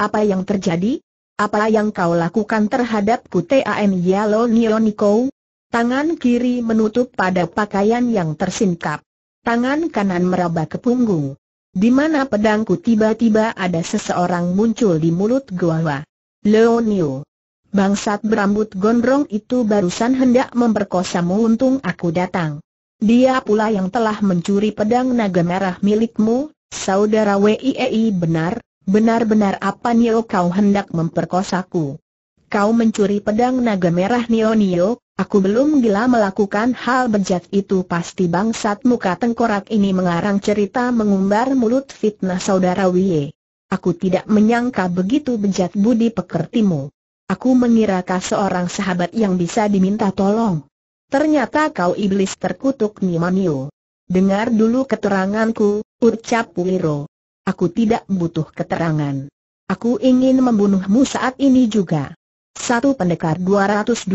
apa yang terjadi? Apa yang kau lakukan terhadap Kutean Yalo Nioniko? Tangan kiri menutup pada pakaian yang tersingkap. Tangan kanan meraba ke punggung. Di mana pedangku tiba-tiba ada seseorang muncul di mulut gua. Leonio. Bangsat berambut gondrong itu barusan hendak memperkosamu untung aku datang. Dia pula yang telah mencuri pedang naga merah milikmu, saudara Wiei benar, benar-benar apa Nio kau hendak memperkosaku. Kau mencuri pedang naga merah Nio Nio, Aku belum gila melakukan hal bejat itu pasti bangsat muka tengkorak ini mengarang cerita mengumbar mulut fitnah saudara Wie. Aku tidak menyangka begitu bejat budi pekertimu. Aku mengira kau seorang sahabat yang bisa diminta tolong. Ternyata kau iblis terkutuk Nimanio. Dengar dulu keteranganku, ucap Wiro. Aku tidak butuh keterangan. Aku ingin membunuhmu saat ini juga. Satu pendekar 212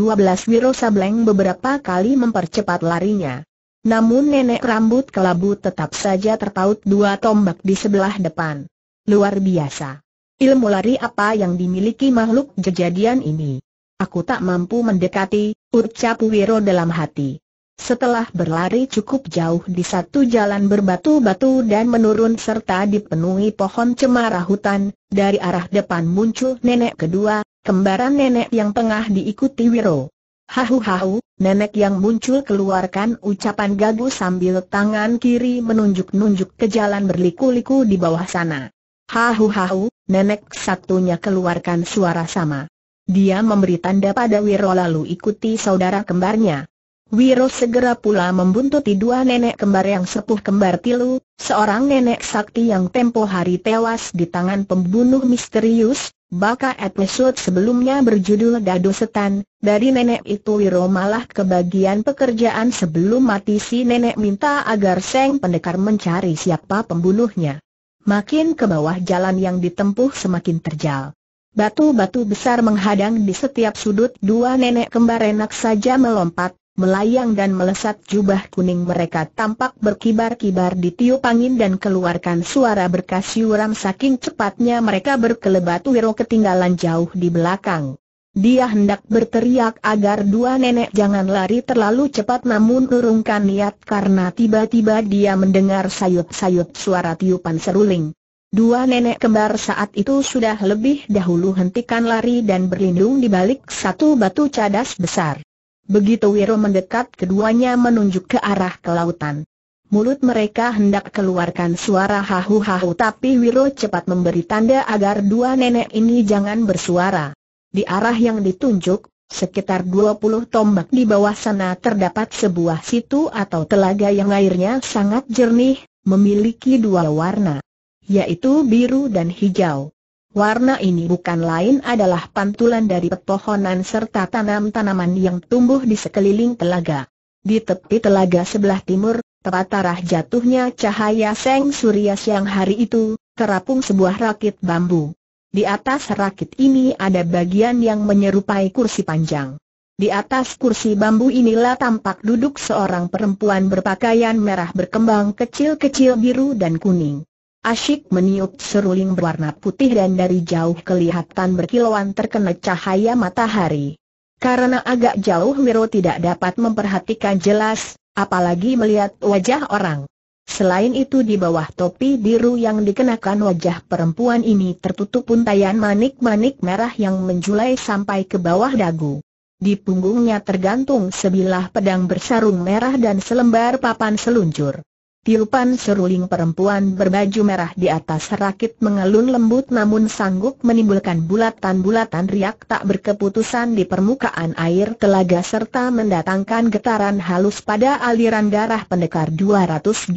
Wiro Sableng beberapa kali mempercepat larinya. Namun nenek rambut kelabu tetap saja terpaut dua tombak di sebelah depan. Luar biasa. Ilmu lari apa yang dimiliki makhluk kejadian ini? Aku tak mampu mendekati, ucap Wiro dalam hati. Setelah berlari cukup jauh di satu jalan berbatu-batu dan menurun serta dipenuhi pohon cemara hutan, dari arah depan muncul nenek kedua, Kembaran nenek yang tengah diikuti Wiro. Hahu-hahu, nenek yang muncul keluarkan ucapan gagu sambil tangan kiri menunjuk-nunjuk ke jalan berliku-liku di bawah sana. Hahu-hahu, nenek satunya keluarkan suara sama. Dia memberi tanda pada Wiro lalu ikuti saudara kembarnya. Wiro segera pula membuntuti dua nenek kembar yang sepuh kembar tilu, seorang nenek sakti yang tempo hari tewas di tangan pembunuh misterius, Baka episode sebelumnya berjudul Dado Setan, dari nenek itu Wiro malah kebagian pekerjaan sebelum mati si nenek minta agar Seng Pendekar mencari siapa pembunuhnya. Makin ke bawah jalan yang ditempuh semakin terjal. Batu-batu besar menghadang di setiap sudut dua nenek kembar enak saja melompat, melayang dan melesat jubah kuning mereka tampak berkibar-kibar di tiup angin dan keluarkan suara berkas yuram saking cepatnya mereka berkelebat Wiro ketinggalan jauh di belakang. Dia hendak berteriak agar dua nenek jangan lari terlalu cepat namun urungkan niat karena tiba-tiba dia mendengar sayup-sayup suara tiupan seruling. Dua nenek kembar saat itu sudah lebih dahulu hentikan lari dan berlindung di balik satu batu cadas besar. Begitu Wiro mendekat keduanya menunjuk ke arah kelautan. Mulut mereka hendak keluarkan suara hahu-hahu tapi Wiro cepat memberi tanda agar dua nenek ini jangan bersuara. Di arah yang ditunjuk, sekitar 20 tombak di bawah sana terdapat sebuah situ atau telaga yang airnya sangat jernih, memiliki dua warna, yaitu biru dan hijau. Warna ini bukan lain adalah pantulan dari pepohonan serta tanam-tanaman yang tumbuh di sekeliling telaga. Di tepi telaga sebelah timur, tepat arah jatuhnya cahaya seng surya siang hari itu, terapung sebuah rakit bambu. Di atas rakit ini ada bagian yang menyerupai kursi panjang. Di atas kursi bambu inilah tampak duduk seorang perempuan berpakaian merah berkembang kecil-kecil biru dan kuning asyik meniup seruling berwarna putih dan dari jauh kelihatan berkilauan terkena cahaya matahari. Karena agak jauh Wiro tidak dapat memperhatikan jelas, apalagi melihat wajah orang. Selain itu di bawah topi biru yang dikenakan wajah perempuan ini tertutup untayan manik-manik merah yang menjulai sampai ke bawah dagu. Di punggungnya tergantung sebilah pedang bersarung merah dan selembar papan seluncur. Tiupan seruling perempuan berbaju merah di atas rakit mengalun lembut namun sanggup menimbulkan bulatan-bulatan riak tak berkeputusan di permukaan air telaga serta mendatangkan getaran halus pada aliran darah pendekar 212.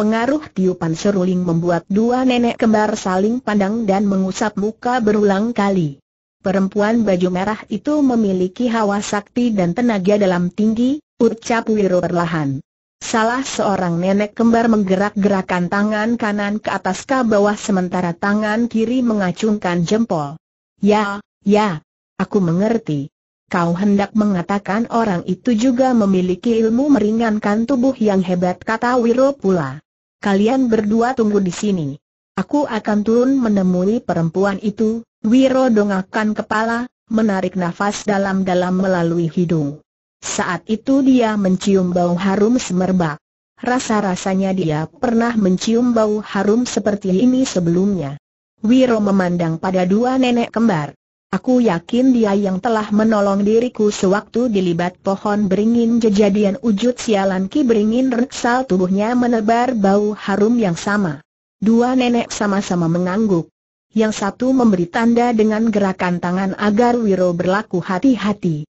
Pengaruh tiupan seruling membuat dua nenek kembar saling pandang dan mengusap muka berulang kali. Perempuan baju merah itu memiliki hawa sakti dan tenaga dalam tinggi, ucap Wiro perlahan. Salah seorang nenek kembar menggerak-gerakan tangan kanan ke atas ke bawah sementara tangan kiri mengacungkan jempol. Ya, ya, aku mengerti. Kau hendak mengatakan orang itu juga memiliki ilmu meringankan tubuh yang hebat kata Wiro pula. Kalian berdua tunggu di sini. Aku akan turun menemui perempuan itu. Wiro dongakkan kepala, menarik nafas dalam-dalam melalui hidung. Saat itu dia mencium bau harum semerbak. Rasa-rasanya dia pernah mencium bau harum seperti ini sebelumnya. Wiro memandang pada dua nenek kembar. Aku yakin dia yang telah menolong diriku sewaktu dilibat pohon beringin kejadian wujud sialan ki beringin reksal tubuhnya menebar bau harum yang sama. Dua nenek sama-sama mengangguk. Yang satu memberi tanda dengan gerakan tangan agar Wiro berlaku hati-hati.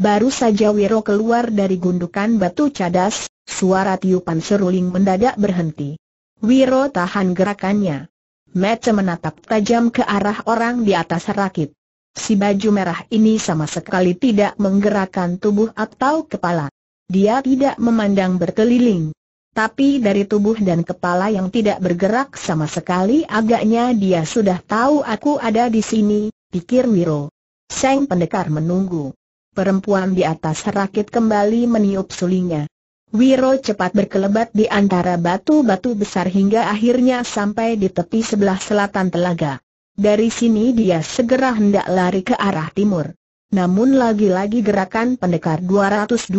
Baru saja Wiro keluar dari gundukan batu cadas, suara tiupan seruling mendadak berhenti. Wiro tahan gerakannya. Mata menatap tajam ke arah orang di atas rakit. Si baju merah ini sama sekali tidak menggerakkan tubuh atau kepala. Dia tidak memandang berkeliling. Tapi dari tubuh dan kepala yang tidak bergerak sama sekali agaknya dia sudah tahu aku ada di sini, pikir Wiro. Seng pendekar menunggu. Perempuan di atas rakit kembali meniup sulingnya. Wiro cepat berkelebat di antara batu-batu besar hingga akhirnya sampai di tepi sebelah selatan telaga. Dari sini dia segera hendak lari ke arah timur. Namun lagi-lagi gerakan pendekar 212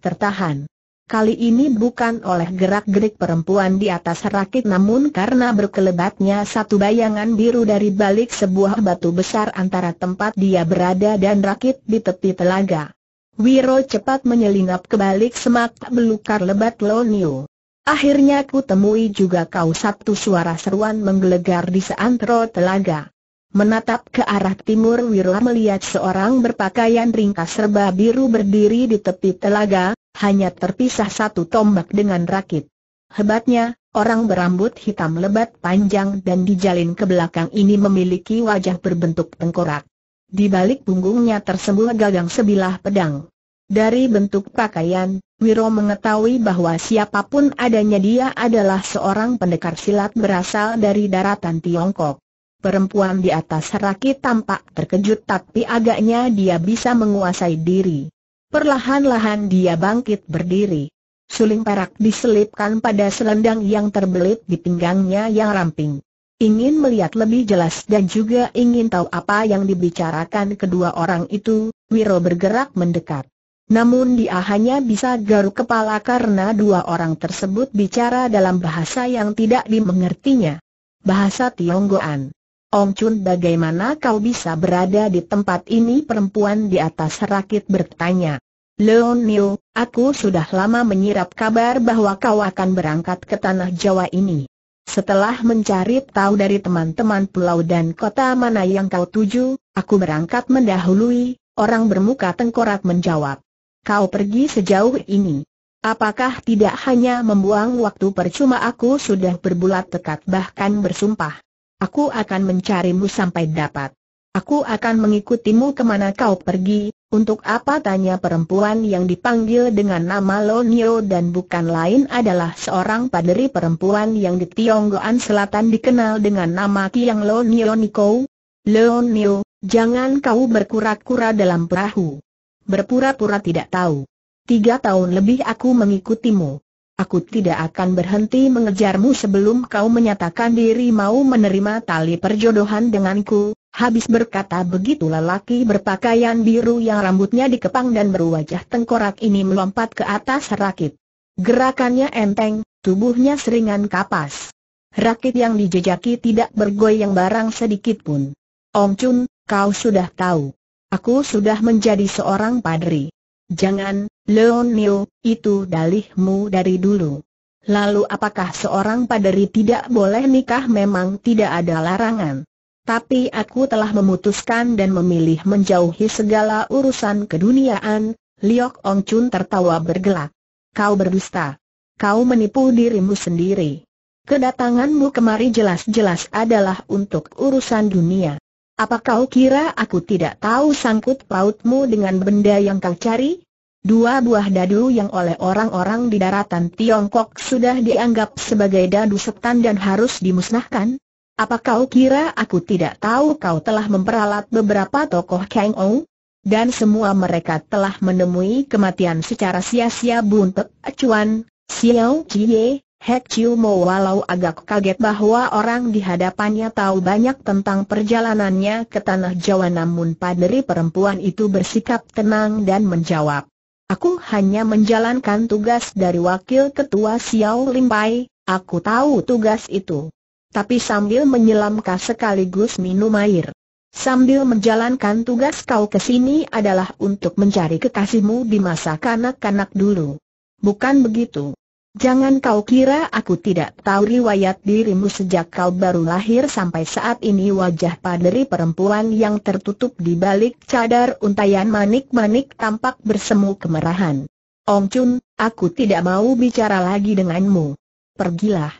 tertahan. Kali ini bukan oleh gerak-gerik perempuan di atas rakit namun karena berkelebatnya satu bayangan biru dari balik sebuah batu besar antara tempat dia berada dan rakit di tepi telaga. Wiro cepat menyelinap ke balik semak belukar lebat Lonio. Akhirnya ku temui juga kau satu suara seruan menggelegar di seantero telaga. Menatap ke arah timur Wiro melihat seorang berpakaian ringkas serba biru berdiri di tepi telaga, hanya terpisah satu tombak dengan rakit. Hebatnya, orang berambut hitam lebat panjang dan dijalin ke belakang ini memiliki wajah berbentuk tengkorak. Di balik punggungnya tersembunyi gagang sebilah pedang. Dari bentuk pakaian, Wiro mengetahui bahwa siapa pun adanya dia adalah seorang pendekar silat berasal dari daratan Tiongkok. Perempuan di atas rakit tampak terkejut tapi agaknya dia bisa menguasai diri. Perlahan-lahan dia bangkit berdiri. Suling perak diselipkan pada selendang yang terbelit di pinggangnya yang ramping. Ingin melihat lebih jelas dan juga ingin tahu apa yang dibicarakan kedua orang itu, Wiro bergerak mendekat. Namun dia hanya bisa garuk kepala karena dua orang tersebut bicara dalam bahasa yang tidak dimengertinya. Bahasa Tionggoan. Ong Chun bagaimana kau bisa berada di tempat ini perempuan di atas rakit bertanya. Leon Niu, aku sudah lama menyirap kabar bahwa kau akan berangkat ke tanah Jawa ini. Setelah mencari tahu dari teman-teman pulau dan kota mana yang kau tuju, aku berangkat mendahului, orang bermuka tengkorak menjawab kau pergi sejauh ini. Apakah tidak hanya membuang waktu percuma aku sudah berbulat tekad bahkan bersumpah. Aku akan mencarimu sampai dapat. Aku akan mengikutimu ke mana kau pergi, untuk apa tanya perempuan yang dipanggil dengan nama Lonio dan bukan lain adalah seorang paderi perempuan yang di Tionggoan Selatan dikenal dengan nama Kiang Lonio Niko. Lonio, jangan kau berkura-kura dalam perahu berpura-pura tidak tahu. Tiga tahun lebih aku mengikutimu. Aku tidak akan berhenti mengejarmu sebelum kau menyatakan diri mau menerima tali perjodohan denganku. Habis berkata begitu lelaki berpakaian biru yang rambutnya dikepang dan berwajah tengkorak ini melompat ke atas rakit. Gerakannya enteng, tubuhnya seringan kapas. Rakit yang dijejaki tidak bergoyang barang sedikit pun. Ong Chun, kau sudah tahu. Aku sudah menjadi seorang padri. Jangan, Leon Neo, itu dalihmu dari dulu. Lalu apakah seorang padri tidak boleh nikah memang tidak ada larangan. Tapi aku telah memutuskan dan memilih menjauhi segala urusan keduniaan, Liok Ong Chun tertawa bergelak. Kau berdusta. kau menipu dirimu sendiri. Kedatanganmu kemari jelas-jelas adalah untuk urusan dunia. Apa kau kira aku tidak tahu sangkut pautmu dengan benda yang kau cari? Dua buah dadu yang oleh orang-orang di daratan Tiongkok sudah dianggap sebagai dadu setan dan harus dimusnahkan? Apa kau kira aku tidak tahu kau telah memperalat beberapa tokoh Kang Ou? Dan semua mereka telah menemui kematian secara sia-sia buntet acuan, Xiao Jie, Hek Chiu Mo walau agak kaget bahwa orang di hadapannya tahu banyak tentang perjalanannya ke Tanah Jawa namun paderi perempuan itu bersikap tenang dan menjawab. Aku hanya menjalankan tugas dari wakil ketua Xiao Limpai, aku tahu tugas itu. Tapi sambil menyelamkah sekaligus minum air. Sambil menjalankan tugas kau ke sini adalah untuk mencari kekasihmu di masa kanak-kanak dulu. Bukan begitu. Jangan kau kira aku tidak tahu riwayat dirimu sejak kau baru lahir sampai saat ini wajah paderi perempuan yang tertutup di balik cadar untayan manik-manik tampak bersemu kemerahan. Ong Chun, aku tidak mau bicara lagi denganmu. Pergilah.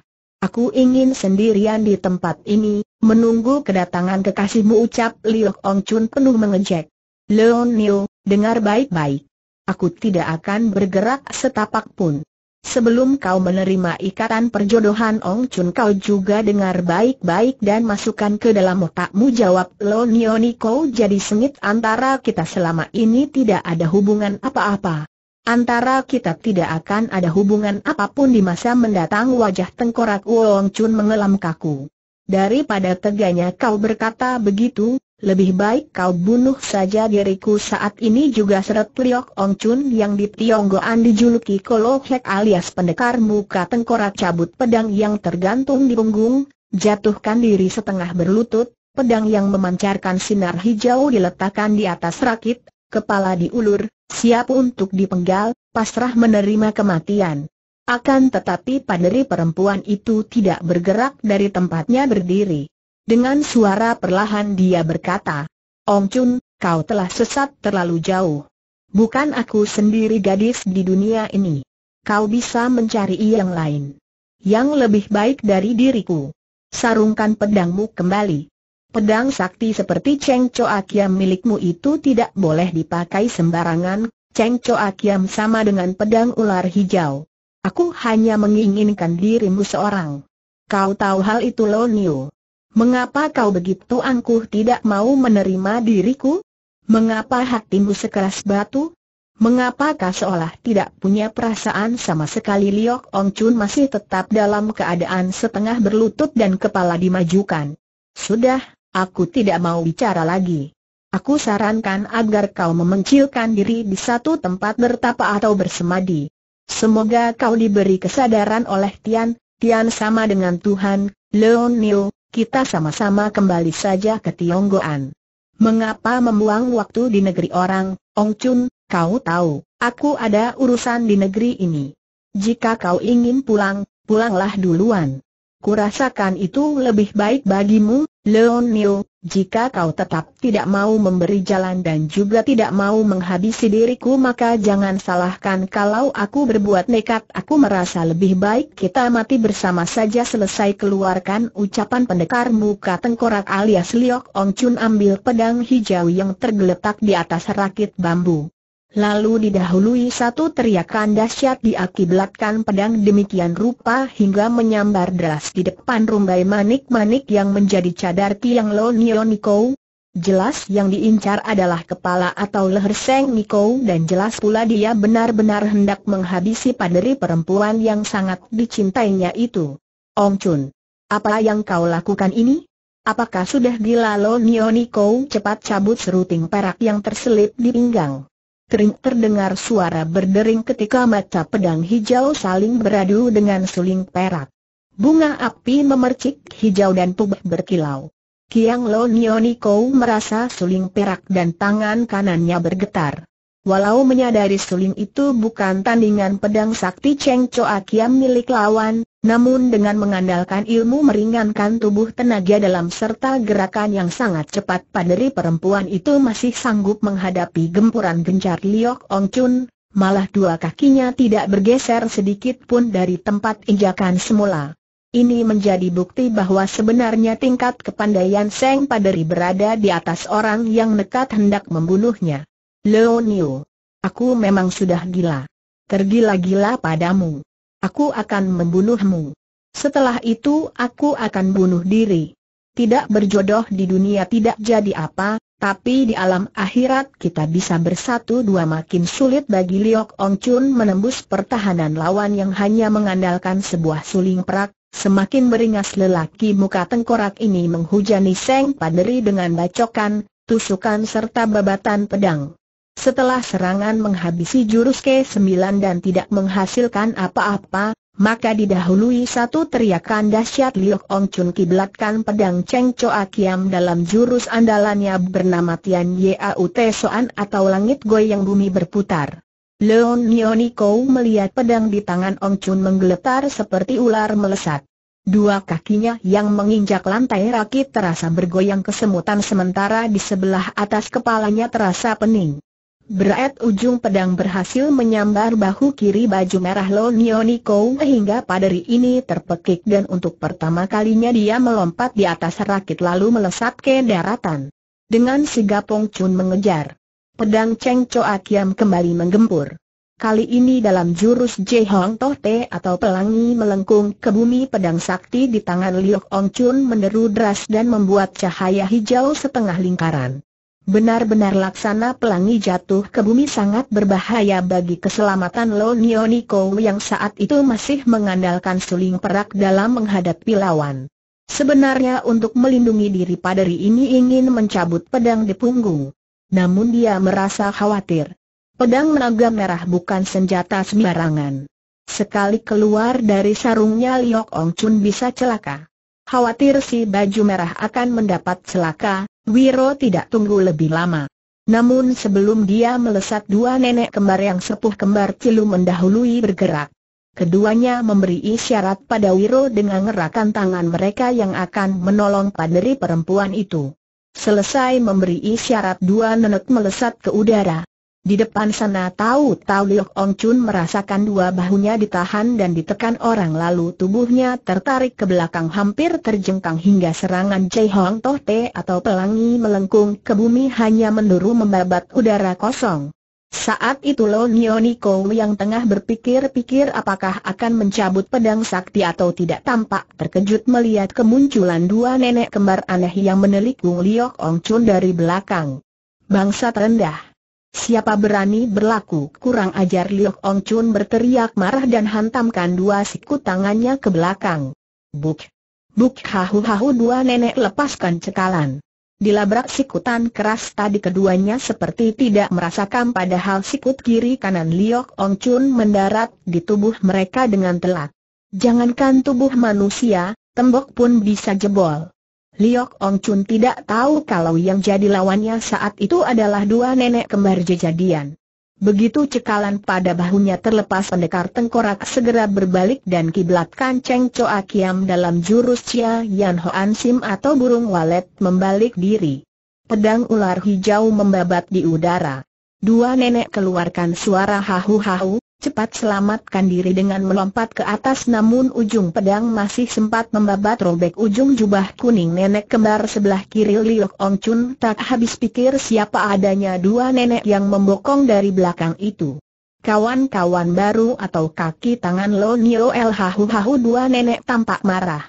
Aku ingin sendirian di tempat ini, menunggu kedatangan kekasihmu ucap Liok Ong Chun penuh mengejek. Leon Nio, dengar baik-baik. Aku tidak akan bergerak setapak pun. Sebelum kau menerima ikatan perjodohan Ong Chun kau juga dengar baik-baik dan masukkan ke dalam otakmu jawab Lo Nioniko jadi sengit antara kita selama ini tidak ada hubungan apa-apa. Antara kita tidak akan ada hubungan apa pun di masa mendatang wajah tengkorak Wong Chun mengelam kaku. Daripada teganya kau berkata begitu, lebih baik kau bunuh saja diriku saat ini juga seret Liok Ong Chun yang di Tionggoan dijuluki Kolo Hek alias pendekar muka tengkorak cabut pedang yang tergantung di punggung, jatuhkan diri setengah berlutut, pedang yang memancarkan sinar hijau diletakkan di atas rakit, kepala diulur, siap untuk dipenggal, pasrah menerima kematian. Akan tetapi paderi perempuan itu tidak bergerak dari tempatnya berdiri. Dengan suara perlahan dia berkata, Ong Chun, kau telah sesat terlalu jauh. Bukan aku sendiri gadis di dunia ini. Kau bisa mencari yang lain. Yang lebih baik dari diriku. Sarungkan pedangmu kembali. Pedang sakti seperti Cheng Choa Kiam milikmu itu tidak boleh dipakai sembarangan, Cheng Choa Kiam sama dengan pedang ular hijau. Aku hanya menginginkan dirimu seorang. Kau tahu hal itu Lo Niu. Mengapa kau begitu angkuh tidak mau menerima diriku? Mengapa hatimu sekeras batu? Mengapa kau seolah tidak punya perasaan sama sekali Liok Ong Chun masih tetap dalam keadaan setengah berlutut dan kepala dimajukan. Sudah, aku tidak mau bicara lagi. Aku sarankan agar kau memencilkan diri di satu tempat bertapa atau bersemadi. Semoga kau diberi kesadaran oleh Tian, Tian sama dengan Tuhan, Leon Niu, kita sama-sama kembali saja ke Tionggoan. Mengapa membuang waktu di negeri orang, Ong Chun, kau tahu, aku ada urusan di negeri ini. Jika kau ingin pulang, pulanglah duluan. Kurasakan itu lebih baik bagimu, Leon Niu, jika kau tetap tidak mau memberi jalan dan juga tidak mau menghabisi diriku maka jangan salahkan kalau aku berbuat nekat aku merasa lebih baik kita mati bersama saja selesai keluarkan ucapan pendekar muka tengkorak alias Liok Ong Chun ambil pedang hijau yang tergeletak di atas rakit bambu. Lalu didahului satu teriakan dahsyat diakibatkan pedang demikian rupa hingga menyambar deras di depan rumbai manik-manik yang menjadi cadar Kiang Lo Niko. Jelas yang diincar adalah kepala atau leher Seng Niko dan jelas pula dia benar-benar hendak menghabisi paderi perempuan yang sangat dicintainya itu. Ong Chun, apa yang kau lakukan ini? Apakah sudah gila Lo Niko? Cepat cabut seruting perak yang terselip di pinggang. Kering terdengar suara berdering ketika mata pedang hijau saling beradu dengan suling perak. Bunga api memercik hijau dan pubah berkilau. Kiang Lo Nioniko merasa suling perak dan tangan kanannya bergetar. Walau menyadari suling itu bukan tandingan pedang sakti Cheng Choa Kiam milik lawan, namun dengan mengandalkan ilmu meringankan tubuh tenaga dalam serta gerakan yang sangat cepat paderi perempuan itu masih sanggup menghadapi gempuran gencar Liok Ong Chun, Malah dua kakinya tidak bergeser sedikit pun dari tempat injakan semula. Ini menjadi bukti bahwa sebenarnya tingkat kepandaian Seng Paderi berada di atas orang yang nekat hendak membunuhnya. Leonio, aku memang sudah gila. Tergila-gila padamu. Aku akan membunuhmu. Setelah itu aku akan bunuh diri. Tidak berjodoh di dunia tidak jadi apa, tapi di alam akhirat kita bisa bersatu dua makin sulit bagi Liok Ong Chun menembus pertahanan lawan yang hanya mengandalkan sebuah suling perak. Semakin beringas lelaki muka tengkorak ini menghujani Seng Paderi dengan bacokan, tusukan serta babatan pedang. Setelah serangan menghabisi jurus ke-9 dan tidak menghasilkan apa-apa, maka didahului satu teriakan dahsyat Liok Ong Chun kiblatkan pedang Cheng Choa Kiam dalam jurus andalannya bernama Tian Yau Te Soan atau Langit Goyang Bumi Berputar. Leon Nioniko melihat pedang di tangan Ong Chun menggeletar seperti ular melesat. Dua kakinya yang menginjak lantai rakit terasa bergoyang kesemutan sementara di sebelah atas kepalanya terasa pening. Berat ujung pedang berhasil menyambar bahu kiri baju merah Lo Nioniko hingga paderi ini terpekik dan untuk pertama kalinya dia melompat di atas rakit lalu melesat ke daratan. Dengan sigap Pong Chun mengejar. Pedang Cheng Choa Kiam kembali menggempur. Kali ini dalam jurus Je Hong Toh Te atau pelangi melengkung ke bumi pedang sakti di tangan Liok Ong Chun menderu deras dan membuat cahaya hijau setengah lingkaran. Benar-benar laksana pelangi jatuh ke bumi sangat berbahaya bagi keselamatan Lo Nioniko yang saat itu masih mengandalkan suling perak dalam menghadapi lawan. Sebenarnya untuk melindungi diri Paderi ini ingin mencabut pedang di punggung. Namun dia merasa khawatir. Pedang naga merah bukan senjata sembarangan. Sekali keluar dari sarungnya Liok Ong Chun bisa celaka. Khawatir si baju merah akan mendapat celaka, Wiro tidak tunggu lebih lama. Namun sebelum dia melesat dua nenek kembar yang sepuh kembar Cilu mendahului bergerak. Keduanya memberi isyarat pada Wiro dengan ngerakan tangan mereka yang akan menolong paderi perempuan itu. Selesai memberi isyarat dua nenek melesat ke udara. Di depan sana tahu-tahu Liok Ong Chun merasakan dua bahunya ditahan dan ditekan orang lalu tubuhnya tertarik ke belakang hampir terjengkang hingga serangan Chai Hong Toh Te atau pelangi melengkung ke bumi hanya menduru membabat udara kosong. Saat itu Lo Nioniko yang tengah berpikir-pikir apakah akan mencabut pedang sakti atau tidak tampak terkejut melihat kemunculan dua nenek kembar aneh yang menelikung Liok Ong Chun dari belakang. Bangsa terendah Siapa berani berlaku kurang ajar Liok Ong Chun berteriak marah dan hantamkan dua siku tangannya ke belakang. Buk! Buk hahu hahu dua nenek lepaskan cekalan. Dilabrak sikutan keras tadi keduanya seperti tidak merasakan padahal sikut kiri kanan Liok Ong Chun mendarat di tubuh mereka dengan telak. Jangankan tubuh manusia, tembok pun bisa jebol. Liok Ong Chun tidak tahu kalau yang jadi lawannya saat itu adalah dua nenek kembar jejadian. Begitu cekalan pada bahunya terlepas pendekar tengkorak segera berbalik dan kiblatkan Cheng Choa Kiam dalam jurus Chia Yan Hoan Sim atau burung walet membalik diri. Pedang ular hijau membabat di udara. Dua nenek keluarkan suara hahu-hahu, cepat selamatkan diri dengan melompat ke atas namun ujung pedang masih sempat membabat robek ujung jubah kuning nenek kembar sebelah kiri Liok Ong Chun tak habis pikir siapa adanya dua nenek yang membokong dari belakang itu. Kawan-kawan baru atau kaki tangan Lo Nio El Hahu Hahu dua nenek tampak marah.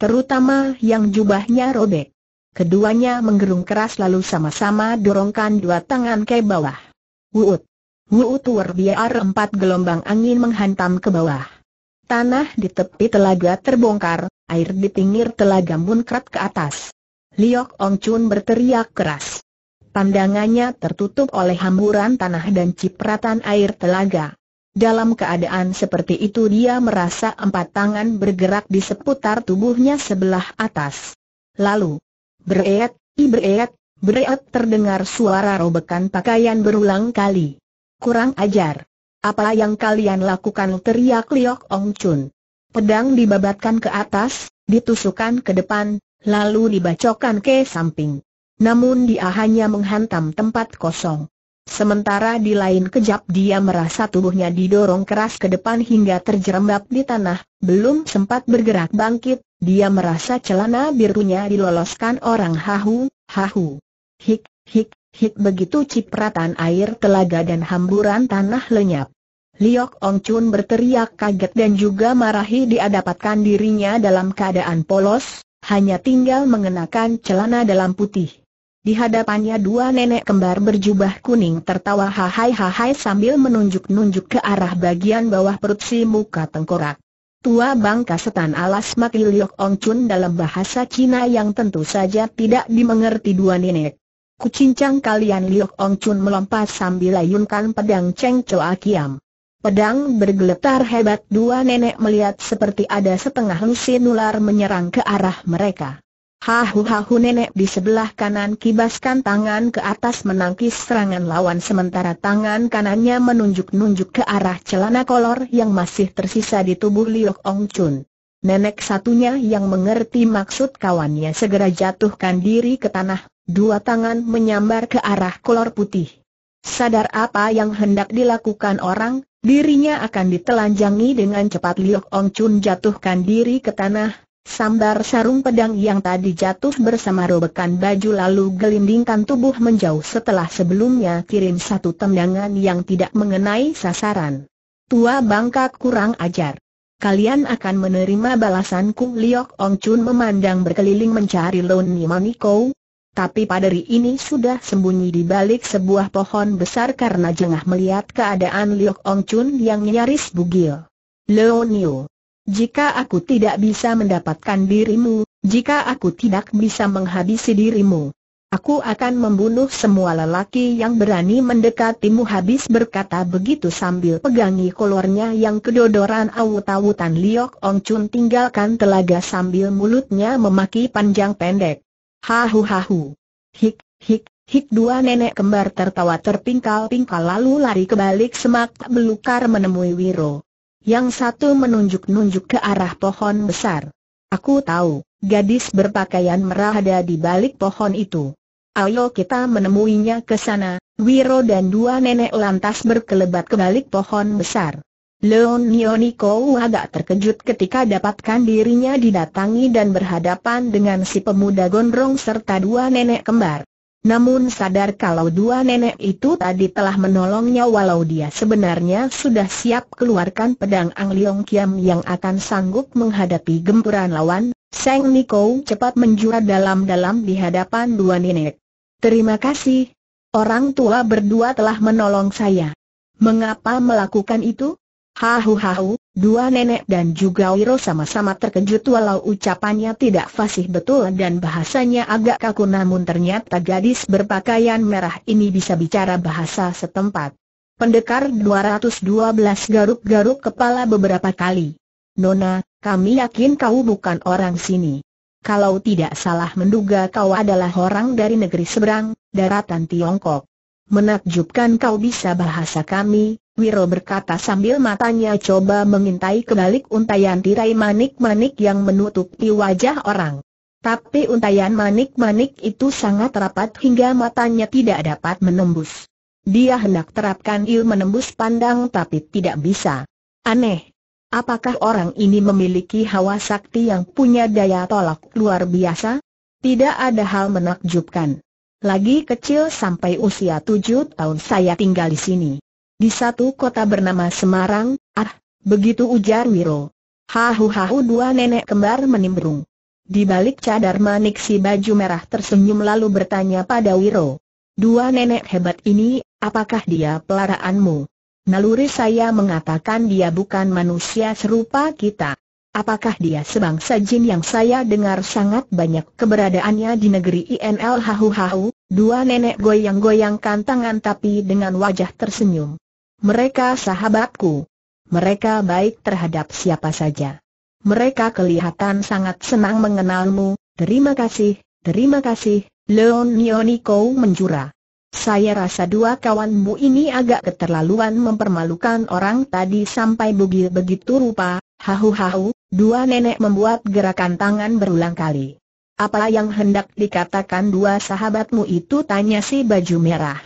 Terutama yang jubahnya robek. Keduanya menggerung keras lalu sama-sama dorongkan dua tangan ke bawah. Wuut! Wuutur biar empat gelombang angin menghantam ke bawah. Tanah di tepi telaga terbongkar, air di pinggir telaga muncrat ke atas. Liok Ong Chun berteriak keras. Pandangannya tertutup oleh hamburan tanah dan cipratan air telaga. Dalam keadaan seperti itu dia merasa empat tangan bergerak di seputar tubuhnya sebelah atas. Lalu, bereet, i bereet, bereet terdengar suara robekan pakaian berulang kali. Kurang ajar. Apa yang kalian lakukan teriak Liok Ong Chun. Pedang dibabatkan ke atas, ditusukkan ke depan, lalu dibacokkan ke samping. Namun dia hanya menghantam tempat kosong. Sementara di lain kejap dia merasa tubuhnya didorong keras ke depan hingga terjerembab di tanah, belum sempat bergerak bangkit, dia merasa celana birunya diloloskan orang hahu, hahu. Hik, hik, hik begitu cipratan air telaga dan hamburan tanah lenyap. Liok Ong Chun berteriak kaget dan juga marahi dia dapatkan dirinya dalam keadaan polos, hanya tinggal mengenakan celana dalam putih. Di hadapannya dua nenek kembar berjubah kuning tertawa hahai-hahai sambil menunjuk-nunjuk ke arah bagian bawah perut si muka tengkorak. Tua bangka setan alas maki Liok Ong Chun dalam bahasa Cina yang tentu saja tidak dimengerti dua nenek. Kucincang kalian Liok Ong Chun melompat sambil layunkan pedang Cheng Choa Kiam. Pedang bergeletar hebat dua nenek melihat seperti ada setengah lusin ular menyerang ke arah mereka. Hahu-hahu nenek di sebelah kanan kibaskan tangan ke atas menangkis serangan lawan sementara tangan kanannya menunjuk-nunjuk ke arah celana kolor yang masih tersisa di tubuh Liok Ong Chun. Nenek satunya yang mengerti maksud kawannya segera jatuhkan diri ke tanah, dua tangan menyambar ke arah kolor putih. Sadar apa yang hendak dilakukan orang, dirinya akan ditelanjangi dengan cepat Liok Ong Chun jatuhkan diri ke tanah, Sambar sarung pedang yang tadi jatuh bersama robekan baju lalu gelindingkan tubuh menjauh setelah sebelumnya kirim satu tendangan yang tidak mengenai sasaran. Tua bangka kurang ajar. Kalian akan menerima balasanku Liok Ong Chun memandang berkeliling mencari Lon Nimaniko, tapi padari ini sudah sembunyi di balik sebuah pohon besar karena jengah melihat keadaan Liok Ong Chun yang nyaris bugil. Leonio jika aku tidak bisa mendapatkan dirimu, jika aku tidak bisa menghabisi dirimu, aku akan membunuh semua lelaki yang berani mendekatimu habis berkata begitu sambil pegangi kolornya yang kedodoran awut-awutan Liok Ong Chun tinggalkan telaga sambil mulutnya memaki panjang pendek. Hahu hahu. Hik, hik, hik dua nenek kembar tertawa terpingkal-pingkal lalu lari ke balik semak belukar menemui Wiro. Yang satu menunjuk-nunjuk ke arah pohon besar. Aku tahu, gadis berpakaian merah ada di balik pohon itu. Ayo kita menemuinya ke sana. Wiro dan dua nenek lantas berkelebat ke balik pohon besar. Leon Nioniko agak terkejut ketika dapatkan dirinya didatangi dan berhadapan dengan si pemuda gondrong serta dua nenek kembar. Namun sadar kalau dua nenek itu tadi telah menolongnya walau dia sebenarnya sudah siap keluarkan pedang Ang Leong Kiam yang akan sanggup menghadapi gempuran lawan, Seng Niko cepat menjura dalam-dalam di hadapan dua nenek. Terima kasih. Orang tua berdua telah menolong saya. Mengapa melakukan itu? Hahu-hahu, dua nenek dan juga Wiro sama-sama terkejut walau ucapannya tidak fasih betul dan bahasanya agak kaku namun ternyata gadis berpakaian merah ini bisa bicara bahasa setempat. Pendekar 212 garuk-garuk kepala beberapa kali. Nona, kami yakin kau bukan orang sini. Kalau tidak salah menduga kau adalah orang dari negeri seberang, daratan Tiongkok. Menakjubkan kau bisa bahasa kami, Wiro berkata sambil matanya coba mengintai kebalik untayan tirai manik-manik yang menutupi wajah orang. Tapi untayan manik-manik itu sangat rapat hingga matanya tidak dapat menembus. Dia hendak terapkan il menembus pandang tapi tidak bisa. Aneh. Apakah orang ini memiliki hawa sakti yang punya daya tolak luar biasa? Tidak ada hal menakjubkan. Lagi kecil sampai usia tujuh tahun saya tinggal di sini. Di satu kota bernama Semarang, ah, begitu ujar Wiro. Hahu-hahu dua nenek kembar menimbrung. Di balik cadar manik si baju merah tersenyum lalu bertanya pada Wiro. Dua nenek hebat ini, apakah dia pelaraanmu? Naluri saya mengatakan dia bukan manusia serupa kita. Apakah dia sebangsa jin yang saya dengar sangat banyak keberadaannya di negeri INL hahu-hahu? Dua nenek goyang-goyangkan tangan tapi dengan wajah tersenyum. Mereka sahabatku. Mereka baik terhadap siapa saja. Mereka kelihatan sangat senang mengenalmu, terima kasih, terima kasih, Leon Nioniko menjura. Saya rasa dua kawanmu ini agak keterlaluan mempermalukan orang tadi sampai bugil begitu rupa, hahu-hahu, dua nenek membuat gerakan tangan berulang kali. Apa yang hendak dikatakan dua sahabatmu itu tanya si baju merah.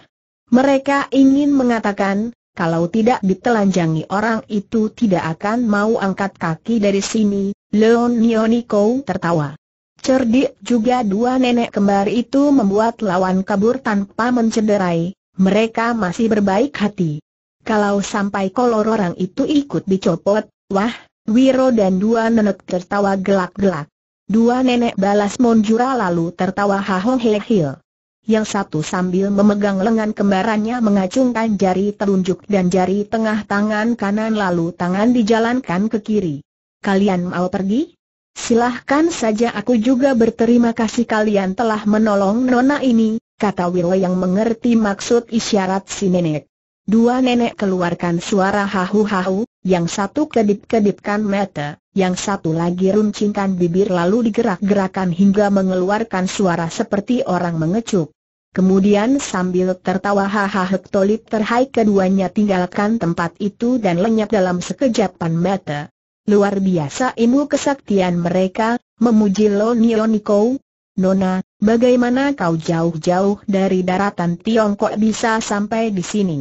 Mereka ingin mengatakan, kalau tidak ditelanjangi orang itu tidak akan mau angkat kaki dari sini, Leon Nioniko tertawa. Cerdik juga dua nenek kembar itu membuat lawan kabur tanpa mencederai, mereka masih berbaik hati. Kalau sampai kolor orang itu ikut dicopot, wah, Wiro dan dua nenek tertawa gelak-gelak. Dua nenek balas monjura lalu tertawa hahong hehil. Yang satu sambil memegang lengan kembarannya mengacungkan jari telunjuk dan jari tengah tangan kanan lalu tangan dijalankan ke kiri. Kalian mau pergi? Silahkan saja aku juga berterima kasih kalian telah menolong nona ini, kata Wiro yang mengerti maksud isyarat si nenek. Dua nenek keluarkan suara hahu-hahu, yang satu kedip-kedipkan mata, yang satu lagi runcingkan bibir lalu digerak-gerakan hingga mengeluarkan suara seperti orang mengecup. Kemudian sambil tertawa hahaha Tolip terhai keduanya tinggalkan tempat itu dan lenyap dalam sekejapan mata. Luar biasa ilmu kesaktian mereka, memuji Lo Nioniko. Nona, bagaimana kau jauh-jauh dari daratan Tiongkok bisa sampai di sini?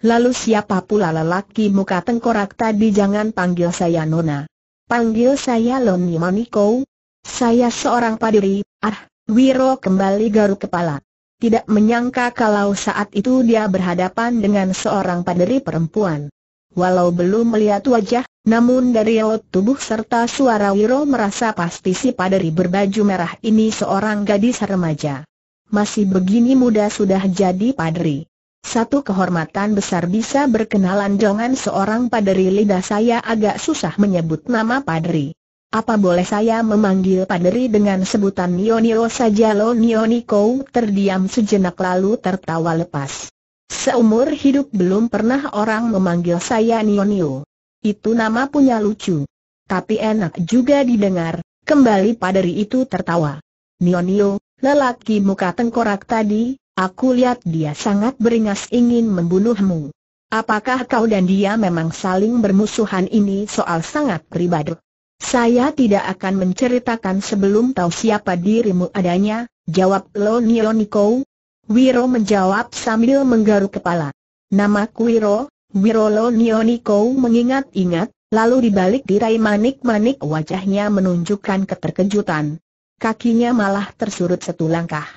Lalu siapa pula lelaki muka tengkorak tadi jangan panggil saya Nona. Panggil saya Loni Moniko. Saya seorang padiri, ah, Wiro kembali garuk kepala. Tidak menyangka kalau saat itu dia berhadapan dengan seorang padiri perempuan. Walau belum melihat wajah, namun dari raut tubuh serta suara Wiro merasa pasti si paderi berbaju merah ini seorang gadis remaja. Masih begini muda sudah jadi paderi. Satu kehormatan besar bisa berkenalan dengan seorang paderi lidah saya agak susah menyebut nama paderi. Apa boleh saya memanggil paderi dengan sebutan Nionio saja lo Nioniko terdiam sejenak lalu tertawa lepas. Seumur hidup belum pernah orang memanggil saya Nionio. Itu nama punya lucu. Tapi enak juga didengar, kembali paderi itu tertawa. Nionio, lelaki muka tengkorak tadi, Aku lihat dia sangat beringas ingin membunuhmu. Apakah kau dan dia memang saling bermusuhan ini soal sangat pribadi? Saya tidak akan menceritakan sebelum tahu siapa dirimu adanya, jawab Lo Nioniko. Wiro menjawab sambil menggaruk kepala. Nama Wiro, Wiro Lo Nioniko mengingat-ingat, lalu dibalik tirai manik-manik wajahnya menunjukkan keterkejutan. Kakinya malah tersurut satu langkah.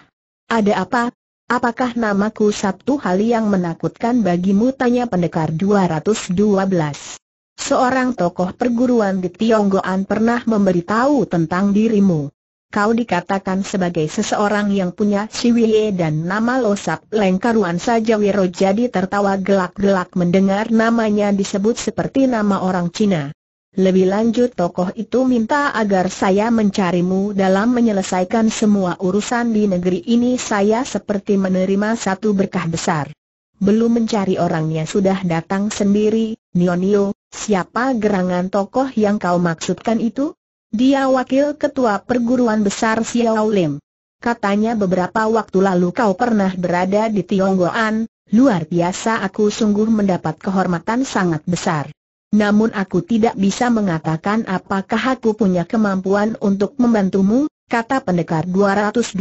Ada apa, Apakah namaku satu hal yang menakutkan bagimu? Tanya pendekar 212. Seorang tokoh perguruan di Tionggoan pernah memberitahu tentang dirimu. Kau dikatakan sebagai seseorang yang punya siwie dan nama losap lengkaruan saja Wiro jadi tertawa gelak-gelak mendengar namanya disebut seperti nama orang Cina. Lebih lanjut tokoh itu minta agar saya mencarimu dalam menyelesaikan semua urusan di negeri ini saya seperti menerima satu berkah besar. Belum mencari orangnya sudah datang sendiri, Nionio, siapa gerangan tokoh yang kau maksudkan itu? Dia wakil ketua perguruan besar Xiao Lim. Katanya beberapa waktu lalu kau pernah berada di Tionggoan, luar biasa aku sungguh mendapat kehormatan sangat besar. Namun aku tidak bisa mengatakan apakah aku punya kemampuan untuk membantumu, kata pendekar 212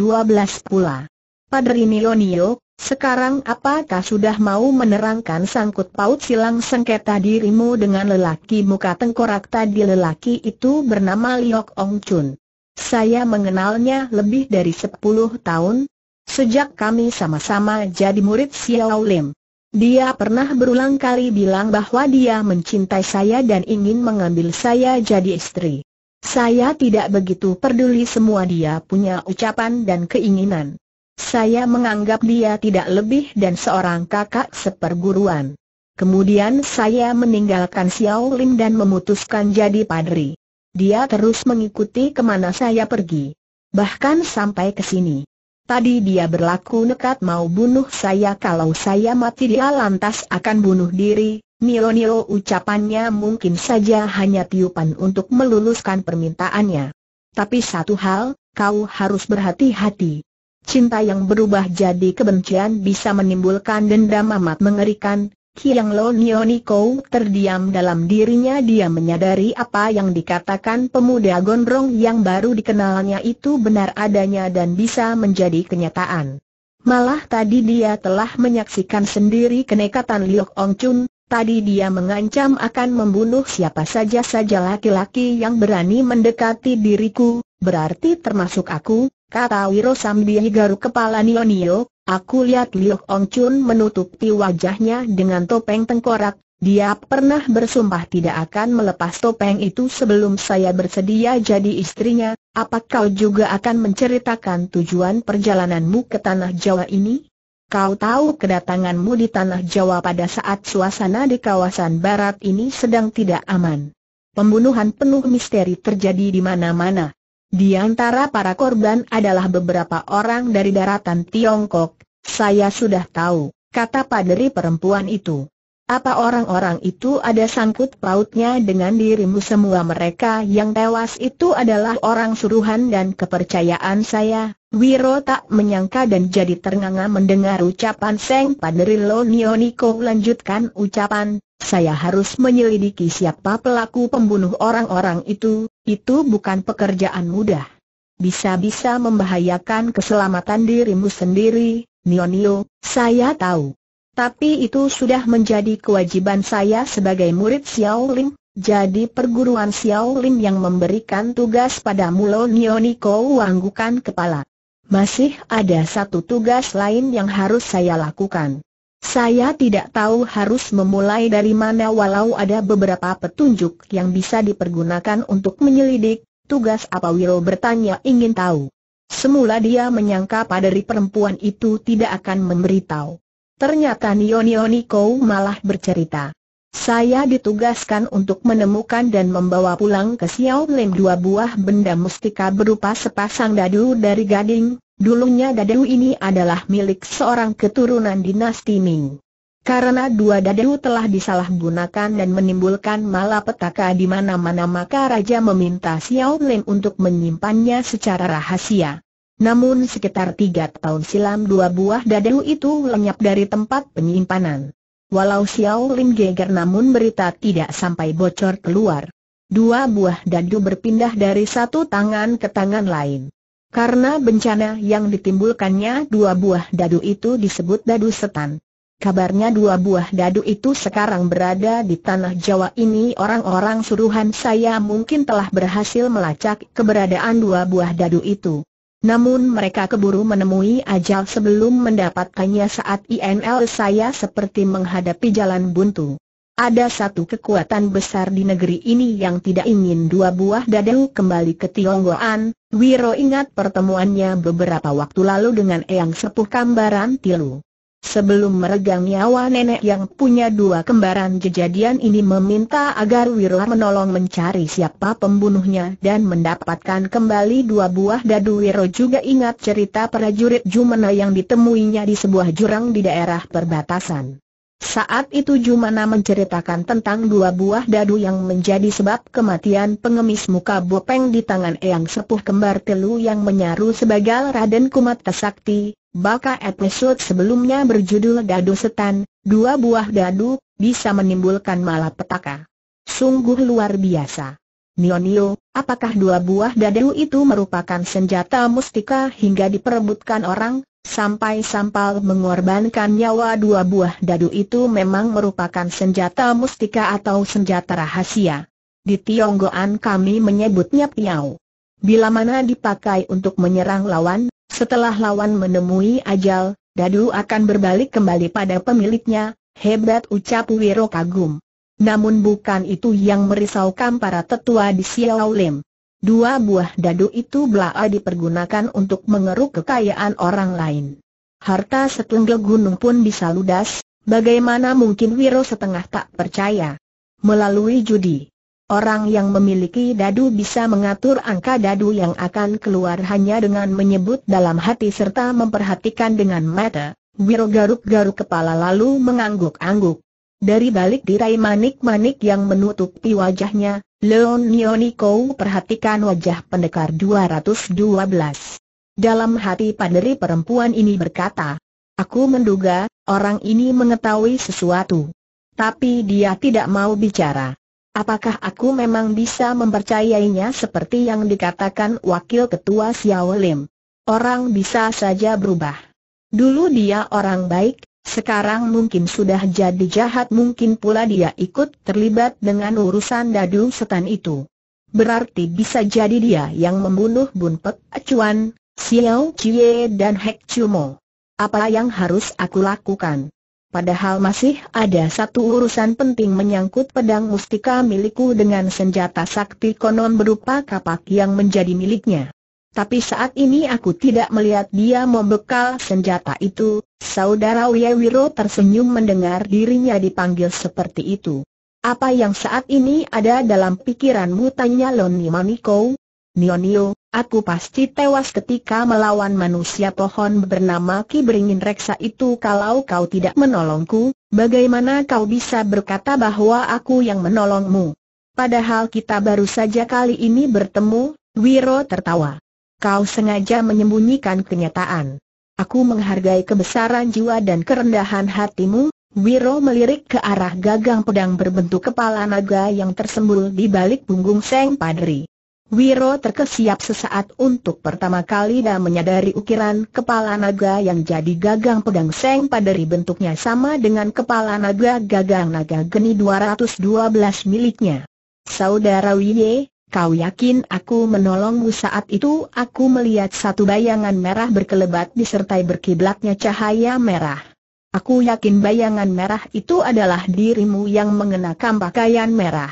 pula. Padri Nionio, sekarang apakah sudah mau menerangkan sangkut paut silang sengketa dirimu dengan lelaki muka tengkorak tadi lelaki itu bernama Liok Ong Chun. Saya mengenalnya lebih dari 10 tahun, sejak kami sama-sama jadi murid Xiao Lim. Dia pernah berulang kali bilang bahwa dia mencintai saya dan ingin mengambil saya jadi istri. Saya tidak begitu peduli semua dia punya ucapan dan keinginan. Saya menganggap dia tidak lebih dan seorang kakak seperguruan. Kemudian saya meninggalkan Xiao Lim dan memutuskan jadi padri. Dia terus mengikuti ke mana saya pergi. Bahkan sampai ke sini. Tadi dia berlaku nekat mau bunuh saya kalau saya mati dia lantas akan bunuh diri. Nilo-nilo ucapannya mungkin saja hanya tiupan untuk meluluskan permintaannya. Tapi satu hal, kau harus berhati-hati. Cinta yang berubah jadi kebencian bisa menimbulkan dendam amat mengerikan, Kiang Lo Nioniko terdiam dalam dirinya dia menyadari apa yang dikatakan pemuda gondrong yang baru dikenalnya itu benar adanya dan bisa menjadi kenyataan. Malah tadi dia telah menyaksikan sendiri kenekatan Liok Ong Chun, tadi dia mengancam akan membunuh siapa saja saja laki-laki yang berani mendekati diriku, berarti termasuk aku, kata Wiro sambil garuk kepala Nio Nio, aku lihat Liok Ong Chun menutupi wajahnya dengan topeng tengkorak, dia pernah bersumpah tidak akan melepas topeng itu sebelum saya bersedia jadi istrinya, apa kau juga akan menceritakan tujuan perjalananmu ke Tanah Jawa ini? Kau tahu kedatanganmu di Tanah Jawa pada saat suasana di kawasan barat ini sedang tidak aman. Pembunuhan penuh misteri terjadi di mana-mana. Di antara para korban adalah beberapa orang dari daratan Tiongkok, saya sudah tahu, kata paderi perempuan itu. Apa orang-orang itu ada sangkut pautnya dengan dirimu semua mereka yang tewas itu adalah orang suruhan dan kepercayaan saya? Wiro tak menyangka dan jadi ternganga mendengar ucapan Seng Lo Nioniko lanjutkan ucapan, saya harus menyelidiki siapa pelaku pembunuh orang-orang itu, itu bukan pekerjaan mudah. Bisa-bisa membahayakan keselamatan dirimu sendiri, Nionio, saya tahu. Tapi itu sudah menjadi kewajiban saya sebagai murid Xiao Lim, jadi perguruan Xiao Lim yang memberikan tugas pada Mulo Nioniko wanggukan kepala. Masih ada satu tugas lain yang harus saya lakukan. Saya tidak tahu harus memulai dari mana walau ada beberapa petunjuk yang bisa dipergunakan untuk menyelidik, tugas apa Wiro bertanya ingin tahu. Semula dia menyangka padari perempuan itu tidak akan memberitahu. Ternyata Nio Niko malah bercerita. Saya ditugaskan untuk menemukan dan membawa pulang ke Xiao Lim dua buah benda mustika berupa sepasang dadu dari gading, dulunya dadu ini adalah milik seorang keturunan dinasti Ming. Karena dua dadu telah disalahgunakan dan menimbulkan malapetaka di mana-mana maka Raja meminta Xiao Lim untuk menyimpannya secara rahasia. Namun sekitar tiga tahun silam dua buah dadu itu lenyap dari tempat penyimpanan. Walau Xiao Lim geger namun berita tidak sampai bocor keluar. Dua buah dadu berpindah dari satu tangan ke tangan lain. Karena bencana yang ditimbulkannya dua buah dadu itu disebut dadu setan. Kabarnya dua buah dadu itu sekarang berada di tanah Jawa ini orang-orang suruhan saya mungkin telah berhasil melacak keberadaan dua buah dadu itu. Namun mereka keburu menemui ajal sebelum mendapatkannya saat INL saya seperti menghadapi jalan buntu. Ada satu kekuatan besar di negeri ini yang tidak ingin dua buah dadau kembali ke Tionggoan. Wiro ingat pertemuannya beberapa waktu lalu dengan Eyang Sepuh Kambaran Tilu. Sebelum meregang nyawa nenek yang punya dua kembaran kejadian ini meminta agar Wiro menolong mencari siapa pembunuhnya dan mendapatkan kembali dua buah dadu Wiro juga ingat cerita prajurit Jumana yang ditemuinya di sebuah jurang di daerah perbatasan. Saat itu Jumana menceritakan tentang dua buah dadu yang menjadi sebab kematian pengemis muka bopeng di tangan Eyang Sepuh Kembar Telu yang menyaru sebagai Raden Kumat Sakti, Baka episode sebelumnya berjudul Dadu Setan, dua buah dadu, bisa menimbulkan malapetaka. Sungguh luar biasa. Nio apakah dua buah dadu itu merupakan senjata mustika hingga diperebutkan orang, sampai sampal mengorbankan nyawa dua buah dadu itu memang merupakan senjata mustika atau senjata rahasia. Di Tionggoan kami menyebutnya piau. Bila mana dipakai untuk menyerang lawan, setelah lawan menemui ajal, dadu akan berbalik kembali pada pemiliknya, hebat ucap Wiro kagum. Namun bukan itu yang merisaukan para tetua di Xiao Lim. Dua buah dadu itu belaa dipergunakan untuk mengeruk kekayaan orang lain. Harta setunggal gunung pun bisa ludas, bagaimana mungkin Wiro setengah tak percaya? Melalui judi. Orang yang memiliki dadu bisa mengatur angka dadu yang akan keluar hanya dengan menyebut dalam hati serta memperhatikan dengan mata. Wiro garuk-garuk kepala lalu mengangguk-angguk. Dari balik tirai manik-manik yang menutupi wajahnya, Leon Nioniko perhatikan wajah pendekar 212. Dalam hati paderi perempuan ini berkata, Aku menduga, orang ini mengetahui sesuatu. Tapi dia tidak mau bicara. Apakah aku memang bisa mempercayainya seperti yang dikatakan Wakil Ketua Xiao Lim? Orang bisa saja berubah. Dulu dia orang baik, sekarang mungkin sudah jadi jahat mungkin pula dia ikut terlibat dengan urusan dadu setan itu. Berarti bisa jadi dia yang membunuh Bun Pek Acuan, Xiao Chie dan Hek Chumo. Apa yang harus aku lakukan? Padahal masih ada satu urusan penting menyangkut pedang mustika milikku dengan senjata sakti konon berupa kapak yang menjadi miliknya. Tapi saat ini aku tidak melihat dia membekal senjata itu, saudara Wiro tersenyum mendengar dirinya dipanggil seperti itu. Apa yang saat ini ada dalam pikiranmu tanya Loni Maniko? Nionio, Aku pasti tewas ketika melawan manusia pohon bernama Ki Beringin Reksa itu kalau kau tidak menolongku, bagaimana kau bisa berkata bahwa aku yang menolongmu? Padahal kita baru saja kali ini bertemu, Wiro tertawa. Kau sengaja menyembunyikan kenyataan. Aku menghargai kebesaran jiwa dan kerendahan hatimu, Wiro melirik ke arah gagang pedang berbentuk kepala naga yang tersembul di balik punggung Seng Padri. Wiro terkesiap sesaat untuk pertama kali dan menyadari ukiran kepala naga yang jadi gagang pedang Seng Padari bentuknya sama dengan kepala naga gagang naga geni 212 miliknya. Saudara Wiye, kau yakin aku menolongmu saat itu aku melihat satu bayangan merah berkelebat disertai berkiblatnya cahaya merah. Aku yakin bayangan merah itu adalah dirimu yang mengenakan pakaian merah.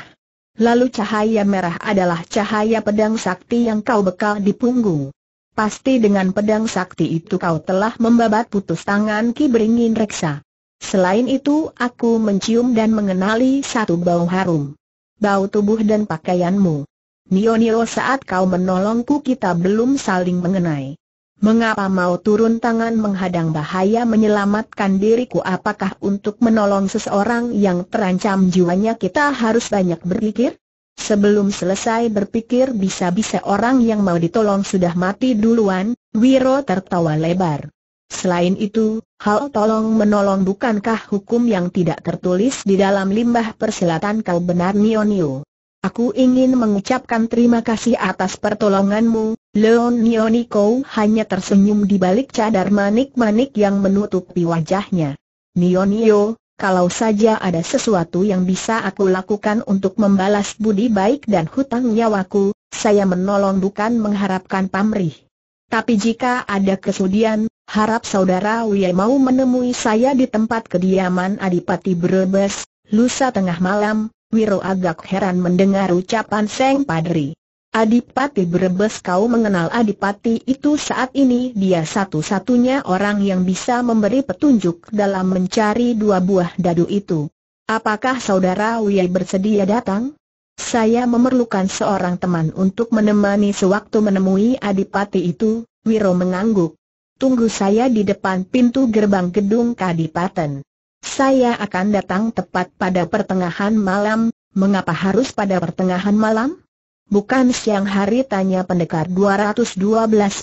Lalu cahaya merah adalah cahaya pedang sakti yang kau bekal di punggung. Pasti dengan pedang sakti itu kau telah membabat putus tangan Ki Beringin Reksa. Selain itu aku mencium dan mengenali satu bau harum. Bau tubuh dan pakaianmu. Nio-nio saat kau menolongku kita belum saling mengenai. Mengapa mau turun tangan menghadang bahaya menyelamatkan diriku apakah untuk menolong seseorang yang terancam jiwanya kita harus banyak berpikir? Sebelum selesai berpikir bisa-bisa orang yang mau ditolong sudah mati duluan, Wiro tertawa lebar. Selain itu, hal tolong menolong bukankah hukum yang tidak tertulis di dalam limbah persilatan kau benar Nio Nio? Aku ingin mengucapkan terima kasih atas pertolonganmu, Leon Nioniko hanya tersenyum di balik cadar manik-manik yang menutupi wajahnya. Nionio, kalau saja ada sesuatu yang bisa aku lakukan untuk membalas budi baik dan hutang nyawaku, saya menolong bukan mengharapkan pamrih. Tapi jika ada kesudian, harap saudara Wei mau menemui saya di tempat kediaman Adipati Brebes, lusa tengah malam, Wiro agak heran mendengar ucapan Seng Padri. Adipati Brebes kau mengenal Adipati itu saat ini dia satu-satunya orang yang bisa memberi petunjuk dalam mencari dua buah dadu itu. Apakah saudara Wiyai bersedia datang? Saya memerlukan seorang teman untuk menemani sewaktu menemui Adipati itu, Wiro mengangguk. Tunggu saya di depan pintu gerbang gedung Kadipaten. Saya akan datang tepat pada pertengahan malam, mengapa harus pada pertengahan malam? Bukan siang hari tanya pendekar 212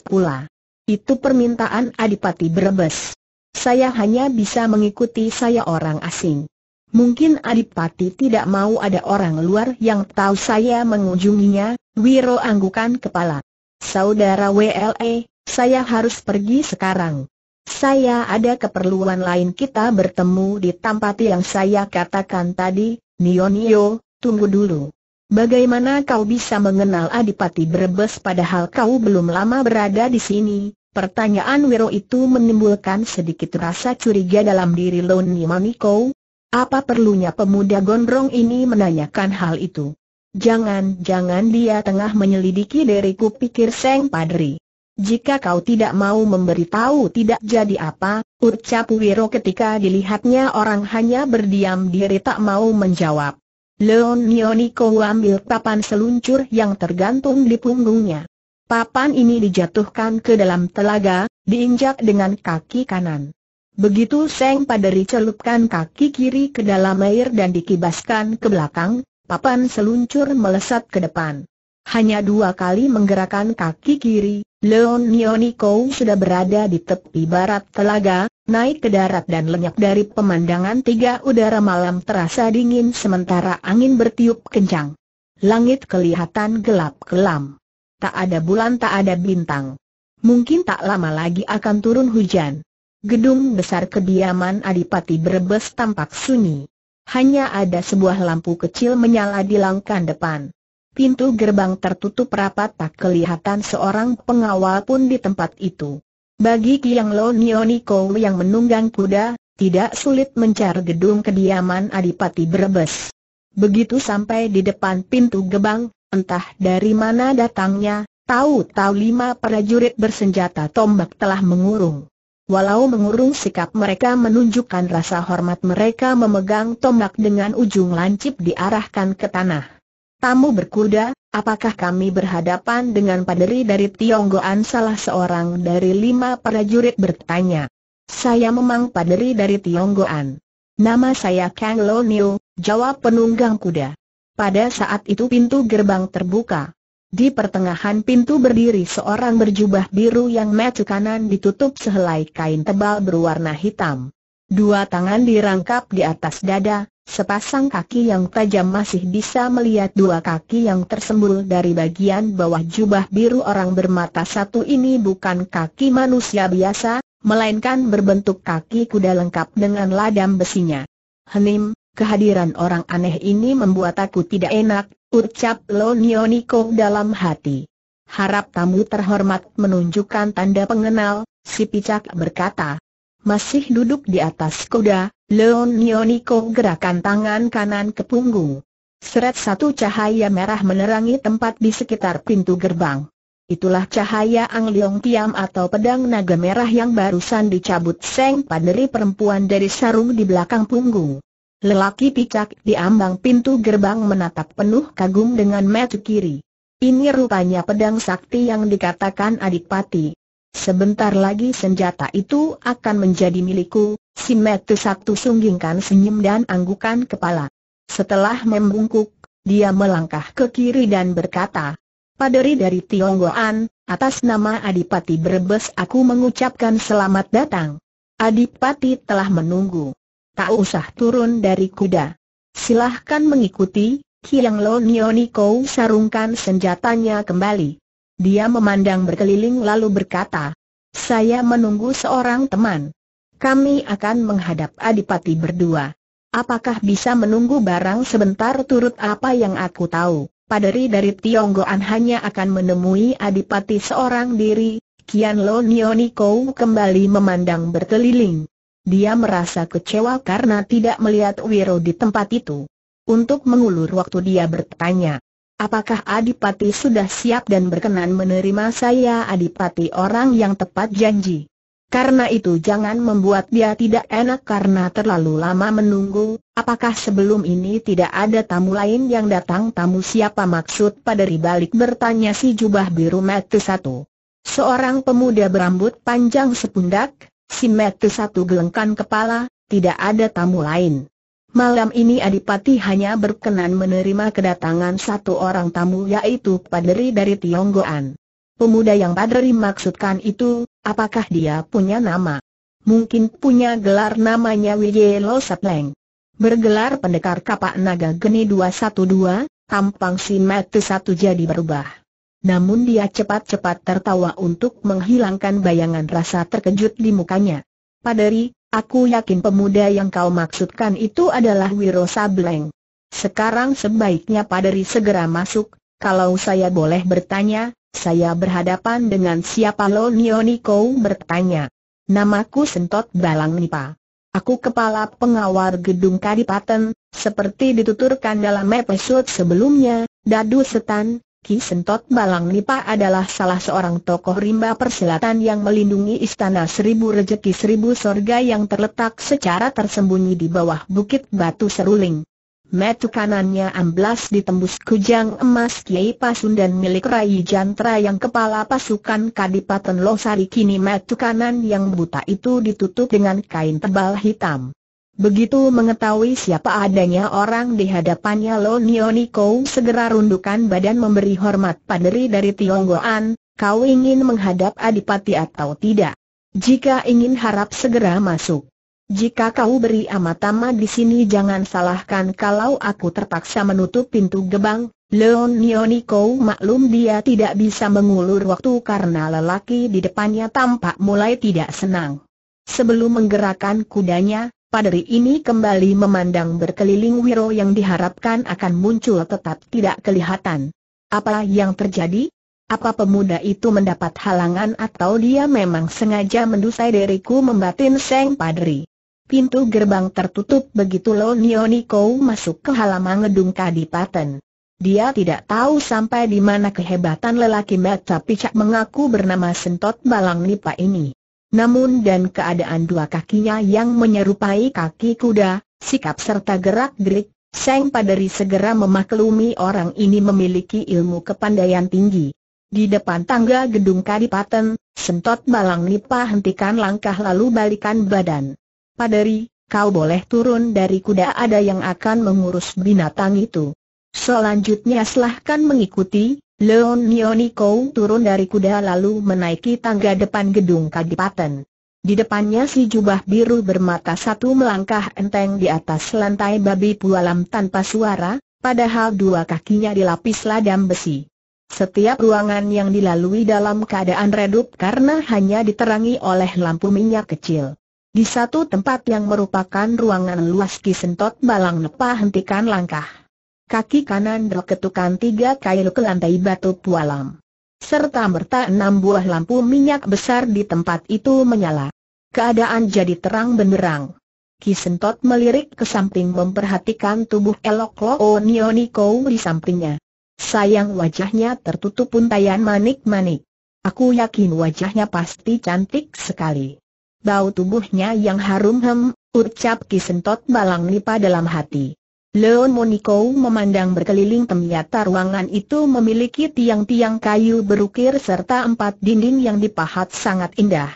pula. Itu permintaan Adipati Brebes. Saya hanya bisa mengikuti saya orang asing. Mungkin Adipati tidak mau ada orang luar yang tahu saya mengunjunginya, Wiro anggukan kepala. Saudara WLE, saya harus pergi sekarang. Saya ada keperluan lain kita bertemu di tempat yang saya katakan tadi, Nio Nio, tunggu dulu. Bagaimana kau bisa mengenal Adipati Brebes padahal kau belum lama berada di sini? Pertanyaan Wiro itu menimbulkan sedikit rasa curiga dalam diri Loni Maniko. Apa perlunya pemuda gondrong ini menanyakan hal itu? Jangan-jangan dia tengah menyelidiki diriku pikir Seng Padri. Jika kau tidak mau memberitahu tidak jadi apa, ucap Wiro ketika dilihatnya orang hanya berdiam diri tak mau menjawab. Leon Nioniko ambil papan seluncur yang tergantung di punggungnya. Papan ini dijatuhkan ke dalam telaga, diinjak dengan kaki kanan. Begitu Seng Paderi celupkan kaki kiri ke dalam air dan dikibaskan ke belakang, papan seluncur melesat ke depan. Hanya dua kali menggerakkan kaki kiri, Leon Nioniko sudah berada di tepi barat telaga, naik ke darat dan lenyap dari pemandangan tiga udara malam terasa dingin sementara angin bertiup kencang. Langit kelihatan gelap kelam. Tak ada bulan tak ada bintang. Mungkin tak lama lagi akan turun hujan. Gedung besar kediaman Adipati Brebes tampak sunyi. Hanya ada sebuah lampu kecil menyala di langkan depan. Pintu gerbang tertutup rapat tak kelihatan seorang pengawal pun di tempat itu. Bagi Kiang Lo Nioniko yang menunggang kuda, tidak sulit mencari gedung kediaman Adipati Brebes. Begitu sampai di depan pintu gerbang, entah dari mana datangnya, tahu-tahu lima prajurit bersenjata tombak telah mengurung. Walau mengurung sikap mereka menunjukkan rasa hormat mereka memegang tombak dengan ujung lancip diarahkan ke tanah. Tamu berkuda, apakah kami berhadapan dengan paderi dari Tionggoan salah seorang dari lima prajurit bertanya. Saya memang paderi dari Tionggoan. Nama saya Kang Lo Niu, jawab penunggang kuda. Pada saat itu pintu gerbang terbuka. Di pertengahan pintu berdiri seorang berjubah biru yang mata kanan ditutup sehelai kain tebal berwarna hitam. Dua tangan dirangkap di atas dada, sepasang kaki yang tajam masih bisa melihat dua kaki yang tersembul dari bagian bawah jubah biru orang bermata satu ini bukan kaki manusia biasa, melainkan berbentuk kaki kuda lengkap dengan ladam besinya. Henim, kehadiran orang aneh ini membuat aku tidak enak, ucap Lo Nioniko dalam hati. Harap tamu terhormat menunjukkan tanda pengenal, si picak berkata. Masih duduk di atas kuda, Lo Nioniko gerakan tangan kanan ke punggung. Seret satu cahaya merah menerangi tempat di sekitar pintu gerbang. Itulah cahaya Ang Leong Kiam atau pedang naga merah yang barusan dicabut Seng Paderi perempuan dari sarung di belakang punggung. Lelaki picak di ambang pintu gerbang menatap penuh kagum dengan mata kiri. Ini rupanya pedang sakti yang dikatakan Adipati. Sebentar lagi senjata itu akan menjadi milikku, si mata satu sunggingkan senyum dan anggukan kepala. Setelah membungkuk, dia melangkah ke kiri dan berkata, Paderi dari Tionggoan, atas nama Adipati Brebes aku mengucapkan selamat datang. Adipati telah menunggu tak usah turun dari kuda. Silahkan mengikuti, Kiang Lo sarungkan senjatanya kembali. Dia memandang berkeliling lalu berkata, saya menunggu seorang teman. Kami akan menghadap Adipati berdua. Apakah bisa menunggu barang sebentar turut apa yang aku tahu? Paderi dari Tionggoan hanya akan menemui Adipati seorang diri, Kian Lo Nioniko kembali memandang berkeliling. Dia merasa kecewa karena tidak melihat Wiro di tempat itu. Untuk mengulur waktu dia bertanya, apakah Adipati sudah siap dan berkenan menerima saya Adipati orang yang tepat janji. Karena itu jangan membuat dia tidak enak karena terlalu lama menunggu, apakah sebelum ini tidak ada tamu lain yang datang tamu siapa maksud pada ribalik bertanya si jubah biru mata satu. Seorang pemuda berambut panjang sepundak, Si Metu satu gelengkan kepala, tidak ada tamu lain. Malam ini Adipati hanya berkenan menerima kedatangan satu orang tamu yaitu Paderi dari Tionggoan. Pemuda yang Paderi maksudkan itu, apakah dia punya nama? Mungkin punya gelar namanya Lo Sapleng. Bergelar pendekar kapak naga geni 212, tampang si Metu satu jadi berubah. Namun dia cepat-cepat tertawa untuk menghilangkan bayangan rasa terkejut di mukanya. Paderi, aku yakin pemuda yang kau maksudkan itu adalah Wiro Sableng. Sekarang sebaiknya Paderi segera masuk, kalau saya boleh bertanya, saya berhadapan dengan siapa Lo Nioniko bertanya. Namaku Sentot Balang Nipa. Aku kepala pengawal gedung Kadipaten, seperti dituturkan dalam episode sebelumnya, Dadu Setan, Ki Sentot Balang Nipa adalah salah seorang tokoh rimba persilatan yang melindungi istana seribu rejeki seribu sorga yang terletak secara tersembunyi di bawah bukit batu seruling. Metu kanannya amblas ditembus kujang emas Kiai Pasundan milik Rai Jantra yang kepala pasukan Kadipaten Losari kini metu kanan yang buta itu ditutup dengan kain tebal hitam. Begitu mengetahui siapa adanya orang di hadapannya Lo Nioniko segera rundukan badan memberi hormat paderi dari Tionggoan, kau ingin menghadap Adipati atau tidak? Jika ingin harap segera masuk. Jika kau beri amat-tama di sini jangan salahkan kalau aku terpaksa menutup pintu gebang, Leon Nioniko maklum dia tidak bisa mengulur waktu karena lelaki di depannya tampak mulai tidak senang. Sebelum menggerakkan kudanya, Padri ini kembali memandang berkeliling Wiro yang diharapkan akan muncul tetap tidak kelihatan. Apa yang terjadi? Apa pemuda itu mendapat halangan atau dia memang sengaja mendusai diriku membatin Seng Padri? Pintu gerbang tertutup begitu Lo Nioniko masuk ke halaman gedung Kadipaten. Dia tidak tahu sampai di mana kehebatan lelaki mata picak mengaku bernama Sentot Balang Nipa ini. Namun dan keadaan dua kakinya yang menyerupai kaki kuda, sikap serta gerak-gerik, Seng Paderi segera memaklumi orang ini memiliki ilmu kepandaian tinggi. Di depan tangga gedung Kadipaten, Sentot Balang Nipa hentikan langkah lalu balikan badan. Paderi, kau boleh turun dari kuda ada yang akan mengurus binatang itu. Selanjutnya silahkan mengikuti, Leon Nioniko turun dari kuda lalu menaiki tangga depan gedung Kadipaten. Di depannya si jubah biru bermata satu melangkah enteng di atas lantai babi pualam tanpa suara, padahal dua kakinya dilapis ladam besi. Setiap ruangan yang dilalui dalam keadaan redup karena hanya diterangi oleh lampu minyak kecil. Di satu tempat yang merupakan ruangan luas Kisentot Balang Nepa hentikan langkah kaki kanan berketukan tiga kail ke lantai batu pualam. Serta merta enam buah lampu minyak besar di tempat itu menyala. Keadaan jadi terang benderang. Kisentot melirik ke samping memperhatikan tubuh elok Lo Nioniko di sampingnya. Sayang wajahnya tertutup untayan manik-manik. Aku yakin wajahnya pasti cantik sekali. Bau tubuhnya yang harum hem, ucap Kisentot balang nipa dalam hati. Leon Moniko memandang berkeliling ternyata ruangan itu memiliki tiang-tiang kayu berukir serta empat dinding yang dipahat sangat indah.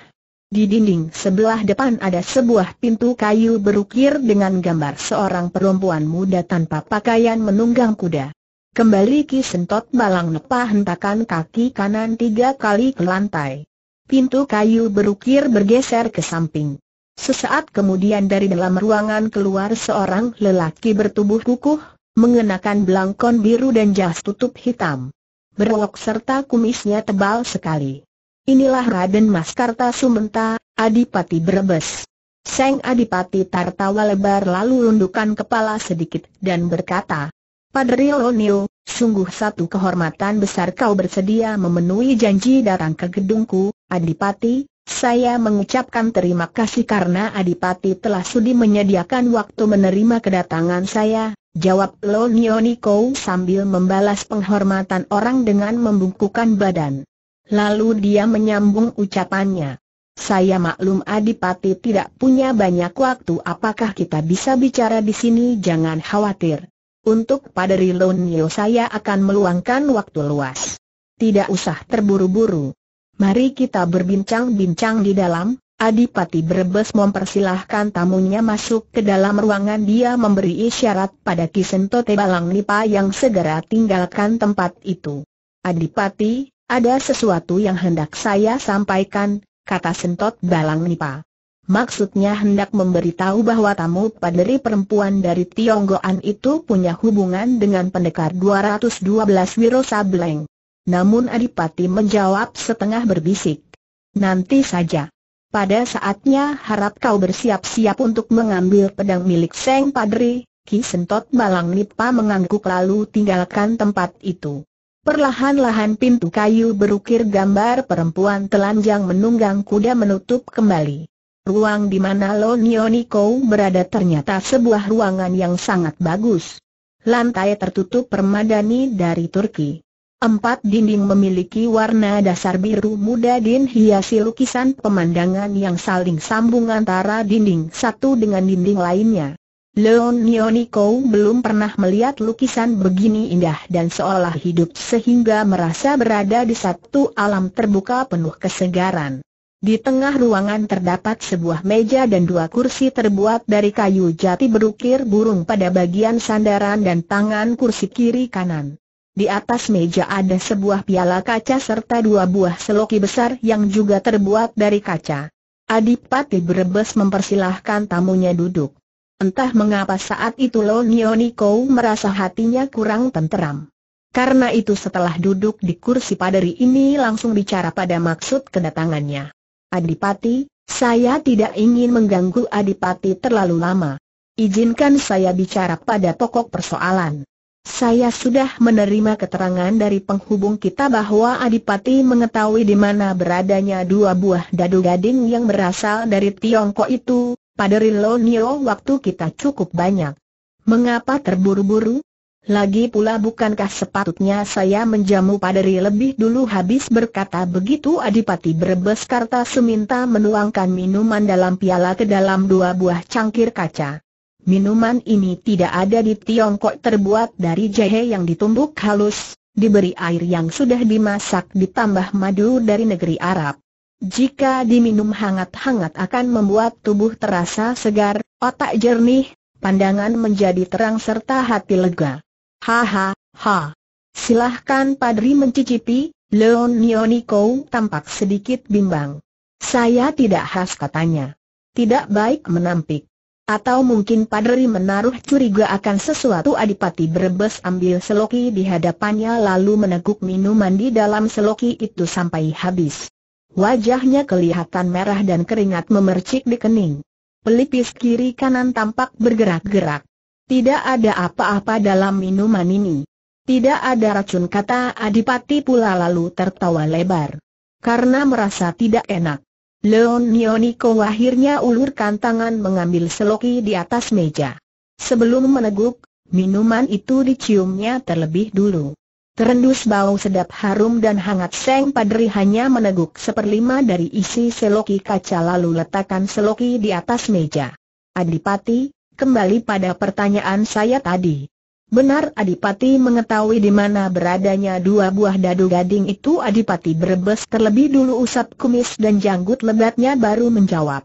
Di dinding sebelah depan ada sebuah pintu kayu berukir dengan gambar seorang perempuan muda tanpa pakaian menunggang kuda. Kembali Ki Sentot Balang Nepa hentakan kaki kanan tiga kali ke lantai. Pintu kayu berukir bergeser ke samping. Sesaat kemudian dari dalam ruangan keluar seorang lelaki bertubuh kukuh, mengenakan belangkon biru dan jas tutup hitam. Berwok serta kumisnya tebal sekali. Inilah Raden Maskarta Sumenta, Adipati Brebes. Seng Adipati tertawa lebar lalu lundukkan kepala sedikit dan berkata, Padri Lonio, sungguh satu kehormatan besar kau bersedia memenuhi janji datang ke gedungku, Adipati, saya mengucapkan terima kasih karena Adipati telah sudi menyediakan waktu menerima kedatangan saya, jawab Lo Nioniko sambil membalas penghormatan orang dengan membungkukkan badan. Lalu dia menyambung ucapannya. Saya maklum Adipati tidak punya banyak waktu apakah kita bisa bicara di sini jangan khawatir. Untuk Padri Lonio saya akan meluangkan waktu luas. Tidak usah terburu-buru. Mari kita berbincang-bincang di dalam, Adipati Brebes mempersilahkan tamunya masuk ke dalam ruangan dia memberi isyarat pada Kisento Tebalang Nipa yang segera tinggalkan tempat itu. Adipati, ada sesuatu yang hendak saya sampaikan, kata Sentot Balang Nipa. Maksudnya hendak memberitahu bahwa tamu paderi perempuan dari Tionggoan itu punya hubungan dengan pendekar 212 Wiro Sableng. Namun Adipati menjawab setengah berbisik. Nanti saja. Pada saatnya harap kau bersiap-siap untuk mengambil pedang milik Seng Padri, Ki Sentot Balang Nipa mengangguk lalu tinggalkan tempat itu. Perlahan-lahan pintu kayu berukir gambar perempuan telanjang menunggang kuda menutup kembali. Ruang di mana Lo Nioniko berada ternyata sebuah ruangan yang sangat bagus. Lantai tertutup permadani dari Turki. Empat dinding memiliki warna dasar biru muda dan hiasi lukisan pemandangan yang saling sambung antara dinding satu dengan dinding lainnya. Leon Nioniko belum pernah melihat lukisan begini indah dan seolah hidup sehingga merasa berada di satu alam terbuka penuh kesegaran. Di tengah ruangan terdapat sebuah meja dan dua kursi terbuat dari kayu jati berukir burung pada bagian sandaran dan tangan kursi kiri kanan. Di atas meja ada sebuah piala kaca serta dua buah seloki besar yang juga terbuat dari kaca. Adipati Brebes mempersilahkan tamunya duduk. Entah mengapa saat itu Lo Nioniko merasa hatinya kurang tenteram. Karena itu setelah duduk di kursi paderi ini langsung bicara pada maksud kedatangannya. Adipati, Saya tidak ingin mengganggu Adipati terlalu lama. Izinkan saya bicara pada pokok persoalan. Saya sudah menerima keterangan dari penghubung kita bahwa Adipati mengetahui di mana beradanya dua buah dadu gading yang berasal dari Tiongkok itu, pada Rilonio waktu kita cukup banyak. Mengapa terburu-buru? Lagi pula bukankah sepatutnya saya menjamu paderi lebih dulu habis berkata begitu Adipati Brebes Karta Suminta menuangkan minuman dalam piala ke dalam dua buah cangkir kaca. Minuman ini tidak ada di Tiongkok terbuat dari jahe yang ditumbuk halus, diberi air yang sudah dimasak ditambah madu dari negeri Arab. Jika diminum hangat-hangat akan membuat tubuh terasa segar, otak jernih, pandangan menjadi terang serta hati lega. Haha, ha. Silahkan Padri mencicipi, Leon Nioniko tampak sedikit bimbang. Saya tidak khas katanya. Tidak baik menampik. Atau mungkin Padri menaruh curiga akan sesuatu Adipati Brebes ambil seloki di hadapannya lalu meneguk minuman di dalam seloki itu sampai habis. Wajahnya kelihatan merah dan keringat memercik di kening. Pelipis kiri kanan tampak bergerak-gerak. Tidak ada apa-apa dalam minuman ini. Tidak ada racun kata Adipati pula lalu tertawa lebar. Karena merasa tidak enak. Leon Nioniko akhirnya ulurkan tangan mengambil seloki di atas meja. Sebelum meneguk, minuman itu diciumnya terlebih dulu. Terendus bau sedap harum dan hangat Seng Padri hanya meneguk seperlima dari isi seloki kaca lalu letakkan seloki di atas meja. Adipati, kembali pada pertanyaan saya tadi. Benar Adipati mengetahui di mana beradanya dua buah dadu gading itu Adipati berebes terlebih dulu usap kumis dan janggut lebatnya baru menjawab.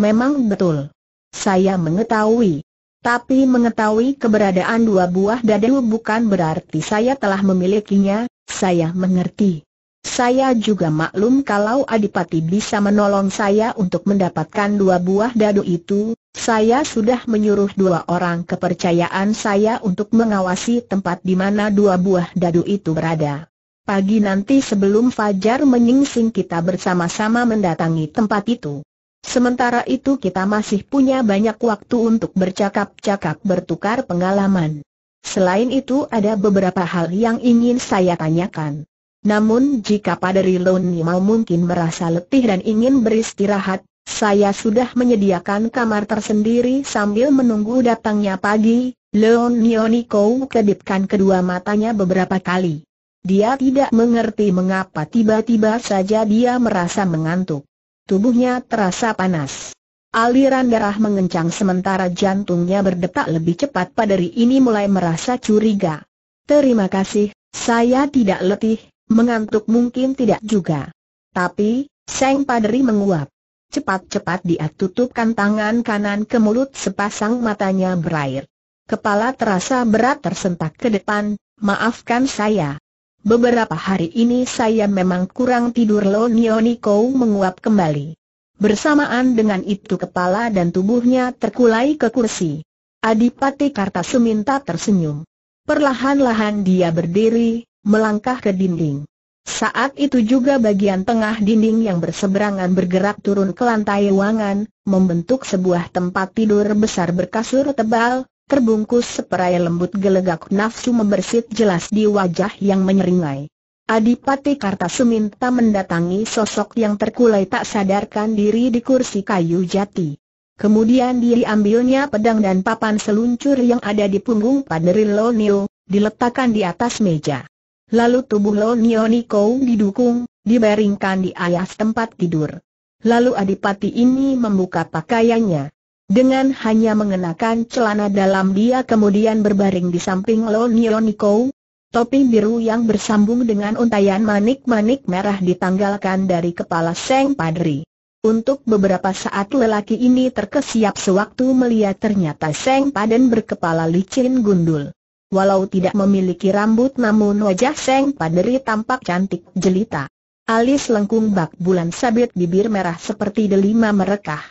Memang betul. Saya mengetahui. Tapi mengetahui keberadaan dua buah dadu bukan berarti saya telah memilikinya, saya mengerti. Saya juga maklum kalau Adipati bisa menolong saya untuk mendapatkan dua buah dadu itu, saya sudah menyuruh dua orang kepercayaan saya untuk mengawasi tempat di mana dua buah dadu itu berada. Pagi nanti sebelum Fajar menyingsing kita bersama-sama mendatangi tempat itu. Sementara itu kita masih punya banyak waktu untuk bercakap-cakap bertukar pengalaman. Selain itu ada beberapa hal yang ingin saya tanyakan. Namun jika Paderi Loni mau mungkin merasa letih dan ingin beristirahat, saya sudah menyediakan kamar tersendiri sambil menunggu datangnya pagi. Leon Nioniko kedipkan kedua matanya beberapa kali. Dia tidak mengerti mengapa tiba-tiba saja dia merasa mengantuk. Tubuhnya terasa panas. Aliran darah mengencang sementara jantungnya berdetak lebih cepat Paderi ini mulai merasa curiga. Terima kasih, saya tidak letih, Mengantuk mungkin tidak juga. Tapi, Seng Padri menguap. Cepat-cepat dia tutupkan tangan kanan ke mulut sepasang matanya berair. Kepala terasa berat tersentak ke depan, maafkan saya. Beberapa hari ini saya memang kurang tidur Lo Nioniko menguap kembali. Bersamaan dengan itu kepala dan tubuhnya terkulai ke kursi. Adipati Kartasuminta tersenyum. Perlahan-lahan dia berdiri, melangkah ke dinding. Saat itu juga bagian tengah dinding yang berseberangan bergerak turun ke lantai ruangan, membentuk sebuah tempat tidur besar berkasur tebal, terbungkus seperai lembut gelegak nafsu membersit jelas di wajah yang menyeringai. Adipati Kartasuminta mendatangi sosok yang terkulai tak sadarkan diri di kursi kayu jati. Kemudian diambilnya pedang dan papan seluncur yang ada di punggung Padri Lonio, diletakkan di atas meja. Lalu tubuh Lo Nioniko didukung, dibaringkan di ayas tempat tidur. Lalu Adipati ini membuka pakaiannya. Dengan hanya mengenakan celana dalam dia kemudian berbaring di samping Lo Nioniko. Topi biru yang bersambung dengan untayan manik-manik merah ditanggalkan dari kepala Seng Padri. Untuk beberapa saat lelaki ini terkesiap sewaktu melihat ternyata Seng Paden berkepala licin gundul. Walau tidak memiliki rambut namun wajah Seng Paderi tampak cantik jelita. Alis lengkung bak bulan sabit bibir merah seperti delima merekah.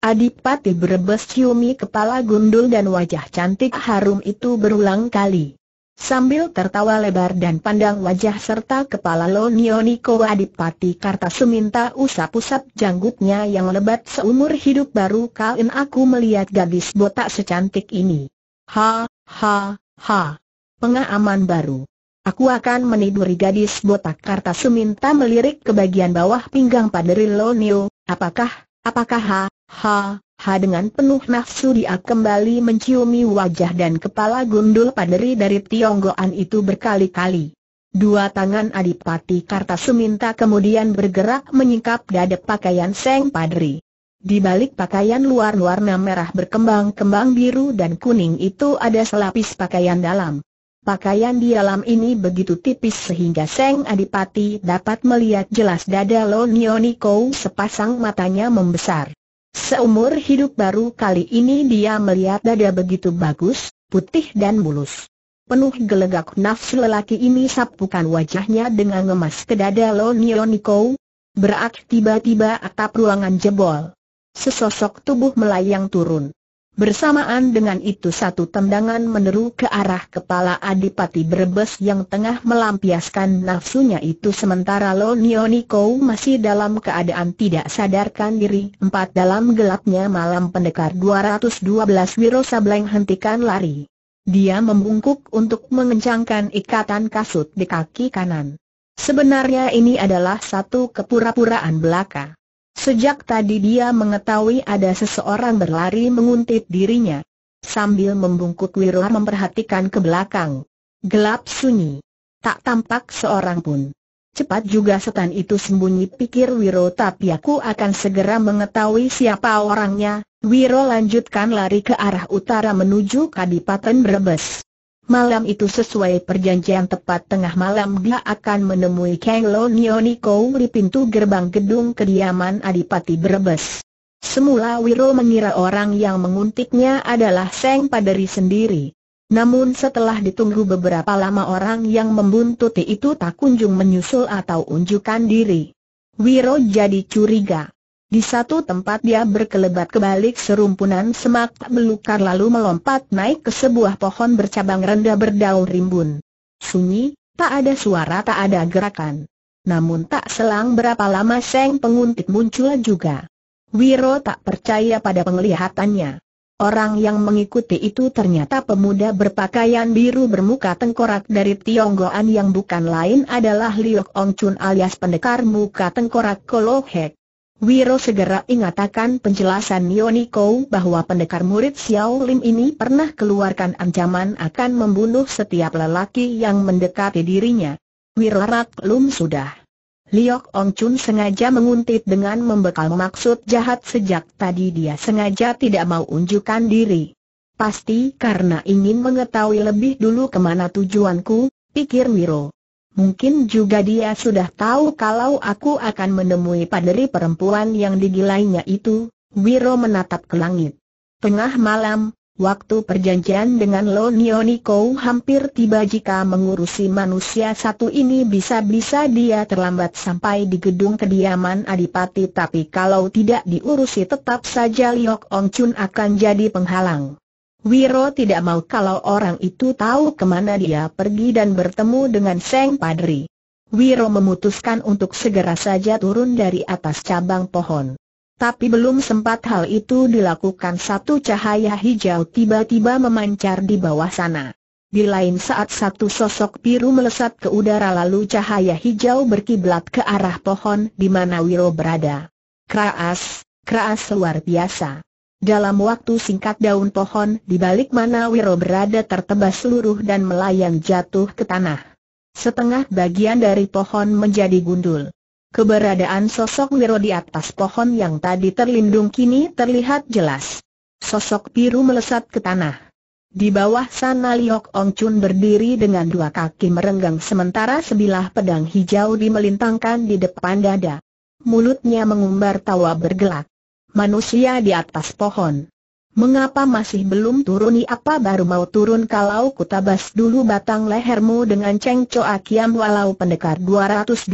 Adipati berebes ciumi kepala gundul dan wajah cantik harum itu berulang kali. Sambil tertawa lebar dan pandang wajah serta kepala Lo Nioniko Adipati Kartasuminta usap-usap janggutnya yang lebat seumur hidup baru kalian aku melihat gadis botak secantik ini. Ha, ha, ha. Pengalaman baru. Aku akan meniduri gadis botak Kartasuminta melirik ke bagian bawah pinggang Padri Lo Nio. Apakah, apakah ha, ha, Ha dengan penuh nafsu dia kembali menciumi wajah dan kepala gundul paderi dari Tionggoan itu berkali-kali. Dua tangan Adipati Kartasuminta kemudian bergerak menyingkap dada pakaian Seng Padri. Di balik pakaian luar warna merah berkembang-kembang biru dan kuning itu ada selapis pakaian dalam. Pakaian di dalam ini begitu tipis sehingga Seng Adipati dapat melihat jelas dada Lo Nioniko sepasang matanya membesar. Seumur hidup baru kali ini dia melihat dada begitu bagus, putih dan mulus. Penuh gelegak nafsu lelaki ini sapukan wajahnya dengan ngemas ke dada Lo Nioniko. Berak tiba-tiba atap ruangan jebol. Sesosok tubuh melayang turun. Bersamaan dengan itu satu tendangan meneru ke arah kepala Adipati Brebes yang tengah melampiaskan nafsunya itu sementara Lo Nioniko masih dalam keadaan tidak sadarkan diri. Empat dalam gelapnya malam pendekar 212 Wiro Sableng hentikan lari. Dia membungkuk untuk mengencangkan ikatan kasut di kaki kanan. Sebenarnya ini adalah satu kepura-puraan belaka. Sejak tadi dia mengetahui ada seseorang berlari menguntit dirinya. Sambil membungkuk Wiro memperhatikan ke belakang. Gelap sunyi. Tak tampak seorang pun. Cepat juga setan itu sembunyi pikir Wiro tapi aku akan segera mengetahui siapa orangnya. Wiro lanjutkan lari ke arah utara menuju Kadipaten Brebes. Malam itu sesuai perjanjian tepat tengah malam dia akan menemui Kang Lo Nioniko di pintu gerbang gedung kediaman Adipati Brebes. Semula Wiro mengira orang yang menguntiknya adalah Seng Paderi sendiri. Namun setelah ditunggu beberapa lama orang yang membuntuti itu tak kunjung menyusul atau unjukkan diri. Wiro jadi curiga. Di satu tempat dia berkelebat kebalik serumpunan semak belukar lalu melompat naik ke sebuah pohon bercabang rendah berdaun rimbun. Sunyi, tak ada suara tak ada gerakan. Namun tak selang berapa lama Seng penguntit muncul juga. Wiro tak percaya pada penglihatannya. Orang yang mengikuti itu ternyata pemuda berpakaian biru bermuka tengkorak dari Tionggoan yang bukan lain adalah Liok Ong Chun alias pendekar muka tengkorak Kolohek. Wiro segera ingatakan penjelasan Nioniko bahwa pendekar murid Xiao Lim ini pernah keluarkan ancaman akan membunuh setiap lelaki yang mendekati dirinya. Wiro raklum sudah. Liok Ong Chun sengaja menguntit dengan membekal maksud jahat sejak tadi dia sengaja tidak mau unjukkan diri. Pasti karena ingin mengetahui lebih dulu ke mana tujuanku, pikir Wiro. Mungkin juga dia sudah tahu kalau aku akan menemui paderi perempuan yang digilainya itu, Wiro menatap ke langit. Tengah malam, waktu perjanjian dengan Lo Nioniko hampir tiba jika mengurusi manusia satu ini bisa-bisa dia terlambat sampai di gedung kediaman Adipati tapi kalau tidak diurusi tetap saja Liok Ong Chun akan jadi penghalang. Wiro tidak mau kalau orang itu tahu ke mana dia pergi dan bertemu dengan Seng Padri. Wiro memutuskan untuk segera saja turun dari atas cabang pohon. Tapi belum sempat hal itu dilakukan satu cahaya hijau tiba-tiba memancar di bawah sana. Di lain saat satu sosok biru melesat ke udara lalu cahaya hijau berkiblat ke arah pohon di mana Wiro berada. Kraas, kraas luar biasa. Dalam waktu singkat daun pohon di balik mana Wiro berada tertebas seluruh dan melayang jatuh ke tanah. Setengah bagian dari pohon menjadi gundul. Keberadaan sosok Wiro di atas pohon yang tadi terlindung kini terlihat jelas. Sosok biru melesat ke tanah. Di bawah sana Liok Ong Chun berdiri dengan dua kaki merenggang sementara sebilah pedang hijau dimelintangkan di depan dada. Mulutnya mengumbar tawa bergelak manusia di atas pohon. Mengapa masih belum turuni apa baru mau turun kalau kutabas dulu batang lehermu dengan Cheng Choa Kiam walau pendekar 212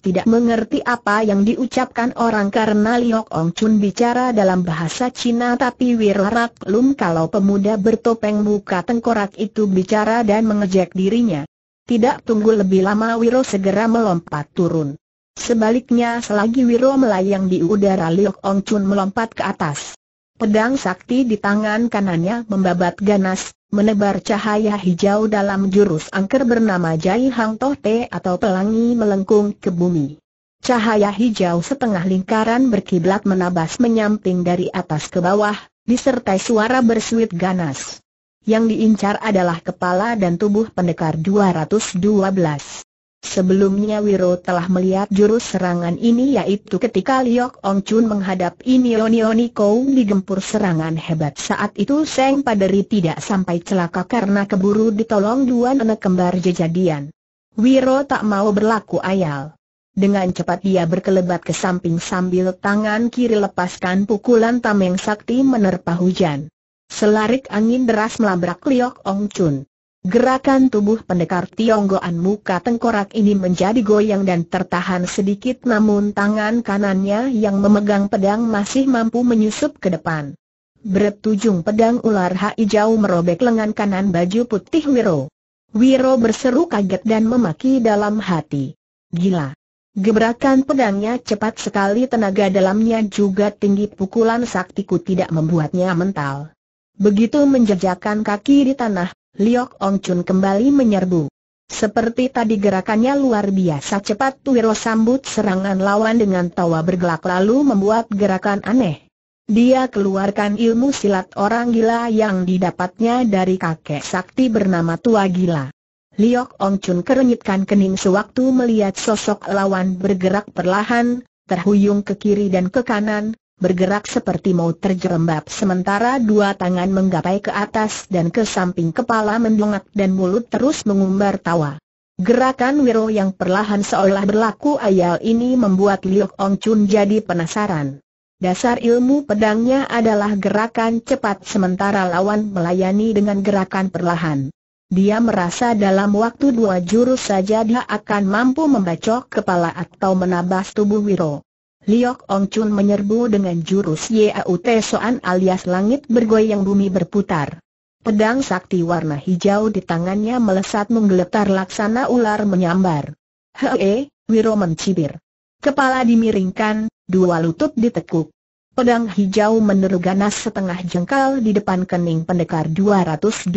tidak mengerti apa yang diucapkan orang karena Liok Ong Chun bicara dalam bahasa Cina tapi Wirarak Lum kalau pemuda bertopeng muka tengkorak itu bicara dan mengejek dirinya. Tidak tunggu lebih lama Wiro segera melompat turun. Sebaliknya selagi Wiro melayang di udara Liok Ong Chun melompat ke atas. Pedang sakti di tangan kanannya membabat ganas, menebar cahaya hijau dalam jurus angker bernama Jai Hang Toh Te atau pelangi melengkung ke bumi. Cahaya hijau setengah lingkaran berkiblat menabas menyamping dari atas ke bawah, disertai suara bersuit ganas. Yang diincar adalah kepala dan tubuh pendekar 212. Sebelumnya Wiro telah melihat jurus serangan ini yaitu ketika Liok Ong Chun menghadap Inioni Kou digempur serangan hebat saat itu Seng Paderi tidak sampai celaka karena keburu ditolong dua anak kembar jejadian. Wiro tak mau berlaku ayal. Dengan cepat dia berkelebat ke samping sambil tangan kiri lepaskan pukulan tameng sakti menerpa hujan. Selarik angin deras melabrak Liok Ong Chun. Gerakan tubuh pendekar Tionggoan muka tengkorak ini menjadi goyang dan tertahan sedikit namun tangan kanannya yang memegang pedang masih mampu menyusup ke depan. Bertujung pedang ular hijau merobek lengan kanan baju putih Wiro. Wiro berseru kaget dan memaki dalam hati. Gila! Gebrakan pedangnya cepat sekali tenaga dalamnya juga tinggi pukulan saktiku tidak membuatnya mental. Begitu menjejakkan kaki di tanah, Liok Ong Chun kembali menyerbu. Seperti tadi gerakannya luar biasa cepat Tuiro sambut serangan lawan dengan tawa bergelak lalu membuat gerakan aneh. Dia keluarkan ilmu silat orang gila yang didapatnya dari kakek sakti bernama Tua Gila. Liok Ong Chun kerenyitkan kening sewaktu melihat sosok lawan bergerak perlahan, terhuyung ke kiri dan ke kanan, bergerak seperti mau terjerembab sementara dua tangan menggapai ke atas dan ke samping kepala mendongak dan mulut terus mengumbar tawa. Gerakan Wiro yang perlahan seolah berlaku ayal ini membuat Liok Ong Chun jadi penasaran. Dasar ilmu pedangnya adalah gerakan cepat sementara lawan melayani dengan gerakan perlahan. Dia merasa dalam waktu dua jurus saja dia akan mampu membacok kepala atau menabas tubuh Wiro. Liok Ong Chun menyerbu dengan jurus Yau Soan alias langit bergoyang bumi berputar. Pedang sakti warna hijau di tangannya melesat menggeletar laksana ular menyambar. Hei, Wiro mencibir. Kepala dimiringkan, dua lutut ditekuk. Pedang hijau meneru ganas setengah jengkal di depan kening pendekar 212.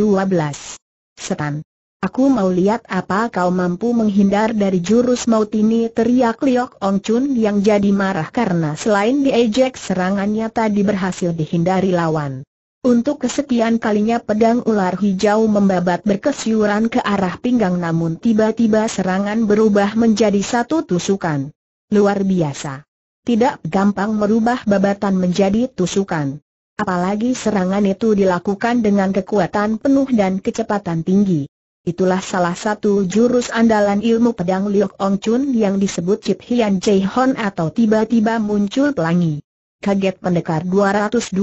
Setan. Aku mau lihat apa kau mampu menghindar dari jurus maut ini teriak Liok Ong Chun yang jadi marah karena selain diejek serangannya tadi berhasil dihindari lawan. Untuk kesekian kalinya pedang ular hijau membabat berkesyuran ke arah pinggang namun tiba-tiba serangan berubah menjadi satu tusukan. Luar biasa. Tidak gampang merubah babatan menjadi tusukan. Apalagi serangan itu dilakukan dengan kekuatan penuh dan kecepatan tinggi. Itulah salah satu jurus andalan ilmu pedang Liok Ong Chun yang disebut Chip Hian Chai Hon atau tiba-tiba muncul pelangi. Kaget pendekar 212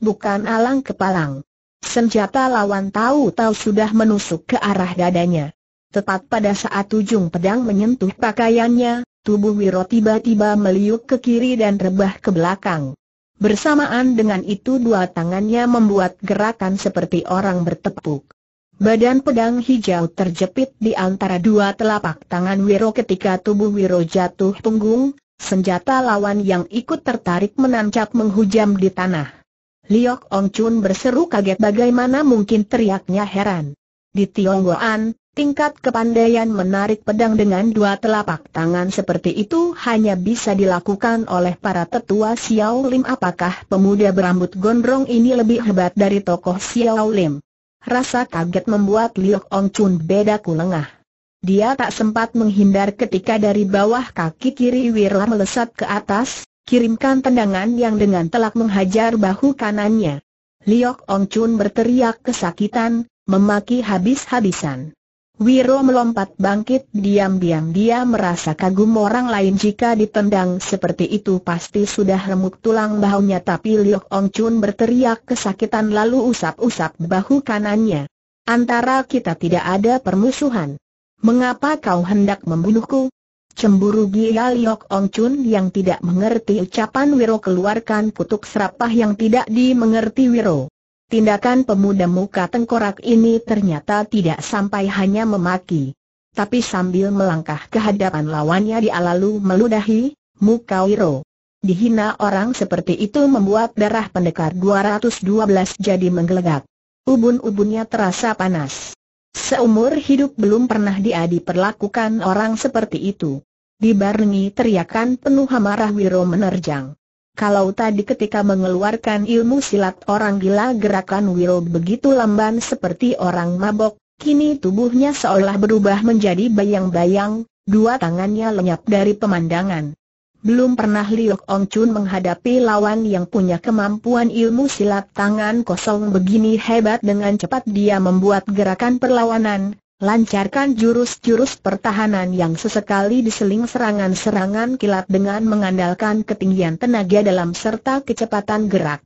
bukan alang kepalang. Senjata lawan tahu-tahu sudah menusuk ke arah dadanya. Tepat pada saat ujung pedang menyentuh pakaiannya, tubuh Wiro tiba-tiba meliuk ke kiri dan rebah ke belakang. Bersamaan dengan itu dua tangannya membuat gerakan seperti orang bertepuk. Badan pedang hijau terjepit di antara dua telapak tangan Wiro ketika tubuh Wiro jatuh punggung, senjata lawan yang ikut tertarik menancap menghujam di tanah. Liok Ong Chun berseru kaget bagaimana mungkin teriaknya heran. Di Tionggoan, tingkat kepandaian menarik pedang dengan dua telapak tangan seperti itu hanya bisa dilakukan oleh para tetua Xiao Lim apakah pemuda berambut gondrong ini lebih hebat dari tokoh Xiao Lim? Rasa kaget membuat Liok Ong Chun bedaku lengah. Dia tak sempat menghindar ketika dari bawah kaki kiri Wirla melesat ke atas, kirimkan tendangan yang dengan telak menghajar bahu kanannya. Liok Ong Chun berteriak kesakitan, memaki habis-habisan. Wiro melompat bangkit diam-diam dia merasa kagum orang lain jika ditendang seperti itu pasti sudah remuk tulang bahunya tapi Liok Ong Chun berteriak kesakitan lalu usap-usap bahu kanannya. Antara kita tidak ada permusuhan. Mengapa kau hendak membunuhku? Cemburu gila Liok Ong Chun yang tidak mengerti ucapan Wiro keluarkan kutuk serapah yang tidak dimengerti Wiro. Tindakan pemuda muka tengkorak ini ternyata tidak sampai hanya memaki. Tapi sambil melangkah ke hadapan lawannya dia lalu meludahi, muka Wiro. Dihina orang seperti itu membuat darah pendekar 212 jadi menggelegak. Ubun-ubunnya terasa panas. Seumur hidup belum pernah dia diperlakukan orang seperti itu. Dibarengi teriakan penuh amarah Wiro menerjang. Kalau tadi ketika mengeluarkan ilmu silat orang gila gerakan Wiro begitu lamban seperti orang mabok, kini tubuhnya seolah berubah menjadi bayang-bayang, dua tangannya lenyap dari pemandangan. Belum pernah Liok Ong Chun menghadapi lawan yang punya kemampuan ilmu silat tangan kosong begini hebat dengan cepat dia membuat gerakan perlawanan, lancarkan jurus-jurus pertahanan yang sesekali diseling serangan-serangan kilat dengan mengandalkan ketinggian tenaga dalam serta kecepatan gerak.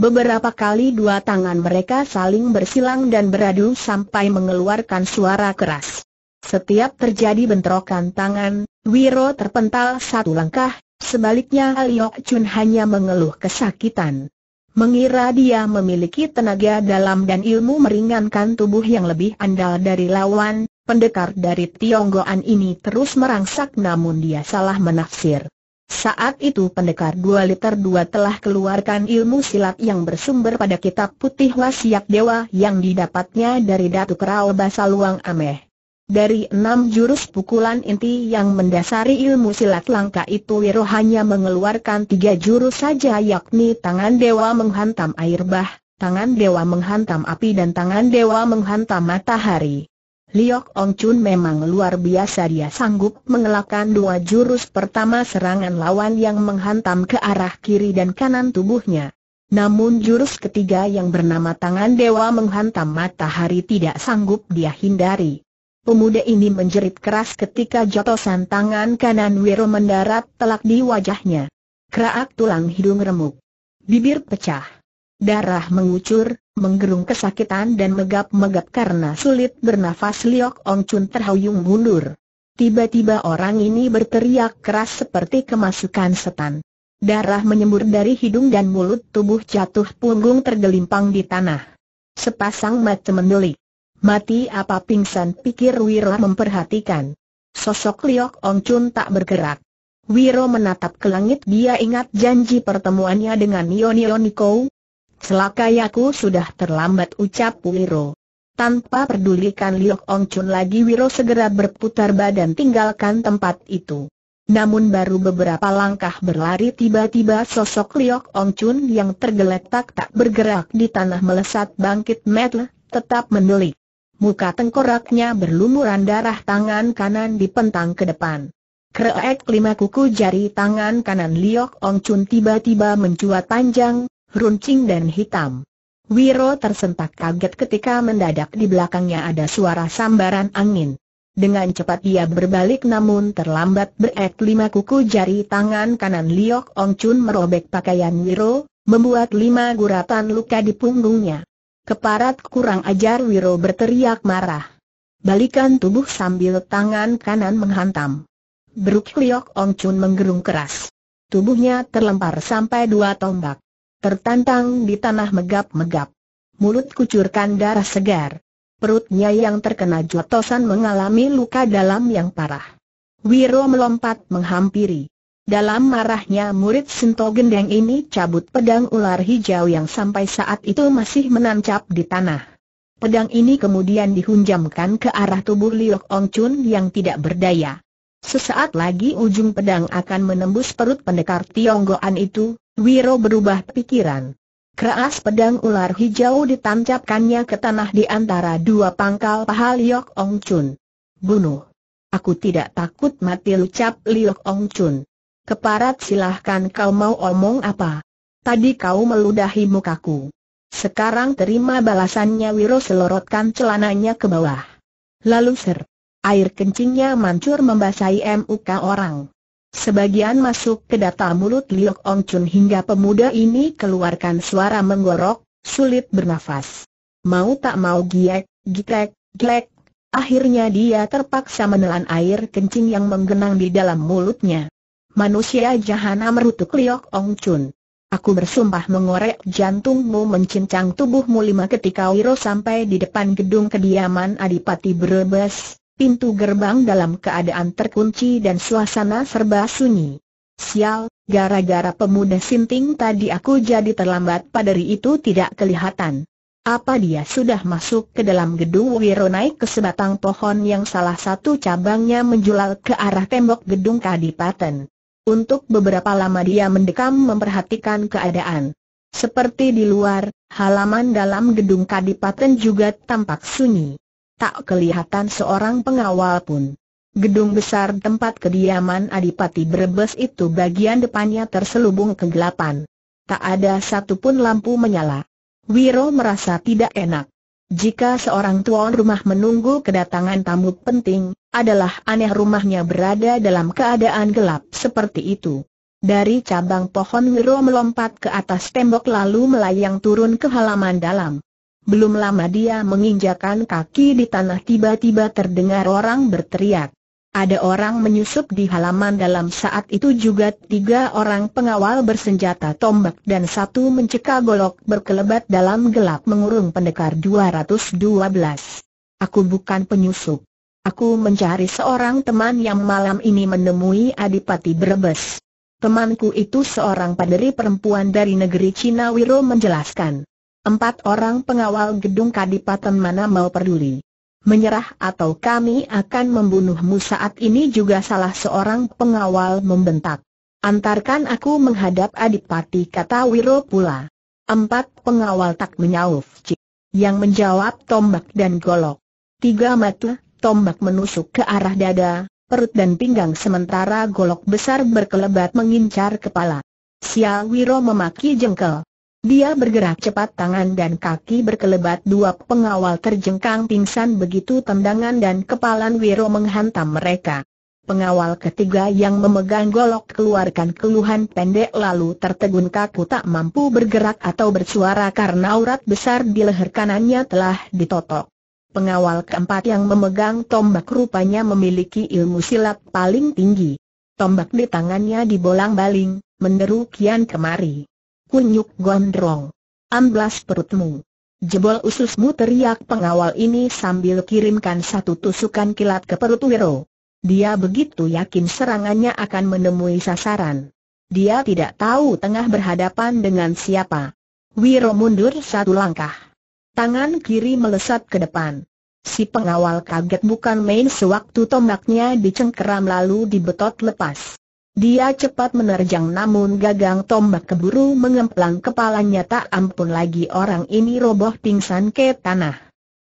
Beberapa kali dua tangan mereka saling bersilang dan beradu sampai mengeluarkan suara keras. Setiap terjadi bentrokan tangan, Wiro terpental satu langkah, sebaliknya Aliok Chun hanya mengeluh kesakitan. Mengira dia memiliki tenaga dalam dan ilmu meringankan tubuh yang lebih andal dari lawan, pendekar dari Tionggoan ini terus merangsak namun dia salah menafsir. Saat itu pendekar dua liter dua telah keluarkan ilmu silat yang bersumber pada kitab putih wasiat dewa yang didapatnya dari Datuk Rao Basaluang Ameh. Dari enam jurus pukulan inti yang mendasari ilmu silat langka itu Wiro hanya mengeluarkan tiga jurus saja yakni tangan dewa menghantam air bah, tangan dewa menghantam api dan tangan dewa menghantam matahari. Liok Ong Chun memang luar biasa dia sanggup mengelakkan dua jurus pertama serangan lawan yang menghantam ke arah kiri dan kanan tubuhnya. Namun jurus ketiga yang bernama tangan dewa menghantam matahari tidak sanggup dia hindari. Pemuda ini menjerit keras ketika jotosan tangan kanan Wiro mendarat telak di wajahnya. Kerak tulang hidung remuk. Bibir pecah. Darah mengucur, menggerung kesakitan dan megap-megap karena sulit bernafas Liok Ong Chun terhuyung mundur. Tiba-tiba orang ini berteriak keras seperti kemasukan setan. Darah menyembur dari hidung dan mulut tubuh jatuh punggung tergelimpang di tanah. Sepasang mata mendelik. Mati apa pingsan pikir Wiro memperhatikan. Sosok Liok Ong Chun tak bergerak. Wiro menatap ke langit dia ingat janji pertemuannya dengan Yon Niko. Selakayaku sudah terlambat ucap Wiro. Tanpa pedulikan Liok Ong Chun lagi Wiro segera berputar badan tinggalkan tempat itu. Namun baru beberapa langkah berlari tiba-tiba sosok Liok Ong Chun yang tergeletak tak bergerak di tanah melesat bangkit metle, tetap mendelik. Muka tengkoraknya berlumuran darah tangan kanan dipentang ke depan. Kreek lima kuku jari tangan kanan Liok Ong Chun tiba-tiba mencuat panjang, runcing dan hitam. Wiro tersentak kaget ketika mendadak di belakangnya ada suara sambaran angin. Dengan cepat dia berbalik namun terlambat beek lima kuku jari tangan kanan Liok Ong Chun merobek pakaian Wiro, membuat lima guratan luka di punggungnya. Keparat kurang ajar Wiro berteriak marah. Balikan tubuh sambil tangan kanan menghantam. Beruk Liok Ong Chun menggerung keras. Tubuhnya terlempar sampai dua tombak. Tertantang di tanah megap-megap. Mulut kucurkan darah segar. Perutnya yang terkena jotosan mengalami luka dalam yang parah. Wiro melompat menghampiri. Dalam marahnya murid Sinto Gendeng ini cabut pedang ular hijau yang sampai saat itu masih menancap di tanah. Pedang ini kemudian dihunjamkan ke arah tubuh Liok Ong Chun yang tidak berdaya. Sesaat lagi ujung pedang akan menembus perut pendekar Tionggoan itu, Wiro berubah pikiran. Keras pedang ular hijau ditancapkannya ke tanah di antara dua pangkal paha Liok Ong Chun. Bunuh. Aku tidak takut mati ucap Liok Ong Chun. Keparat silahkan kau mau omong apa. Tadi kau meludahi mukaku. Sekarang terima balasannya Wiro selorotkan celananya ke bawah. Lalu ser. Air kencingnya mancur membasahi muka orang. Sebagian masuk ke data mulut Liok Ong Chun hingga pemuda ini keluarkan suara menggorok, sulit bernafas. Mau tak mau giek, giek, giek, akhirnya dia terpaksa menelan air kencing yang menggenang di dalam mulutnya. Manusia jahanam merutuk Liok Ong Chun. Aku bersumpah mengorek jantungmu mencincang tubuhmu lima ketika Wiro sampai di depan gedung kediaman Adipati Brebes, pintu gerbang dalam keadaan terkunci dan suasana serba sunyi. Sial, gara-gara pemuda sinting tadi aku jadi terlambat padari itu tidak kelihatan. Apa dia sudah masuk ke dalam gedung Wiro naik ke sebatang pohon yang salah satu cabangnya menjual ke arah tembok gedung Kadipaten. Untuk beberapa lama dia mendekam memperhatikan keadaan. Seperti di luar, halaman dalam gedung Kadipaten juga tampak sunyi tak kelihatan seorang pengawal pun. Gedung besar tempat kediaman Adipati Brebes itu bagian depannya terselubung kegelapan. Tak ada satupun lampu menyala. Wiro merasa tidak enak. Jika seorang tuan rumah menunggu kedatangan tamu penting, adalah aneh rumahnya berada dalam keadaan gelap seperti itu. Dari cabang pohon Wiro melompat ke atas tembok lalu melayang turun ke halaman dalam. Belum lama dia menginjakan kaki di tanah tiba-tiba terdengar orang berteriak. Ada orang menyusup di halaman dalam saat itu juga tiga orang pengawal bersenjata tombak dan satu mencekal golok berkelebat dalam gelap mengurung pendekar 212. Aku bukan penyusup. Aku mencari seorang teman yang malam ini menemui Adipati Brebes. Temanku itu seorang paderi perempuan dari negeri Cina Wiro menjelaskan. Empat orang pengawal gedung kadipaten mana mau peduli. Menyerah atau kami akan membunuhmu saat ini juga salah seorang pengawal membentak. Antarkan aku menghadap adipati kata Wiro pula. Empat pengawal tak menyauf Yang menjawab tombak dan golok. Tiga mata, tombak menusuk ke arah dada, perut dan pinggang sementara golok besar berkelebat mengincar kepala. Sial Wiro memaki jengkel. Dia bergerak cepat tangan dan kaki berkelebat dua pengawal terjengkang pingsan begitu tendangan dan kepalan Wiro menghantam mereka. Pengawal ketiga yang memegang golok keluarkan keluhan pendek lalu tertegun kaku tak mampu bergerak atau bersuara karena urat besar di leher kanannya telah ditotok. Pengawal keempat yang memegang tombak rupanya memiliki ilmu silat paling tinggi. Tombak di tangannya dibolang-baling, menderu kian kemari kunyuk gondrong. Amblas perutmu. Jebol ususmu teriak pengawal ini sambil kirimkan satu tusukan kilat ke perut Wiro. Dia begitu yakin serangannya akan menemui sasaran. Dia tidak tahu tengah berhadapan dengan siapa. Wiro mundur satu langkah. Tangan kiri melesat ke depan. Si pengawal kaget bukan main sewaktu tombaknya dicengkeram lalu dibetot lepas. Dia cepat menerjang namun gagang tombak keburu mengemplang kepalanya tak ampun lagi orang ini roboh pingsan ke tanah.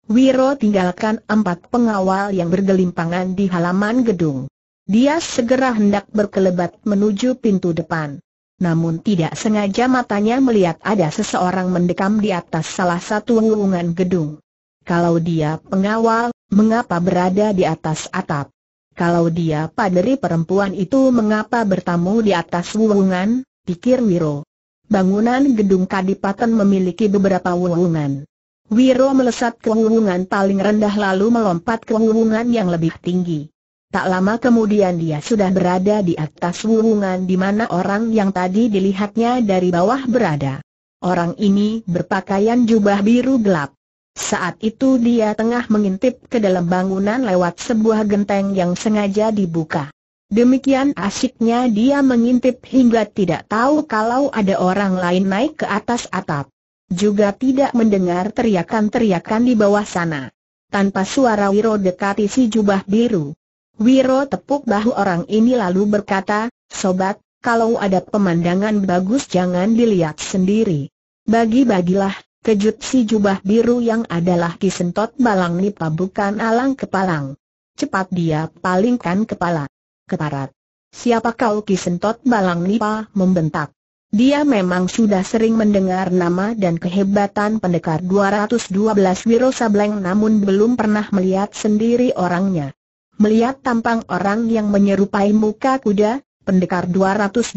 Wiro tinggalkan empat pengawal yang bergelimpangan di halaman gedung. Dia segera hendak berkelebat menuju pintu depan. Namun tidak sengaja matanya melihat ada seseorang mendekam di atas salah satu lubungan gedung. Kalau dia pengawal, mengapa berada di atas atap? Kalau dia paderi perempuan itu mengapa bertamu di atas wuwungan, pikir Wiro. Bangunan gedung kadipaten memiliki beberapa wuwungan. Wiro melesat ke wuwungan paling rendah lalu melompat ke wuwungan yang lebih tinggi. Tak lama kemudian dia sudah berada di atas wuwungan di mana orang yang tadi dilihatnya dari bawah berada. Orang ini berpakaian jubah biru gelap. Saat itu dia tengah mengintip ke dalam bangunan lewat sebuah genteng yang sengaja dibuka. Demikian asiknya dia mengintip hingga tidak tahu kalau ada orang lain naik ke atas atap. Juga tidak mendengar teriakan-teriakan di bawah sana. Tanpa suara Wiro dekati si jubah biru. Wiro tepuk bahu orang ini lalu berkata, Sobat, kalau ada pemandangan bagus jangan dilihat sendiri. Bagi-bagilah, Kejut si jubah biru yang adalah kisentot balang nipa bukan alang kepalang. Cepat dia palingkan kepala. Keparat. Siapa kau kisentot balang nipa membentak. Dia memang sudah sering mendengar nama dan kehebatan pendekar 212 Wiro Sableng namun belum pernah melihat sendiri orangnya. Melihat tampang orang yang menyerupai muka kuda, pendekar 212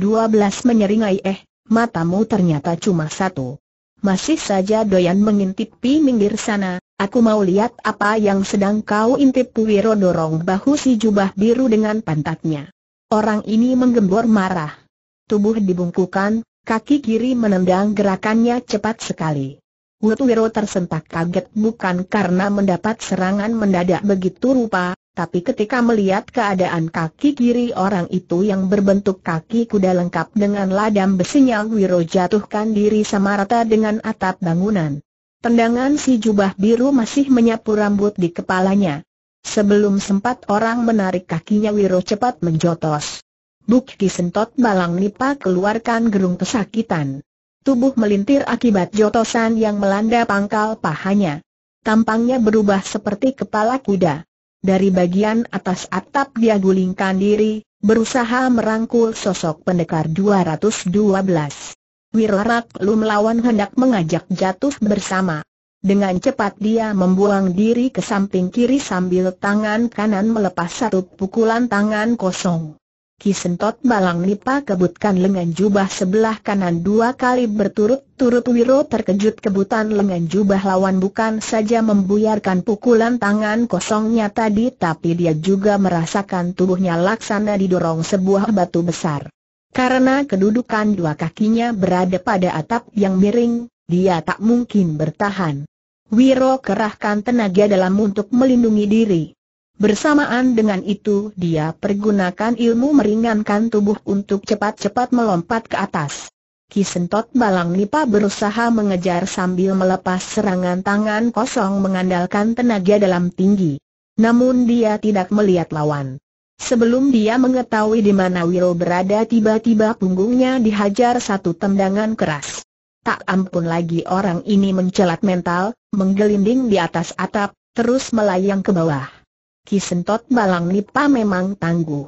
menyeringai eh, matamu ternyata cuma satu. Masih saja doyan mengintipi minggir sana, aku mau lihat apa yang sedang kau intip Wiro dorong bahu si jubah biru dengan pantatnya. Orang ini menggembor marah tubuh dibungkukan, kaki kiri menendang gerakannya cepat sekali. Wiro tersentak kaget bukan karena mendapat serangan mendadak begitu rupa, tapi ketika melihat keadaan kaki kiri orang itu yang berbentuk kaki kuda lengkap dengan ladam besinya Wiro jatuhkan diri sama rata dengan atap bangunan. Tendangan si jubah biru masih menyapu rambut di kepalanya. Sebelum sempat orang menarik kakinya Wiro cepat menjotos. Buk Kisentot Balang Nipa keluarkan gerung kesakitan. Tubuh melintir akibat jotosan yang melanda pangkal pahanya. Tampangnya berubah seperti kepala kuda. Dari bagian atas atap dia gulingkan diri, berusaha merangkul sosok pendekar 212. Wirorak lu melawan hendak mengajak jatuh bersama. Dengan cepat dia membuang diri ke samping kiri sambil tangan kanan melepas satu pukulan tangan kosong. Kisentot Balang Nipa kebutkan lengan jubah sebelah kanan dua kali berturut-turut Wiro terkejut kebutan lengan jubah lawan bukan saja membuyarkan pukulan tangan kosongnya tadi tapi dia juga merasakan tubuhnya laksana didorong sebuah batu besar. Karena kedudukan dua kakinya berada pada atap yang miring, dia tak mungkin bertahan. Wiro kerahkan tenaga dalam untuk melindungi diri. Bersamaan dengan itu dia pergunakan ilmu meringankan tubuh untuk cepat-cepat melompat ke atas. Kisentot Balang Nipa berusaha mengejar sambil melepas serangan tangan kosong mengandalkan tenaga dalam tinggi. Namun dia tidak melihat lawan. Sebelum dia mengetahui di mana Wiro berada tiba-tiba punggungnya dihajar satu tendangan keras. Tak ampun lagi orang ini mencelat mental, menggelinding di atas atap, terus melayang ke bawah. Kisentot Balang Nipa memang tangguh.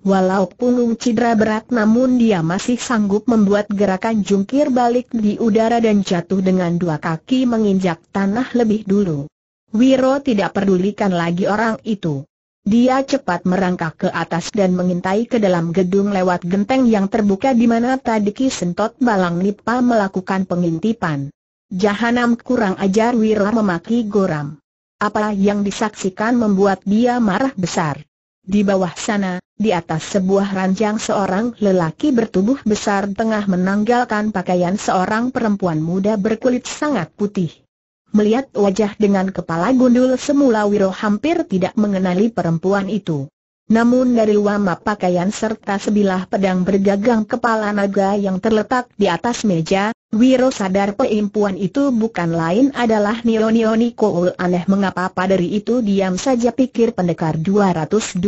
Walau punggung cedera berat namun dia masih sanggup membuat gerakan jungkir balik di udara dan jatuh dengan dua kaki menginjak tanah lebih dulu. Wiro tidak pedulikan lagi orang itu. Dia cepat merangkak ke atas dan mengintai ke dalam gedung lewat genteng yang terbuka di mana tadi Kisentot Balang Nipa melakukan pengintipan. Jahanam kurang ajar Wiro memaki Goram. Apa yang disaksikan membuat dia marah besar. Di bawah sana, di atas sebuah ranjang seorang lelaki bertubuh besar tengah menanggalkan pakaian seorang perempuan muda berkulit sangat putih. Melihat wajah dengan kepala gundul semula Wiro hampir tidak mengenali perempuan itu. Namun dari wama pakaian serta sebilah pedang bergagang kepala naga yang terletak di atas meja, Wiro sadar perempuan itu bukan lain adalah Nioni Koul aneh mengapa padari itu diam saja pikir pendekar 212.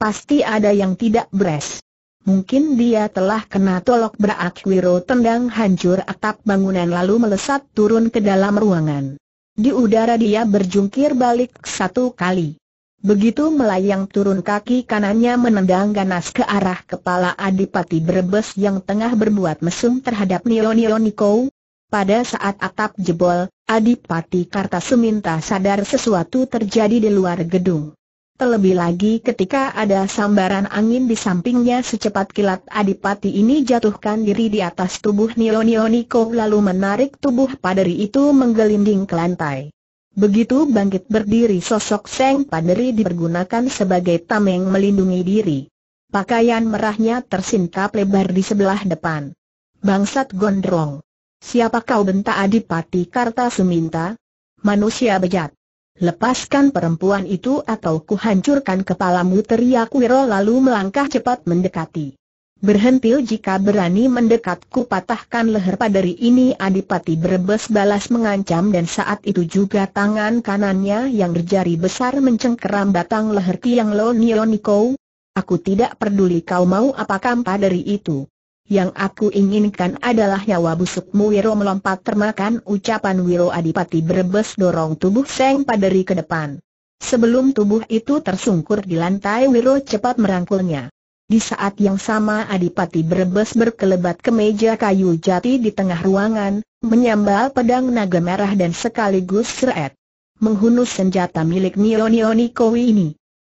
Pasti ada yang tidak beres. Mungkin dia telah kena tolok berak Wiro tendang hancur atap bangunan lalu melesat turun ke dalam ruangan. Di udara dia berjungkir balik satu kali. Begitu melayang turun kaki kanannya menendang ganas ke arah kepala Adipati Brebes yang tengah berbuat mesum terhadap Nilo-Nilo Niko. Pada saat atap jebol, Adipati Kartasuminta sadar sesuatu terjadi di luar gedung. Terlebih lagi ketika ada sambaran angin di sampingnya secepat kilat Adipati ini jatuhkan diri di atas tubuh Nilo-Nilo Niko lalu menarik tubuh paderi itu menggelinding ke lantai. Begitu bangkit berdiri sosok Seng Paderi dipergunakan sebagai tameng melindungi diri. Pakaian merahnya tersingkap lebar di sebelah depan. Bangsat gondrong. Siapa kau bentak Adipati Karta Suminta? Manusia bejat. Lepaskan perempuan itu atau kuhancurkan kepalamu teriak Wiro lalu melangkah cepat mendekati. Berhentil jika berani mendekatku patahkan leher padari ini Adipati Brebes balas mengancam dan saat itu juga tangan kanannya yang berjari besar mencengkeram batang leher Kiang Lo Nioniko. Aku tidak peduli kau mau apakah padari itu. Yang aku inginkan adalah nyawa busukmu Wiro melompat termakan ucapan Wiro Adipati Brebes dorong tubuh Seng Padari ke depan. Sebelum tubuh itu tersungkur di lantai Wiro cepat merangkulnya. Di saat yang sama Adipati Brebes berkelebat ke meja kayu jati di tengah ruangan, menyambal pedang naga merah dan sekaligus seret. Menghunus senjata milik Nio Nio Nikowi ini.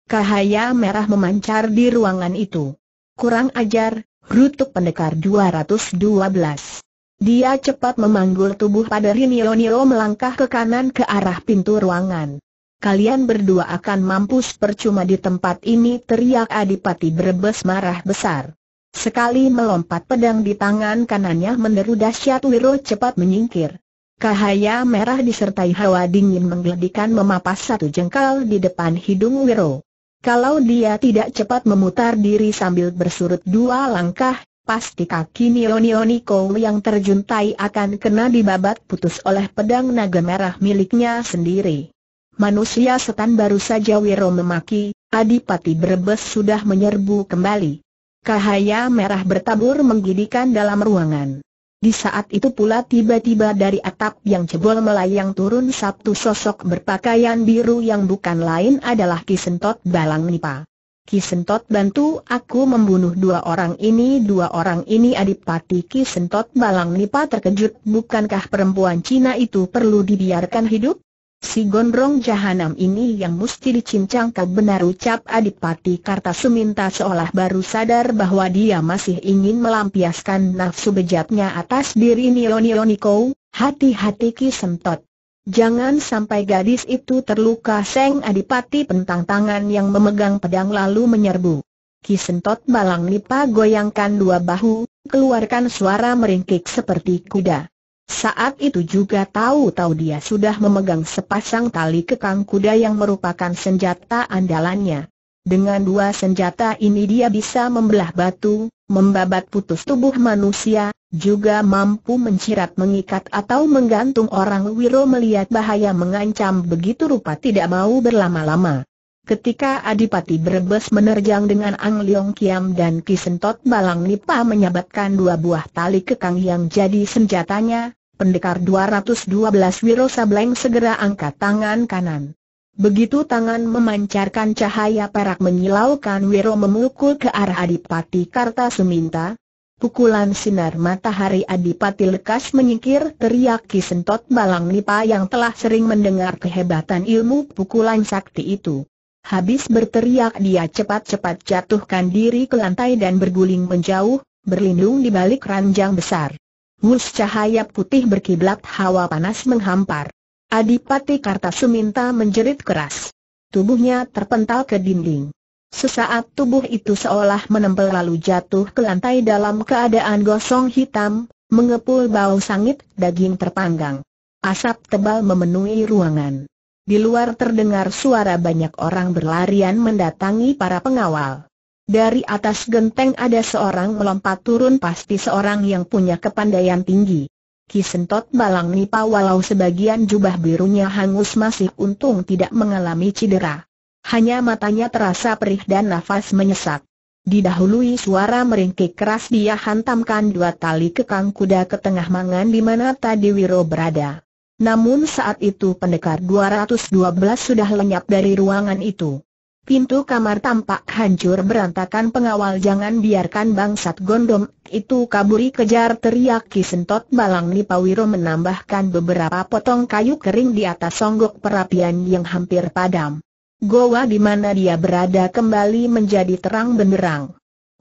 Cahaya merah memancar di ruangan itu. Kurang ajar, Rutuk pendekar 212. Dia cepat memanggul tubuh pada Nio Nio melangkah ke kanan ke arah pintu ruangan. Kalian berdua akan mampus percuma di tempat ini teriak Adipati Brebes marah besar. Sekali melompat pedang di tangan kanannya menderu dahsyat Wiro cepat menyingkir. Cahaya merah disertai hawa dingin menggeledikan memapas satu jengkal di depan hidung Wiro. Kalau dia tidak cepat memutar diri sambil bersurut dua langkah, pasti kaki Nionioniko yang terjuntai akan kena dibabat putus oleh pedang naga merah miliknya sendiri. Manusia setan baru saja Wiro memaki, Adipati Brebes sudah menyerbu kembali. Cahaya merah bertabur menggidikan dalam ruangan. Di saat itu pula tiba-tiba dari atap yang jebol melayang turun satu sosok berpakaian biru yang bukan lain adalah Kisentot Balang Nipa. Kisentot bantu aku membunuh dua orang ini Dua orang ini Adipati Kisentot Balang Nipa terkejut Bukankah perempuan Cina itu perlu dibiarkan hidup? Si gondrong jahanam ini yang mesti dicincang kau benar ucap Adipati Kartasuminta seolah baru sadar bahwa dia masih ingin melampiaskan nafsu bejatnya atas diri Nilonioniko, hati-hati Ki Sentot. Jangan sampai gadis itu terluka Seng Adipati pentang tangan yang memegang pedang lalu menyerbu. Ki Sentot balang nipa goyangkan dua bahu, keluarkan suara meringkik seperti kuda. Saat itu juga tahu-tahu dia sudah memegang sepasang tali kekang kuda yang merupakan senjata andalannya. Dengan dua senjata ini dia bisa membelah batu, membabat putus tubuh manusia, juga mampu mencirat mengikat atau menggantung orang Wiro melihat bahaya mengancam begitu rupa tidak mau berlama-lama. Ketika Adipati Brebes menerjang dengan Ang Leong Kiam dan Kisentot Balang Nipa menyabatkan dua buah tali kekang yang jadi senjatanya, pendekar 212 Wiro Sableng segera angkat tangan kanan. Begitu tangan memancarkan cahaya perak menyilaukan Wiro memukul ke arah Adipati Karta Suminta. Pukulan sinar matahari Adipati lekas menyingkir teriak Kisentot Balang Nipa yang telah sering mendengar kehebatan ilmu pukulan sakti itu. Habis berteriak dia cepat-cepat jatuhkan diri ke lantai dan berguling menjauh, berlindung di balik ranjang besar. Mus cahaya putih berkiblat hawa panas menghampar. Adipati Kartasuminta menjerit keras. Tubuhnya terpental ke dinding. Sesaat tubuh itu seolah menempel lalu jatuh ke lantai dalam keadaan gosong hitam, mengepul bau sangit, daging terpanggang. Asap tebal memenuhi ruangan. Di luar terdengar suara banyak orang berlarian mendatangi para pengawal. Dari atas genteng ada seorang melompat turun pasti seorang yang punya kepandaian tinggi. Kisentot balang nipa walau sebagian jubah birunya hangus masih untung tidak mengalami cedera. Hanya matanya terasa perih dan nafas menyesak. Didahului suara meringkik keras dia hantamkan dua tali kekang kuda ke tengah mangan di mana tadi Wiro berada. Namun saat itu pendekar 212 sudah lenyap dari ruangan itu. Pintu kamar tampak hancur berantakan pengawal jangan biarkan bangsat gondom itu kaburi kejar teriak Kisentot Balang Nipawiro menambahkan beberapa potong kayu kering di atas songgok perapian yang hampir padam. Goa di mana dia berada kembali menjadi terang benderang.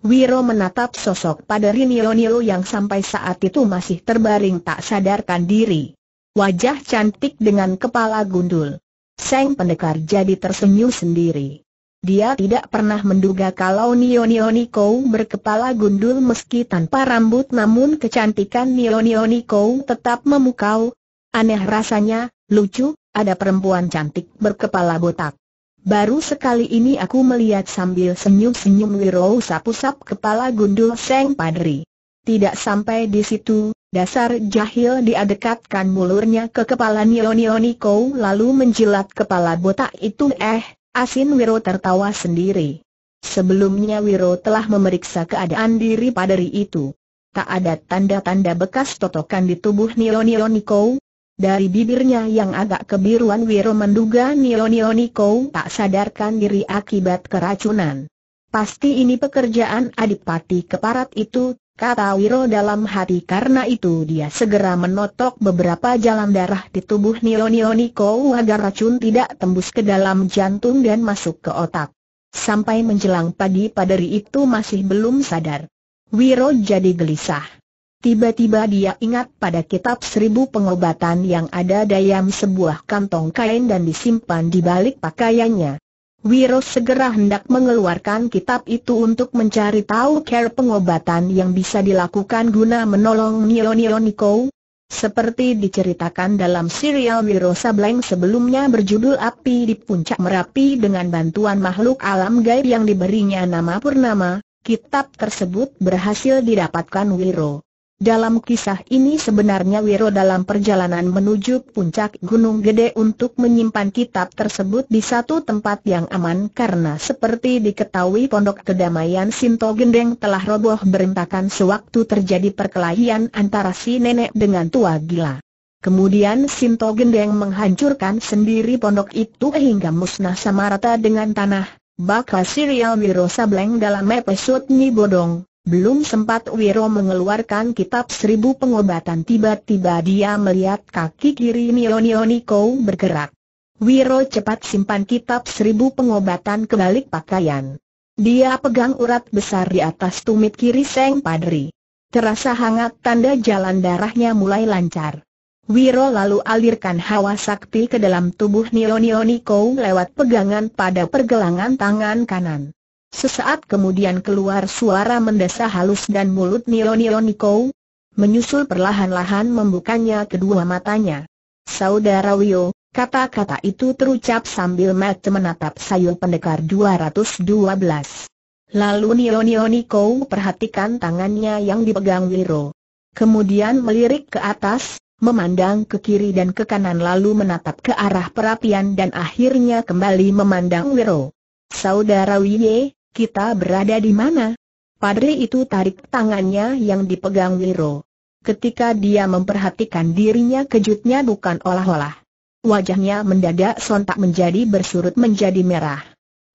Wiro menatap sosok pada Rinio yang sampai saat itu masih terbaring tak sadarkan diri. Wajah cantik dengan kepala gundul. Seng pendekar jadi tersenyum sendiri. Dia tidak pernah menduga kalau Nio Nio Niko berkepala gundul meski tanpa rambut namun kecantikan Nio Nio Niko tetap memukau. Aneh rasanya, lucu, ada perempuan cantik berkepala botak. Baru sekali ini aku melihat sambil senyum-senyum Wiro usap-usap kepala gundul Seng Padri. Tidak sampai di situ, Dasar jahil dia dekatkan mulurnya ke kepala Nionioniko lalu menjilat kepala botak itu eh, Asin Wiro tertawa sendiri. Sebelumnya Wiro telah memeriksa keadaan diri paderi itu. Tak ada tanda-tanda bekas totokan di tubuh Nionioniko. Dari bibirnya yang agak kebiruan Wiro menduga Nionioniko tak sadarkan diri akibat keracunan. Pasti ini pekerjaan Adipati Keparat itu, kata Wiro dalam hati karena itu dia segera menotok beberapa jalan darah di tubuh Nio Nio Niko agar racun tidak tembus ke dalam jantung dan masuk ke otak. Sampai menjelang pagi paderi itu masih belum sadar. Wiro jadi gelisah. Tiba-tiba dia ingat pada kitab seribu pengobatan yang ada dalam sebuah kantong kain dan disimpan di balik pakaiannya. Wiro segera hendak mengeluarkan kitab itu untuk mencari tahu care pengobatan yang bisa dilakukan guna menolong Nio Nio Niko. Seperti diceritakan dalam serial Wiro Sableng sebelumnya berjudul Api di Puncak Merapi dengan bantuan makhluk alam gaib yang diberinya nama Purnama, kitab tersebut berhasil didapatkan Wiro. Dalam kisah ini sebenarnya Wiro dalam perjalanan menuju puncak Gunung Gede untuk menyimpan kitab tersebut di satu tempat yang aman karena seperti diketahui pondok kedamaian Sinto Gendeng telah roboh berantakan sewaktu terjadi perkelahian antara si nenek dengan tua gila. Kemudian Sinto Gendeng menghancurkan sendiri pondok itu hingga musnah sama rata dengan tanah. Bakal serial Wiro Sableng dalam episode Nyi Bodong, belum sempat Wiro mengeluarkan kitab seribu pengobatan tiba-tiba dia melihat kaki kiri Nio Niko bergerak. Wiro cepat simpan kitab seribu pengobatan ke balik pakaian. Dia pegang urat besar di atas tumit kiri Seng Padri. Terasa hangat tanda jalan darahnya mulai lancar. Wiro lalu alirkan hawa sakti ke dalam tubuh Nio Niko lewat pegangan pada pergelangan tangan kanan. Sesaat kemudian keluar suara mendesah halus dan mulut Nilo Nilo Niko menyusul perlahan-lahan membukanya kedua matanya. Saudara Wio, kata-kata itu terucap sambil mata menatap sayur pendekar 212. Lalu Nilo Nilo Niko perhatikan tangannya yang dipegang Wiro. Kemudian melirik ke atas, memandang ke kiri dan ke kanan lalu menatap ke arah perapian dan akhirnya kembali memandang Wiro. Saudara Wiye, kita berada di mana? Padre itu tarik tangannya yang dipegang Wiro. Ketika dia memperhatikan dirinya kejutnya bukan olah-olah. Wajahnya mendadak sontak menjadi bersurut menjadi merah.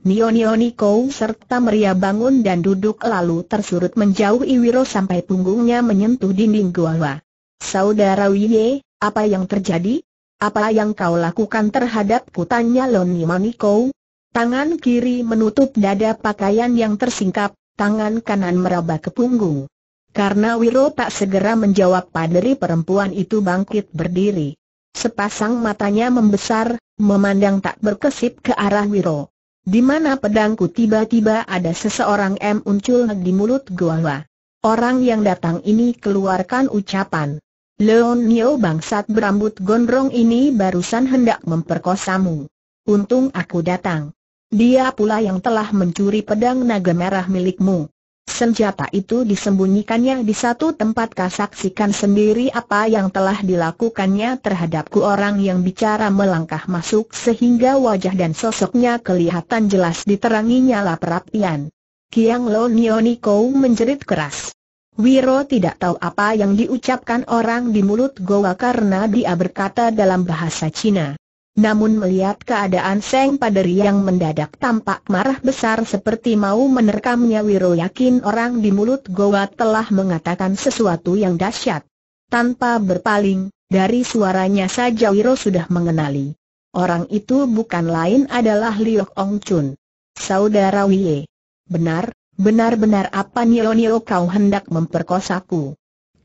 Nio Nio Niko serta Maria bangun dan duduk lalu tersurut menjauhi Wiro sampai punggungnya menyentuh dinding gua. Saudara Wiye, apa yang terjadi? Apa yang kau lakukan terhadap kutanya Loni Niko? Tangan kiri menutup dada pakaian yang tersingkap, tangan kanan meraba ke punggung. Karena Wiro tak segera menjawab paderi perempuan itu bangkit berdiri. Sepasang matanya membesar, memandang tak berkesip ke arah Wiro. Di mana pedangku tiba-tiba ada seseorang M muncul di mulut gua. Orang yang datang ini keluarkan ucapan. Leon Nio bangsat berambut gondrong ini barusan hendak memperkosamu. Untung aku datang. Dia pula yang telah mencuri pedang naga merah milikmu. Senjata itu disembunyikannya di satu tempat kasaksikan sendiri apa yang telah dilakukannya terhadapku orang yang bicara melangkah masuk sehingga wajah dan sosoknya kelihatan jelas diterangi nyala perapian. Kiang Lo Nioniko menjerit keras. Wiro tidak tahu apa yang diucapkan orang di mulut Goa karena dia berkata dalam bahasa Cina. Namun melihat keadaan Seng Paderi yang mendadak tampak marah besar seperti mau menerkamnya Wiro yakin orang di mulut Goa telah mengatakan sesuatu yang dahsyat. Tanpa berpaling, dari suaranya saja Wiro sudah mengenali. Orang itu bukan lain adalah Liok Ong Chun. Saudara Wie. Benar, benar-benar apa Nio Nio kau hendak memperkosaku?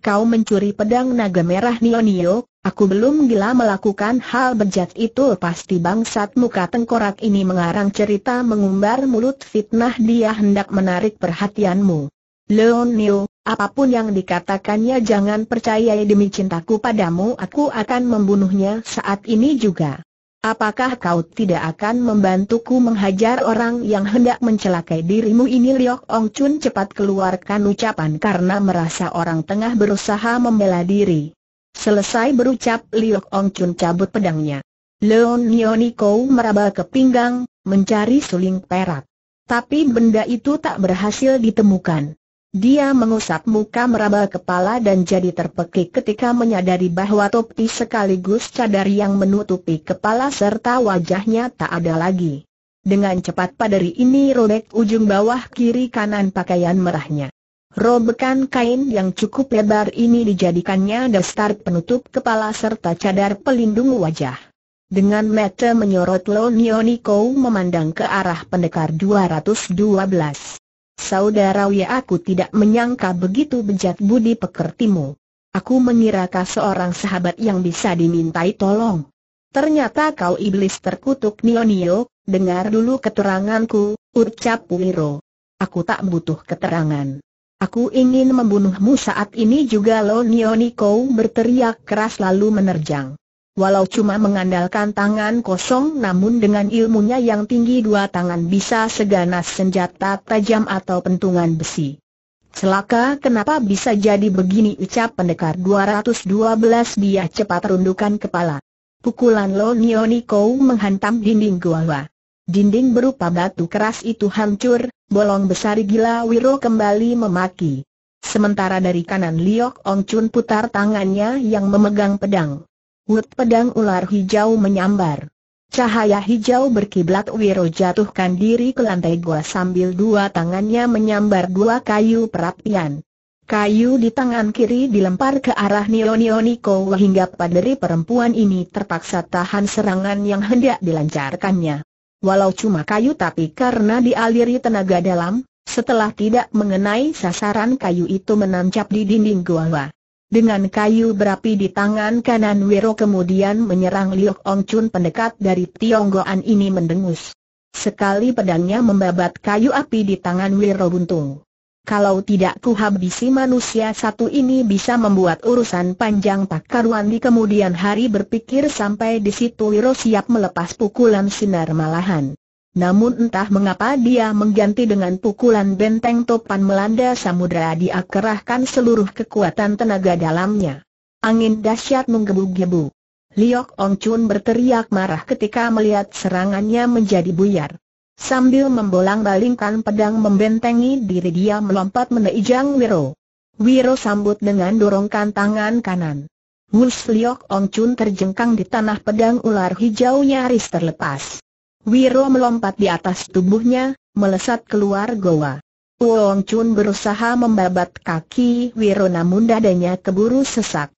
Kau mencuri pedang naga merah Nio Nio, Aku belum gila melakukan hal bejat itu pasti bangsat muka tengkorak ini mengarang cerita mengumbar mulut fitnah dia hendak menarik perhatianmu. Leonio, apa pun yang dikatakannya jangan percaya demi cintaku padamu aku akan membunuhnya saat ini juga. Apakah kau tidak akan membantuku menghajar orang yang hendak mencelakai dirimu ini Liok Ong Chun cepat keluarkan ucapan karena merasa orang tengah berusaha membela diri. Selesai berucap Liok Ong Chun cabut pedangnya. Leon Nioniko meraba ke pinggang, mencari suling perak. Tapi benda itu tak berhasil ditemukan. Dia mengusap muka meraba kepala dan jadi terpekik ketika menyadari bahwa topi sekaligus cadar yang menutupi kepala serta wajahnya tak ada lagi. Dengan cepat paderi ini robek ujung bawah kiri kanan pakaian merahnya. Robekan kain yang cukup lebar ini dijadikannya dasar penutup kepala serta cadar pelindung wajah. Dengan mata menyorot Lo Nioniko memandang ke arah pendekar 212. Saudara Wia aku tidak menyangka begitu bejat budi pekertimu. Aku mengira kau seorang sahabat yang bisa dimintai tolong. Ternyata kau iblis terkutuk Nionio, dengar dulu keteranganku, ucap Wiro. Aku tak butuh keterangan. Aku ingin membunuhmu saat ini juga Lo Nioniko berteriak keras lalu menerjang. Walau cuma mengandalkan tangan kosong namun dengan ilmunya yang tinggi dua tangan bisa seganas senjata tajam atau pentungan besi. Celaka kenapa bisa jadi begini ucap pendekar 212 dia cepat rundukan kepala. Pukulan Lo Nioniko menghantam dinding gua. Dinding berupa batu keras itu hancur, bolong besar gila Wiro kembali memaki. Sementara dari kanan Liok Ong Chun putar tangannya yang memegang pedang. Wut pedang ular hijau menyambar. Cahaya hijau berkiblat Wiro jatuhkan diri ke lantai gua sambil dua tangannya menyambar dua kayu perapian. Kayu di tangan kiri dilempar ke arah Nionioniko hingga paderi perempuan ini terpaksa tahan serangan yang hendak dilancarkannya. Walau cuma kayu tapi karena dialiri tenaga dalam, setelah tidak mengenai sasaran kayu itu menancap di dinding gua. Dengan kayu berapi di tangan kanan Wiro kemudian menyerang Liok Ong Chun pendekat dari Tionggoan ini mendengus. Sekali pedangnya membabat kayu api di tangan Wiro buntung. Kalau tidak kuhabisi manusia satu ini bisa membuat urusan panjang tak karuan di kemudian hari berpikir sampai di situ Wiro siap melepas pukulan sinar malahan. Namun entah mengapa dia mengganti dengan pukulan benteng topan melanda samudera dia kerahkan seluruh kekuatan tenaga dalamnya. Angin dahsyat menggebu-gebu. Liok Ong Chun berteriak marah ketika melihat serangannya menjadi buyar. Sambil membolang-balingkan pedang membentengi diri dia melompat meneijang Wiro. Wiro sambut dengan dorongkan tangan kanan. Wus Liok Ong Chun terjengkang di tanah pedang ular hijau nyaris terlepas. Wiro melompat di atas tubuhnya, melesat keluar goa. Wong Chun berusaha membabat kaki Wiro namun dadanya keburu sesak.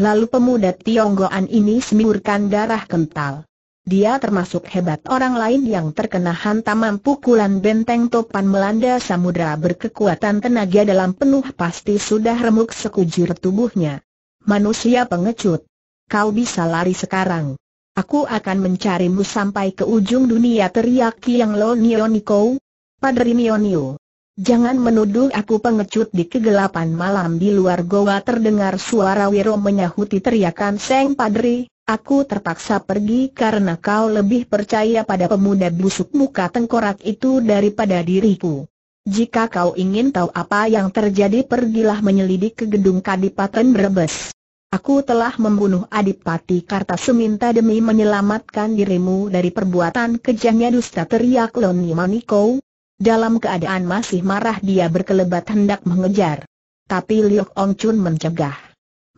Lalu pemuda Tionggoan ini semburkan darah kental. Dia termasuk hebat orang lain yang terkena hantaman pukulan benteng topan melanda samudera berkekuatan tenaga dalam penuh pasti sudah remuk sekujur tubuhnya. Manusia pengecut. Kau bisa lari sekarang. Aku akan mencarimu sampai ke ujung dunia teriak Kiang Lo Nioniko. Padri Nionio. Jangan menuduh aku pengecut di kegelapan malam di luar goa terdengar suara Wiro menyahuti teriakan Seng Padri, Aku terpaksa pergi karena kau lebih percaya pada pemuda busuk muka tengkorak itu daripada diriku. Jika kau ingin tahu apa yang terjadi pergilah menyelidik ke gedung Kadipaten Brebes. Aku telah membunuh Adipati Kartasuminta demi menyelamatkan dirimu dari perbuatan kejamnya dusta teriak Loni Maniko. Dalam keadaan masih marah dia berkelebat hendak mengejar. Tapi Liok Ong Chun mencegah.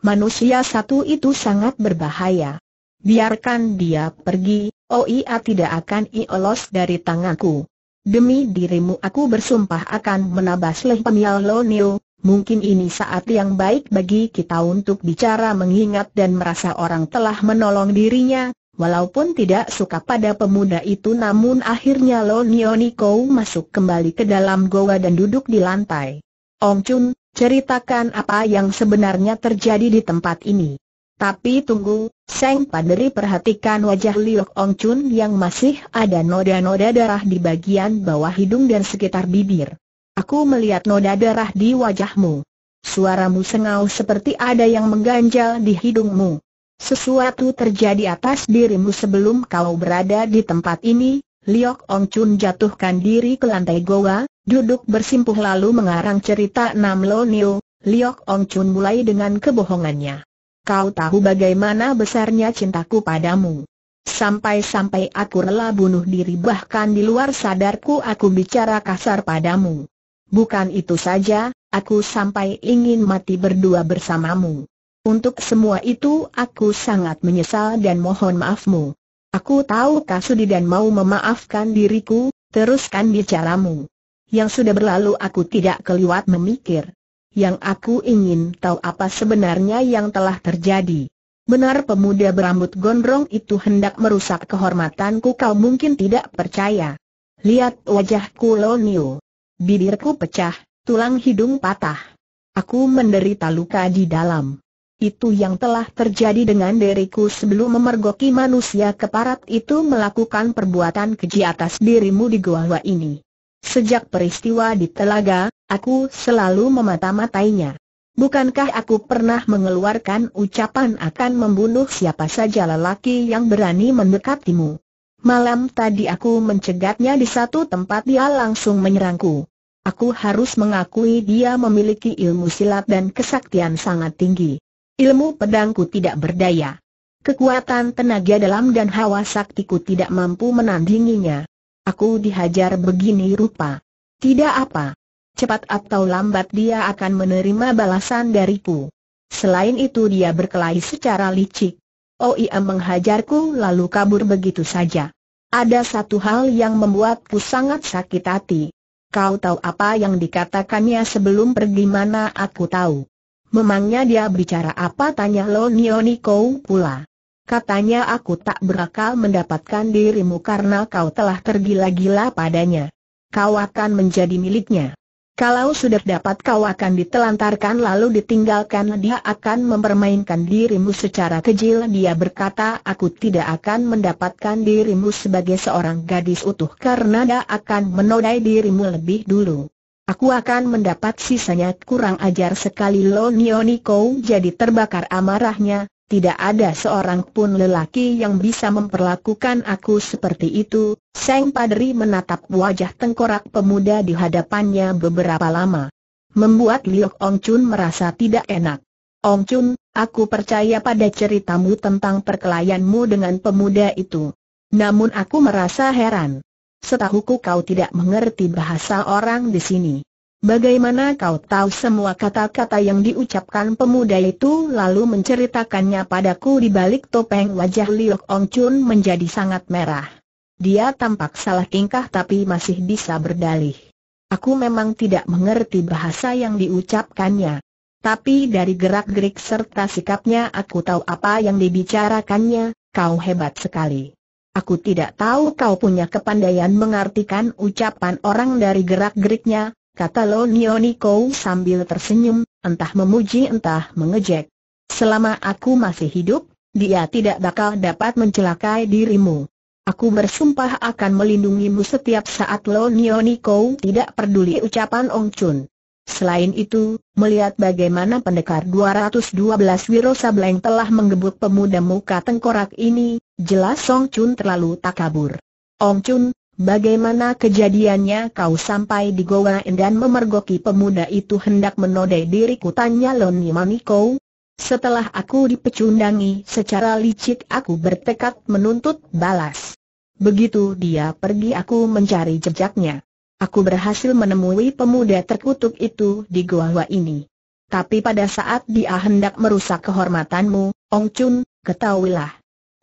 Manusia satu itu sangat berbahaya. Biarkan dia pergi, OIA tidak akan iolos dari tanganku. Demi dirimu aku bersumpah akan menabas leh pemial Lonil, mungkin ini saat yang baik bagi kita untuk bicara mengingat dan merasa orang telah menolong dirinya, walaupun tidak suka pada pemuda itu namun akhirnya Lo Nioniko masuk kembali ke dalam goa dan duduk di lantai. Ong Chun, ceritakan apa yang sebenarnya terjadi di tempat ini. Tapi tunggu, Seng Paderi perhatikan wajah Liok Ong Chun yang masih ada noda-noda darah di bagian bawah hidung dan sekitar bibir. Aku melihat noda darah di wajahmu. Suaramu sengau seperti ada yang mengganjal di hidungmu. Sesuatu terjadi atas dirimu sebelum kau berada di tempat ini, Liok Ong Chun jatuhkan diri ke lantai goa, duduk bersimpuh lalu mengarang cerita Nam Lo Nio, Liok Ong Chun mulai dengan kebohongannya. Kau tahu bagaimana besarnya cintaku padamu. Sampai-sampai aku rela bunuh diri bahkan di luar sadarku aku bicara kasar padamu. Bukan itu saja, aku sampai ingin mati berdua bersamamu. Untuk semua itu aku sangat menyesal dan mohon maafmu. Aku tahu Kasudi dan mau memaafkan diriku, teruskan bicaramu. Yang sudah berlalu aku tidak keliwat memikir. Yang aku ingin tahu apa sebenarnya yang telah terjadi. Benar pemuda berambut gondrong itu hendak merusak kehormatanku kau mungkin tidak percaya. Lihat wajahku Lonio. Bibirku pecah, tulang hidung patah. Aku menderita luka di dalam. Itu yang telah terjadi dengan diriku sebelum memergoki manusia keparat itu melakukan perbuatan keji atas dirimu di gua ini. Sejak peristiwa di telaga, aku selalu memata-matainya. Bukankah aku pernah mengeluarkan ucapan akan membunuh siapa saja lelaki yang berani mendekatimu? Malam tadi aku mencegatnya di satu tempat dia langsung menyerangku. Aku harus mengakui dia memiliki ilmu silat dan kesaktian sangat tinggi. Ilmu pedangku tidak berdaya. Kekuatan tenaga dalam dan hawa saktiku tidak mampu menandinginya. Aku dihajar begini rupa. Tidak apa. Cepat atau lambat dia akan menerima balasan dariku. Selain itu dia berkelahi secara licik. Oh ia menghajarku lalu kabur begitu saja. Ada satu hal yang membuatku sangat sakit hati. Kau tahu apa yang dikatakannya sebelum pergi mana aku tahu. Memangnya dia bicara apa tanya Lo Nioniko pula. Katanya aku tak berakal mendapatkan dirimu karena kau telah tergila-gila padanya. Kau akan menjadi miliknya. Kalau sudah dapat kau akan ditelantarkan lalu ditinggalkan dia akan mempermainkan dirimu secara kecil. Dia berkata aku tidak akan mendapatkan dirimu sebagai seorang gadis utuh karena dia akan menodai dirimu lebih dulu. Aku akan mendapat sisanya. Kurang ajar sekali Lo Nioniko jadi terbakar amarahnya, tidak ada seorang pun lelaki yang bisa memperlakukan aku seperti itu. Seng Padri menatap wajah tengkorak pemuda di hadapannya beberapa lama. Membuat Liok Ong Chun merasa tidak enak. Ong Chun, aku percaya pada ceritamu tentang perkelahianmu dengan pemuda itu. Namun aku merasa heran. Setahuku kau tidak mengerti bahasa orang di sini. Bagaimana kau tahu semua kata-kata yang diucapkan pemuda itu lalu menceritakannya padaku di balik topeng wajah Liok Ong Chun menjadi sangat merah. Dia tampak salah tingkah tapi masih bisa berdalih. Aku memang tidak mengerti bahasa yang diucapkannya. Tapi dari gerak-gerik serta sikapnya aku tahu apa yang dibicarakannya, kau hebat sekali. Aku tidak tahu kau punya kepandaian mengartikan ucapan orang dari gerak-geriknya, kata Lo Nioniko sambil tersenyum, entah memuji entah mengejek. Selama aku masih hidup, dia tidak bakal dapat mencelakai dirimu. Aku bersumpah akan melindungimu setiap saat Lo Nioniko tidak peduli ucapan Ong Chun. Selain itu, melihat bagaimana pendekar 212 Wiro Sableng telah menggebuk pemuda muka tengkorak ini, jelas Song Chun terlalu takabur. Ong Chun, bagaimana kejadiannya kau sampai di Goa dan memergoki pemuda itu hendak menodai diriku tanya Loni Maniko? Setelah aku dipecundangi secara licik aku bertekad menuntut balas. Begitu dia pergi aku mencari jejaknya. Aku berhasil menemui pemuda terkutuk itu di gua ini. Tapi pada saat dia hendak merusak kehormatanmu, Ong Chun, ketahuilah.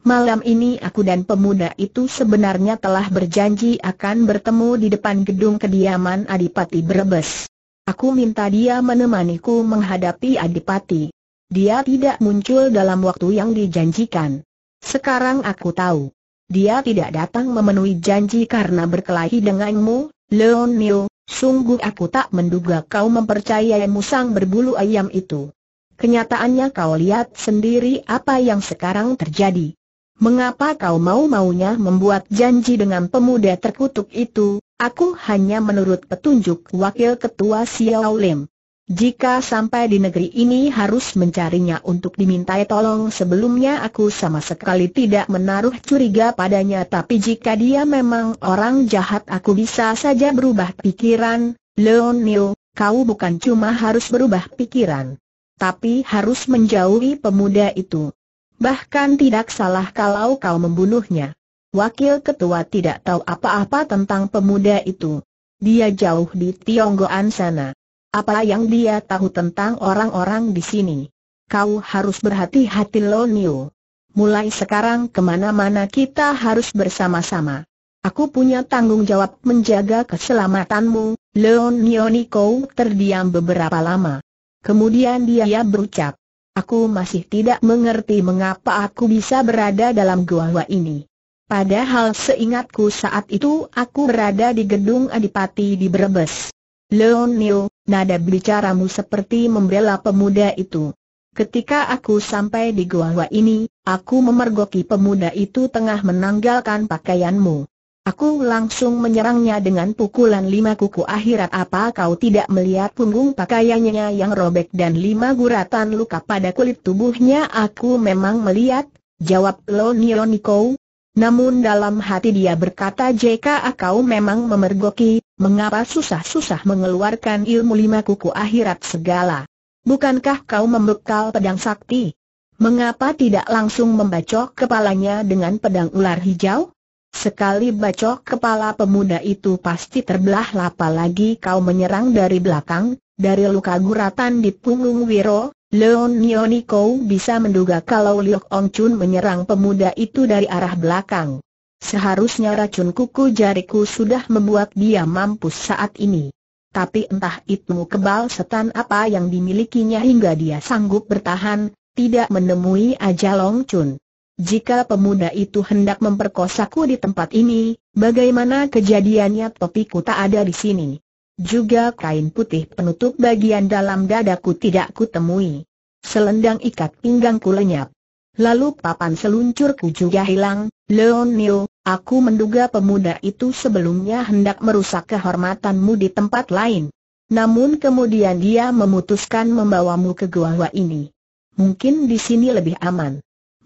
Malam ini aku dan pemuda itu sebenarnya telah berjanji akan bertemu di depan gedung kediaman Adipati Brebes. Aku minta dia menemaniku menghadapi Adipati. Dia tidak muncul dalam waktu yang dijanjikan. Sekarang aku tahu. Dia tidak datang memenuhi janji karena berkelahi denganmu, Leon Neo, sungguh aku tak menduga kau mempercayai musang berbulu ayam itu. Kenyataannya kau lihat sendiri apa yang sekarang terjadi. Mengapa kau mau-maunya membuat janji dengan pemuda terkutuk itu, aku hanya menurut petunjuk wakil ketua Xiao Lim. Jika sampai di negeri ini harus mencarinya untuk dimintai tolong sebelumnya aku sama sekali tidak menaruh curiga padanya tapi jika dia memang orang jahat aku bisa saja berubah pikiran, Leon Neo, kau bukan cuma harus berubah pikiran. Tapi harus menjauhi pemuda itu. Bahkan tidak salah kalau kau membunuhnya. Wakil ketua tidak tahu apa-apa tentang pemuda itu. Dia jauh di Tionggoan sana. Apa yang dia tahu tentang orang-orang di sini? Kau harus berhati-hati Lonio. Mulai sekarang ke mana-mana kita harus bersama-sama. Aku punya tanggung jawab menjaga keselamatanmu, Leon Nioniko terdiam beberapa lama. Kemudian dia berucap, Aku masih tidak mengerti mengapa aku bisa berada dalam gua ini. Padahal seingatku saat itu aku berada di gedung Adipati di Brebes. Leonio, nada bicaramu seperti membela pemuda itu. Ketika aku sampai di gua ini, aku memergoki pemuda itu tengah menanggalkan pakaianmu. Aku langsung menyerangnya dengan pukulan lima kuku akhirat apa kau tidak melihat punggung pakaiannya yang robek dan lima guratan luka pada kulit tubuhnya aku memang melihat, jawab Lonioniko. Namun dalam hati dia berkata jika kau memang memergoki, mengapa susah-susah mengeluarkan ilmu lima kuku akhirat segala? Bukankah kau membekal pedang sakti? Mengapa tidak langsung membacok kepalanya dengan pedang ular hijau? Sekali bacok kepala pemuda itu pasti terbelah lapa lagi kau menyerang dari belakang, dari luka guratan di punggung Wiro, Leon Nioniko bisa menduga kalau Liok Ong Chun menyerang pemuda itu dari arah belakang. Seharusnya racun kuku jariku sudah membuat dia mampus saat ini. Tapi entah itu kebal setan apa yang dimilikinya hingga dia sanggup bertahan, tidak menemui Long Chun. Jika pemuda itu hendak memperkosaku di tempat ini, bagaimana kejadiannya topiku tak ada di sini. Juga kain putih penutup bagian dalam dadaku tidak kutemui. Selendang ikat pinggangku lenyap. Lalu papan seluncurku juga hilang, Leonil, aku menduga pemuda itu sebelumnya hendak merusak kehormatanmu di tempat lain. Namun kemudian dia memutuskan membawamu ke gua ini. Mungkin di sini lebih aman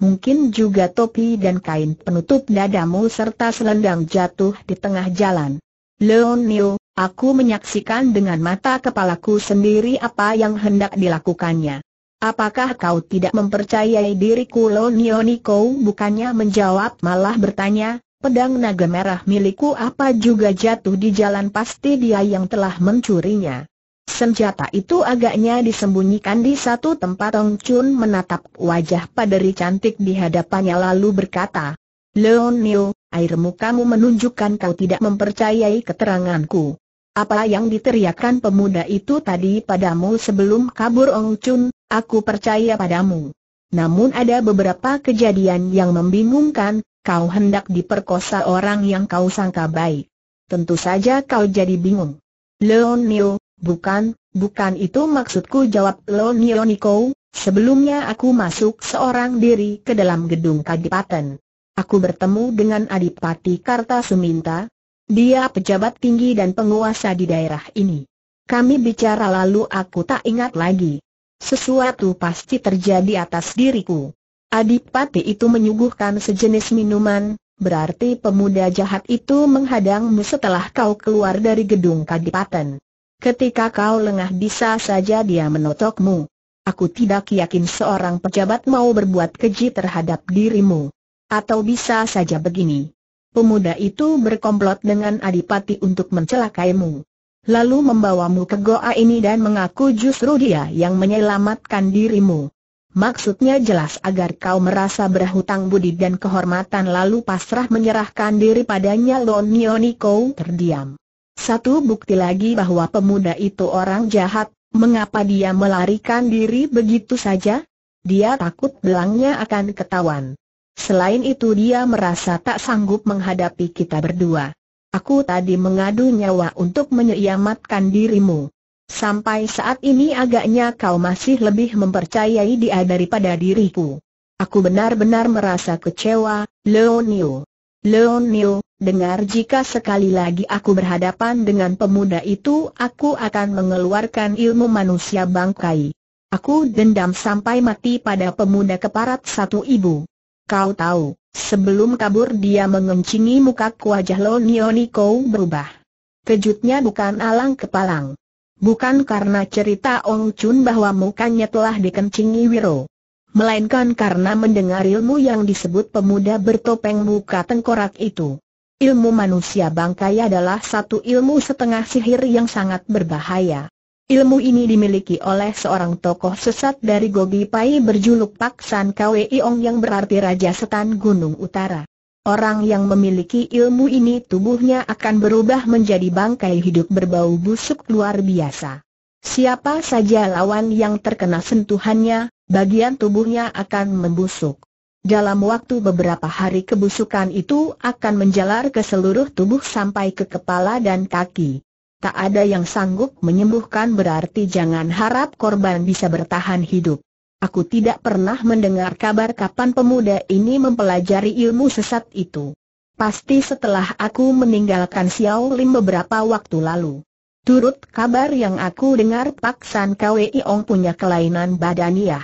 mungkin juga topi dan kain penutup dadamu serta selendang jatuh di tengah jalan. Leonio, aku menyaksikan dengan mata kepalaku sendiri apa yang hendak dilakukannya. Apakah kau tidak mempercayai diriku Leonio Niko bukannya menjawab malah bertanya, pedang naga merah milikku apa juga jatuh di jalan pasti dia yang telah mencurinya. Senjata itu agaknya disembunyikan di satu tempat Ong Chun menatap wajah paderi cantik di hadapannya lalu berkata, Leonio, air mukamu menunjukkan kau tidak mempercayai keteranganku. Apa yang diteriakkan pemuda itu tadi padamu sebelum kabur Ong Chun, aku percaya padamu. Namun ada beberapa kejadian yang membingungkan, kau hendak diperkosa orang yang kau sangka baik. Tentu saja kau jadi bingung. Leonio, Bukan, bukan itu maksudku jawab Lo Nioniko, sebelumnya aku masuk seorang diri ke dalam gedung Kadipaten. Aku bertemu dengan Adipati Karta Suminta. Dia pejabat tinggi dan penguasa di daerah ini. Kami bicara lalu aku tak ingat lagi. Sesuatu pasti terjadi atas diriku. Adipati itu menyuguhkan sejenis minuman, berarti pemuda jahat itu menghadangmu setelah kau keluar dari gedung Kadipaten. Ketika kau lengah bisa saja dia menotokmu. Aku tidak yakin seorang pejabat mau berbuat keji terhadap dirimu. Atau bisa saja begini. Pemuda itu berkomplot dengan Adipati untuk mencelakaimu. Lalu membawamu ke goa ini dan mengaku justru dia yang menyelamatkan dirimu. Maksudnya jelas agar kau merasa berhutang budi dan kehormatan lalu pasrah menyerahkan diri padanya Lon Nioniko terdiam. Satu bukti lagi bahwa pemuda itu orang jahat, mengapa dia melarikan diri begitu saja? Dia takut belangnya akan ketahuan. Selain itu dia merasa tak sanggup menghadapi kita berdua. Aku tadi mengadu nyawa untuk menyelamatkan dirimu. Sampai saat ini agaknya kau masih lebih mempercayai dia daripada diriku. Aku benar-benar merasa kecewa, Leonio. Leonio, dengar jika sekali lagi aku berhadapan dengan pemuda itu aku akan mengeluarkan ilmu manusia bangkai. Aku dendam sampai mati pada pemuda keparat satu ibu. Kau tahu, sebelum kabur dia mengencingi muka wajah Lo Nioniko berubah. Kejutnya bukan alang kepalang. Bukan karena cerita Ong Chun bahwa mukanya telah dikencingi Wiro melainkan karena mendengar ilmu yang disebut pemuda bertopeng muka tengkorak itu. Ilmu manusia bangkai adalah satu ilmu setengah sihir yang sangat berbahaya. Ilmu ini dimiliki oleh seorang tokoh sesat dari Gobi Pai berjuluk Pak San Kwe Iong yang berarti Raja Setan Gunung Utara. Orang yang memiliki ilmu ini tubuhnya akan berubah menjadi bangkai hidup berbau busuk luar biasa. Siapa saja lawan yang terkena sentuhannya, bagian tubuhnya akan membusuk. Dalam waktu beberapa hari kebusukan itu akan menjalar ke seluruh tubuh sampai ke kepala dan kaki tak ada yang sanggup menyembuhkan berarti jangan harap korban bisa bertahan hidup. Aku tidak pernah mendengar kabar kapan pemuda ini mempelajari ilmu sesat itu. Pasti setelah aku meninggalkan Xiao Lim beberapa waktu lalu. Turut kabar yang aku dengar Pak San Kwe Ong punya kelainan badaniah.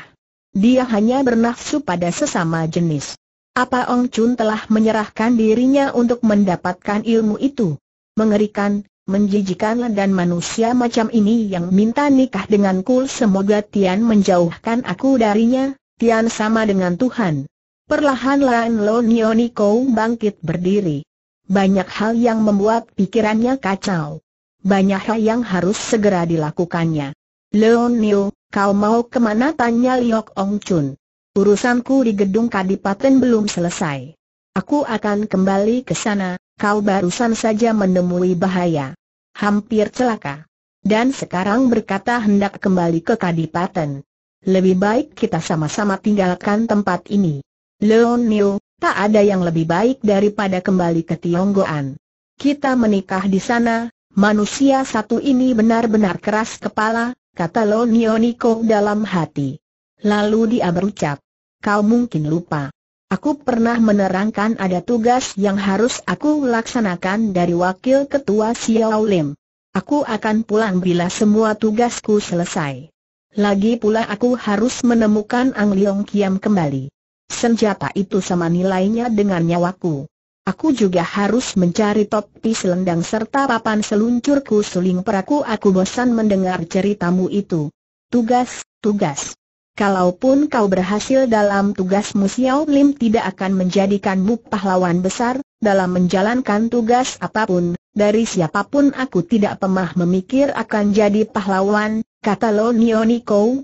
Dia hanya bernafsu pada sesama jenis. Apa Ong Chun telah menyerahkan dirinya untuk mendapatkan ilmu itu? Mengerikan, menjijikan dan manusia macam ini yang minta nikah denganku semoga Tian menjauhkan aku darinya, Tian sama dengan Tuhan. Perlahan-lahan Lo Nioniko bangkit berdiri. Banyak hal yang membuat pikirannya kacau. Banyak hal yang harus segera dilakukannya. Lo Nio, kau mau ke mana tanya Liok Ong Chun. Urusanku di gedung kadipaten belum selesai. Aku akan kembali ke sana, kau barusan saja menemui bahaya hampir celaka. Dan sekarang berkata hendak kembali ke Kadipaten. Lebih baik kita sama-sama tinggalkan tempat ini. Leon Neo, tak ada yang lebih baik daripada kembali ke Tionggoan. Kita menikah di sana, manusia satu ini benar-benar keras kepala, kata Leon Niko dalam hati. Lalu dia berucap, kau mungkin lupa. Aku pernah menerangkan ada tugas yang harus aku laksanakan dari wakil ketua Xiao Lim. Aku akan pulang bila semua tugasku selesai. Lagi pula aku harus menemukan Ang Leong Kiam kembali. Senjata itu sama nilainya dengan nyawaku. Aku juga harus mencari topi selendang serta papan seluncurku suling peraku aku bosan mendengar ceritamu itu. Tugas, tugas. Kalaupun kau berhasil dalam tugasmu Xiao Lim tidak akan menjadikanmu pahlawan besar, dalam menjalankan tugas apa pun, dari siapa pun aku tidak pernah memikir akan jadi pahlawan, kata Lo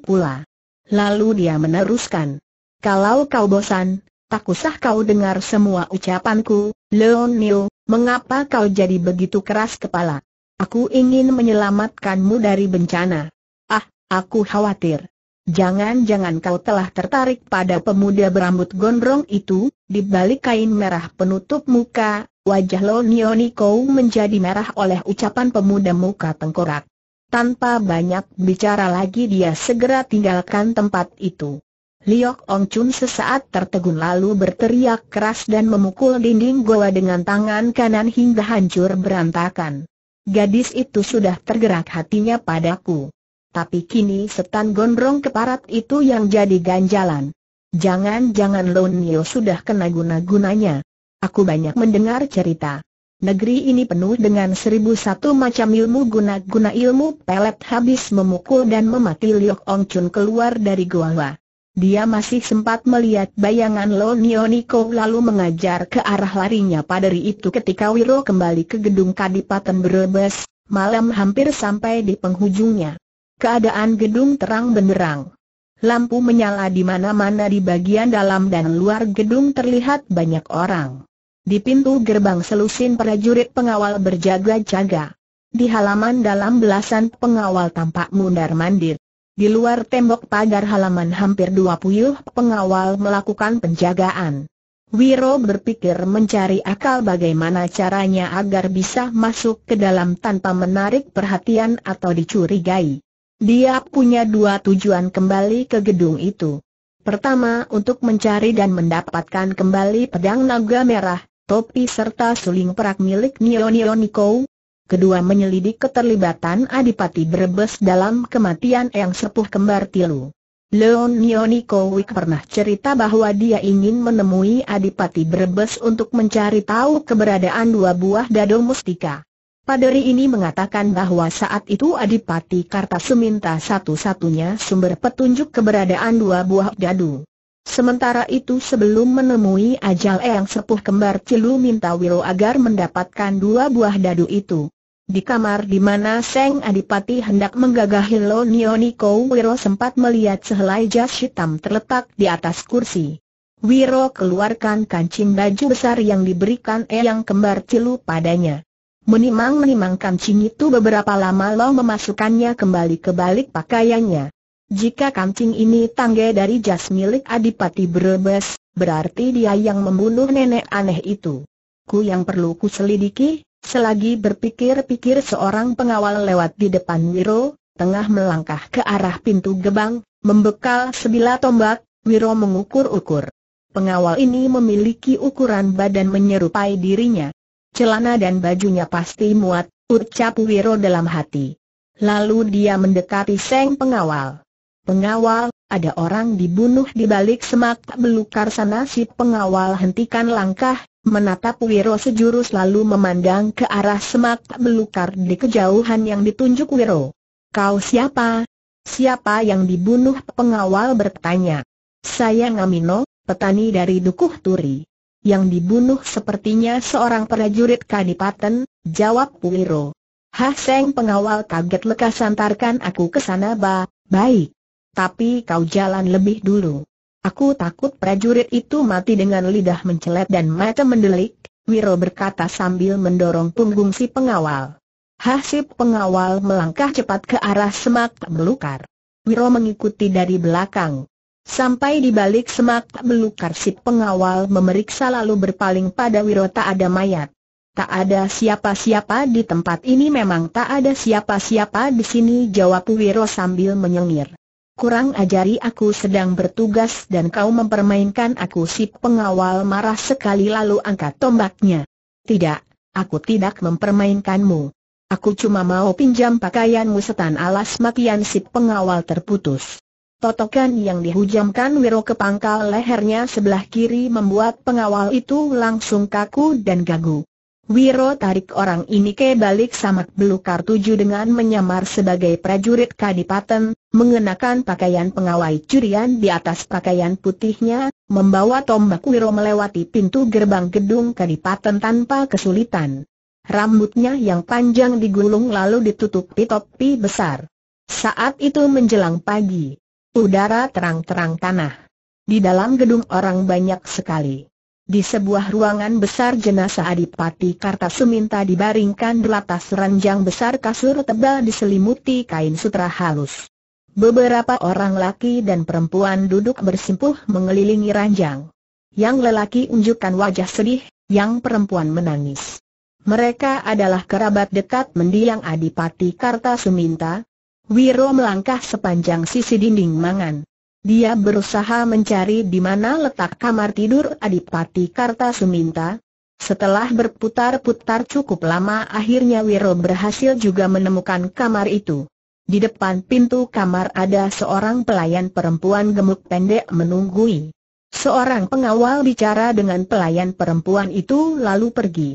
pula. Lalu dia meneruskan. Kalau kau bosan, tak usah kau dengar semua ucapanku, Leonio, mengapa kau jadi begitu keras kepala? Aku ingin menyelamatkanmu dari bencana. Ah, aku khawatir. Jangan-jangan kau telah tertarik pada pemuda berambut gondrong itu, di balik kain merah penutup muka, wajah Lo Nioniko menjadi merah oleh ucapan pemuda muka tengkorak. Tanpa banyak bicara lagi dia segera tinggalkan tempat itu. Liok Ong Chun sesaat tertegun lalu berteriak keras dan memukul dinding goa dengan tangan kanan hingga hancur berantakan. Gadis itu sudah tergerak hatinya padaku tapi kini setan gondrong keparat itu yang jadi ganjalan. Jangan-jangan Lon Nio sudah kena guna-gunanya. Aku banyak mendengar cerita. Negeri ini penuh dengan seribu satu macam ilmu guna-guna ilmu pelet habis memukul dan memati Liok Ong Chun keluar dari gua. Dia masih sempat melihat bayangan Lo Nioniko lalu mengajar ke arah larinya padari itu ketika Wiro kembali ke gedung Kadipaten Brebes, malam hampir sampai di penghujungnya. Keadaan gedung terang benderang. Lampu menyala di mana-mana di bagian dalam dan luar gedung terlihat banyak orang. Di pintu gerbang selusin prajurit pengawal berjaga-jaga. Di halaman dalam belasan pengawal tampak mundar-mandir. Di luar tembok pagar halaman hampir dua puluh pengawal melakukan penjagaan. Wiro berpikir mencari akal bagaimana caranya agar bisa masuk ke dalam tanpa menarik perhatian atau dicurigai. Dia punya dua tujuan kembali ke gedung itu. Pertama untuk mencari dan mendapatkan kembali pedang naga merah, topi serta suling perak milik Nio Nio Niko. Kedua menyelidik keterlibatan Adipati Brebes dalam kematian yang sepuh kembar Tilu. Leon Nionikowick pernah cerita bahwa dia ingin menemui Adipati Brebes untuk mencari tahu keberadaan dua buah dado mustika. Paderi ini mengatakan bahwa saat itu Adipati Kartasu minta satu-satunya sumber petunjuk keberadaan dua buah dadu. Sementara itu sebelum menemui ajal yang sepuh kembar Cilu minta Wiro agar mendapatkan dua buah dadu itu. Di kamar di mana Seng Adipati hendak menggagahi Lo Nioniko Wiro sempat melihat sehelai jas hitam terletak di atas kursi. Wiro keluarkan kancing baju besar yang diberikan Eyang kembar Cilu padanya. Menimang-menimang kancing itu beberapa lama Lo memasukkannya kembali ke balik pakaiannya. Jika kancing ini tangga dari jas milik Adipati Brebes, berarti dia yang membunuh nenek aneh itu. Ku yang perlu ku selidiki, selagi berpikir-pikir seorang pengawal lewat di depan Wiro, tengah melangkah ke arah pintu gebang, membekal sebilah tombak, Wiro mengukur-ukur. Pengawal ini memiliki ukuran badan menyerupai dirinya. Celana dan bajunya pasti muat, ucap Wiro dalam hati. Lalu dia mendekati Seng pengawal. Pengawal, ada orang dibunuh di balik semak belukar sana si pengawal hentikan langkah, menatap Wiro sejurus lalu memandang ke arah semak belukar di kejauhan yang ditunjuk Wiro. Kau siapa? Siapa yang dibunuh? Pengawal bertanya. Saya Ngamino, petani dari Dukuh Turi. Yang dibunuh sepertinya seorang prajurit Kadipaten, jawab Wiro. Hah Seng pengawal kaget lekas antarkan aku ke sana ba, baik. Tapi kau jalan lebih dulu. Aku takut prajurit itu mati dengan lidah mencelet dan mata mendelik, Wiro berkata sambil mendorong punggung si pengawal. Hasib pengawal melangkah cepat ke arah semak belukar. Wiro mengikuti dari belakang. Sampai di balik semak belukar si pengawal memeriksa lalu berpaling pada Wiro tak ada mayat. Tak ada siapa-siapa di tempat ini memang tak ada siapa-siapa di sini jawab Wiro sambil menyengir. Kurang ajari aku sedang bertugas dan kau mempermainkan aku si pengawal marah sekali lalu angkat tombaknya. Tidak, aku tidak mempermainkanmu. Aku cuma mau pinjam pakaianmu setan alas makian si pengawal terputus. Totokan yang dihujamkan Wiro ke pangkal lehernya sebelah kiri membuat pengawal itu langsung kaku dan gagu. Wiro tarik orang ini ke balik samak belukar tujuh dengan menyamar sebagai prajurit kadipaten, mengenakan pakaian pengawai curian di atas pakaian putihnya, membawa tombak Wiro melewati pintu gerbang gedung kadipaten tanpa kesulitan. Rambutnya yang panjang digulung lalu ditutupi topi besar. Saat itu menjelang pagi. Udara terang-terang tanah. Di dalam gedung orang banyak sekali. Di sebuah ruangan besar jenazah Adipati Kartasuminta dibaringkan di atas ranjang besar kasur tebal diselimuti kain sutra halus. Beberapa orang laki dan perempuan duduk bersimpuh mengelilingi ranjang. Yang lelaki unjukkan wajah sedih, yang perempuan menangis. Mereka adalah kerabat dekat mendiang Adipati Kartasuminta, Wiro melangkah sepanjang sisi dinding mangan. Dia berusaha mencari di mana letak kamar tidur Adipati Karta Suminta. Setelah berputar-putar cukup lama akhirnya Wiro berhasil juga menemukan kamar itu. Di depan pintu kamar ada seorang pelayan perempuan gemuk pendek menunggui. Seorang pengawal bicara dengan pelayan perempuan itu lalu pergi.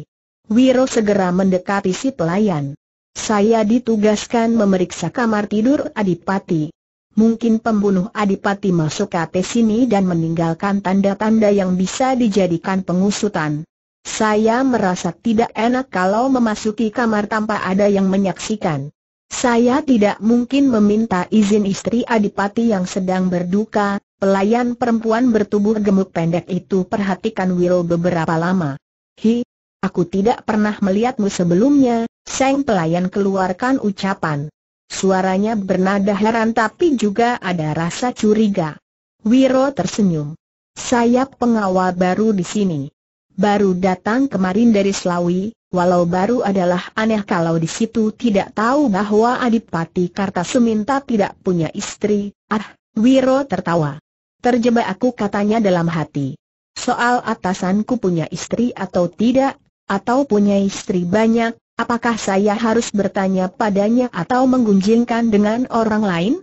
Wiro segera mendekati si pelayan. Saya ditugaskan memeriksa kamar tidur Adipati. Mungkin pembunuh Adipati masuk ke sini dan meninggalkan tanda-tanda yang bisa dijadikan pengusutan. Saya merasa tidak enak kalau memasuki kamar tanpa ada yang menyaksikan. Saya tidak mungkin meminta izin istri Adipati yang sedang berduka, pelayan perempuan bertubuh gemuk pendek itu perhatikan Wiro beberapa lama. Hi, aku tidak pernah melihatmu sebelumnya, Seng pelayan keluarkan ucapan. Suaranya bernada heran tapi juga ada rasa curiga. Wiro tersenyum. Saya pengawal baru di sini. Baru datang kemarin dari Slawi, walau baru adalah aneh kalau di situ tidak tahu bahwa Adipati Kartasuminta tidak punya istri. Ah, Wiro tertawa. Terjebak aku katanya dalam hati. Soal atasanku punya istri atau tidak, atau punya istri banyak, Apakah saya harus bertanya padanya atau menggunjingkan dengan orang lain?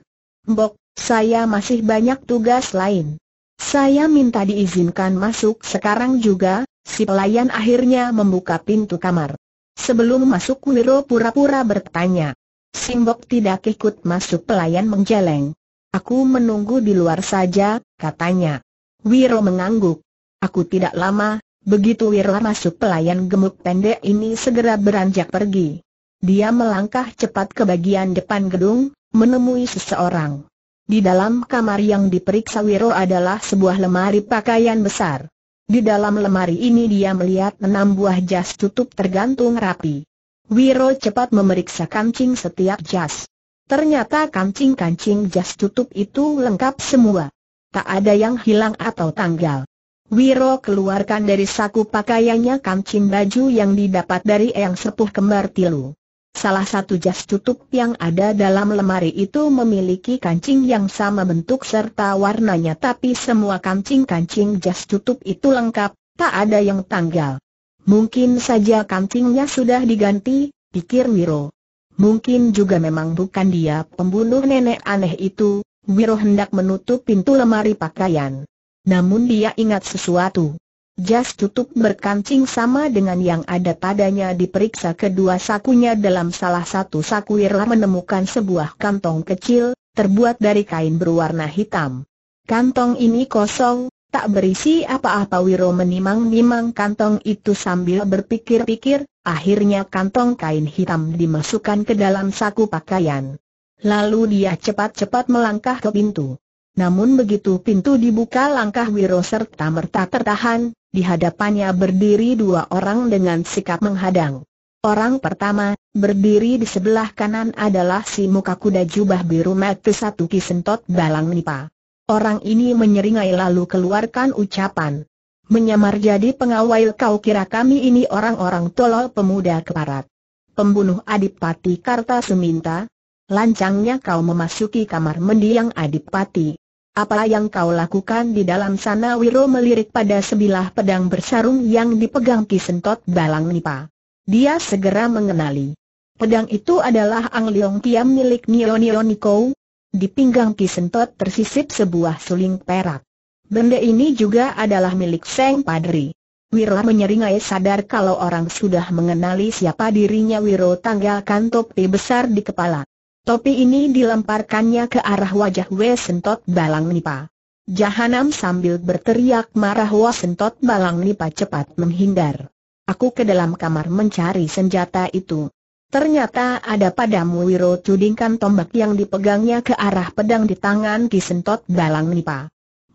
Mbok, saya masih banyak tugas lain. Saya minta diizinkan masuk sekarang juga, si pelayan akhirnya membuka pintu kamar. Sebelum masuk Wiro pura-pura bertanya. Simbok tidak ikut masuk pelayan menjeleng. Aku menunggu di luar saja, katanya. Wiro mengangguk. Aku tidak lama, Begitu Wiro masuk pelayan gemuk pendek ini segera beranjak pergi. Dia melangkah cepat ke bagian depan gedung, menemui seseorang. Di dalam kamar yang diperiksa Wiro adalah sebuah lemari pakaian besar. Di dalam lemari ini dia melihat enam buah jas tutup tergantung rapi. Wiro cepat memeriksa kancing setiap jas. Ternyata kancing-kancing jas tutup itu lengkap semua. Tak ada yang hilang atau tanggal. Wiro keluarkan dari saku pakaiannya kancing baju yang didapat dari Eyang Sepuh Kembar Tilu. Salah satu jas tutup yang ada dalam lemari itu memiliki kancing yang sama bentuk serta warnanya tapi semua kancing-kancing jas tutup itu lengkap, tak ada yang tanggal. Mungkin saja kancingnya sudah diganti, pikir Wiro. Mungkin juga memang bukan dia pembunuh nenek aneh itu, Wiro hendak menutup pintu lemari pakaian. Namun dia ingat sesuatu. Jas tutup berkancing sama dengan yang ada padanya diperiksa kedua sakunya dalam salah satu saku Wirla menemukan sebuah kantong kecil, terbuat dari kain berwarna hitam. Kantong ini kosong, tak berisi apa-apa Wiro menimang-nimang kantong itu sambil berpikir-pikir, akhirnya kantong kain hitam dimasukkan ke dalam saku pakaian. Lalu dia cepat-cepat melangkah ke pintu. Namun begitu pintu dibuka langkah Wiro serta merta tertahan, di hadapannya berdiri dua orang dengan sikap menghadang. Orang pertama, berdiri di sebelah kanan adalah si muka kuda jubah biru mata satu kisentot balang nipa. Orang ini menyeringai lalu keluarkan ucapan. Menyamar jadi pengawal kau kira kami ini orang-orang tolol pemuda keparat. Pembunuh Adipati Karta Suminta? Lancangnya kau memasuki kamar mendiang Adipati. Apa yang kau lakukan di dalam sana Wiro melirik pada sebilah pedang bersarung yang dipegang Kisentot Balang Nipa. Dia segera mengenali. Pedang itu adalah Ang Leong Kiam milik Nio Nio Niko. Di pinggang Kisentot tersisip sebuah suling perak. Benda ini juga adalah milik Seng Padri. Wiro menyeringai sadar kalau orang sudah mengenali siapa dirinya Wiro tanggalkan topi besar di kepala. Topi ini dilemparkannya ke arah wajah Wesentot Balang Nipa. Jahanam sambil berteriak marah Wesentot Balang Nipa cepat menghindar. Aku ke dalam kamar mencari senjata itu. Ternyata ada padamu Wiro tudingkan tombak yang dipegangnya ke arah pedang di tangan Kisentot Balang Nipa.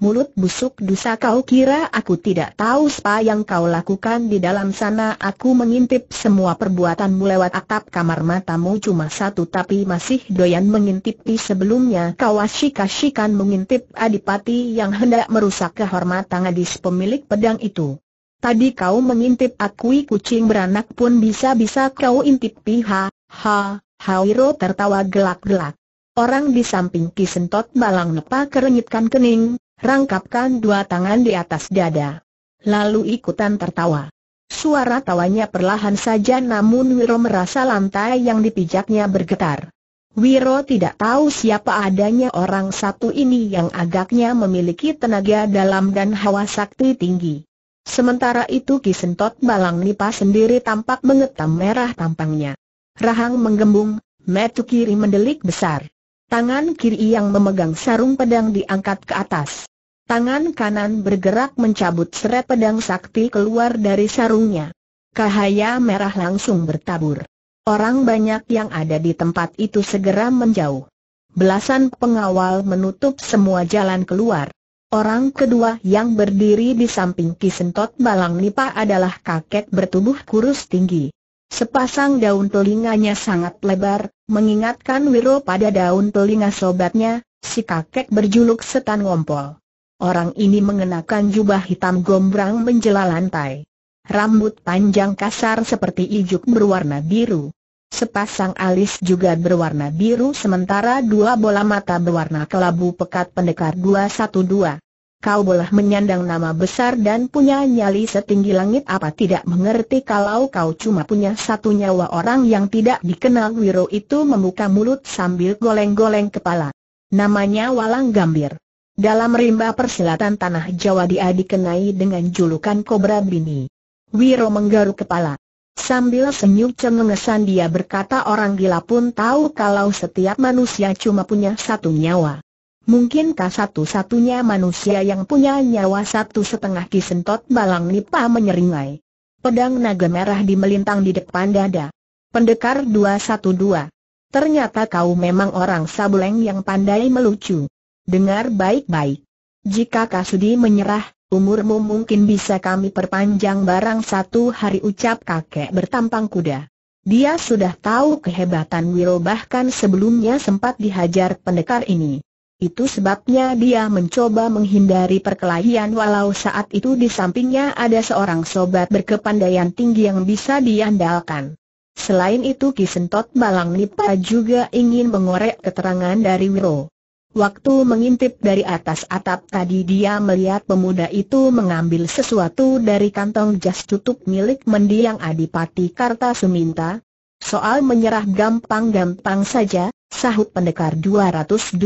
Mulut busuk dosa kau kira aku tidak tahu apa yang kau lakukan di dalam sana. Aku mengintip semua perbuatanmu lewat atap kamar matamu. Cuma satu tapi masih doyan mengintipi sebelumnya Kau asyik-asyikan mengintip adipati yang hendak merusak kehormatan gadis pemilik pedang itu. Tadi kau mengintip akui kucing beranak pun bisa-bisa kau intip. Ha, ha, Hawiro tertawa gelak-gelak. Orang di samping Kisentot Balang Nepa kerenyitkan kening, rangkapkan dua tangan di atas dada. Lalu ikutan tertawa. Suara tawanya perlahan saja namun Wiro merasa lantai yang dipijaknya bergetar. Wiro tidak tahu siapa adanya orang satu ini yang agaknya memiliki tenaga dalam dan hawa sakti tinggi. Sementara itu Kisentot Balang Nipa sendiri tampak mengetam merah tampangnya. Rahang menggembung, metu kiri mendelik besar. Tangan kiri yang memegang sarung pedang diangkat ke atas. Tangan kanan bergerak mencabut seret pedang sakti keluar dari sarungnya. Cahaya merah langsung bertabur. Orang banyak yang ada di tempat itu segera menjauh. Belasan pengawal menutup semua jalan keluar. Orang kedua yang berdiri di samping Kisentot Balang Nipa adalah kakek bertubuh kurus tinggi. Sepasang daun telinganya sangat lebar, mengingatkan Wiro pada daun telinga sobatnya, si kakek berjuluk setan ngompol. Orang ini mengenakan jubah hitam gombrang menjela lantai. Rambut panjang kasar seperti ijuk berwarna biru. Sepasang alis juga berwarna biru sementara dua bola mata berwarna kelabu pekat pendekar 212. Kau boleh menyandang nama besar dan punya nyali setinggi langit apa tidak mengerti kalau kau cuma punya satu nyawa orang yang tidak dikenal Wiro itu membuka mulut sambil goleng-goleng kepala. Namanya Walang Gambir. Dalam rimba persilatan tanah Jawa dia dikenai dengan julukan Kobra Bini. Wiro menggaruk kepala. Sambil senyum cengengesan dia berkata orang gila pun tahu kalau setiap manusia cuma punya satu nyawa. Mungkinkah satu-satunya manusia yang punya nyawa satu setengah kisentot balang nipa menyeringai. Pedang naga merah dimelintang di depan dada. Pendekar 212. Ternyata kau memang orang Sabuleng yang pandai melucu. Dengar baik-baik. Jika kau sudi menyerah, umurmu mungkin bisa kami perpanjang barang satu hari ucap kakek bertampang kuda. Dia sudah tahu kehebatan Wiro bahkan sebelumnya sempat dihajar pendekar ini. Itu sebabnya dia mencoba menghindari perkelahian walau saat itu di sampingnya ada seorang sobat berkepandaian tinggi yang bisa diandalkan. Selain itu Kisentot Balang Nipa juga ingin mengorek keterangan dari Wiro. Waktu mengintip dari atas atap tadi dia melihat pemuda itu mengambil sesuatu dari kantong jas tutup milik mendiang Adipati Karta Suminta. Soal menyerah gampang-gampang saja, sahut pendekar 212.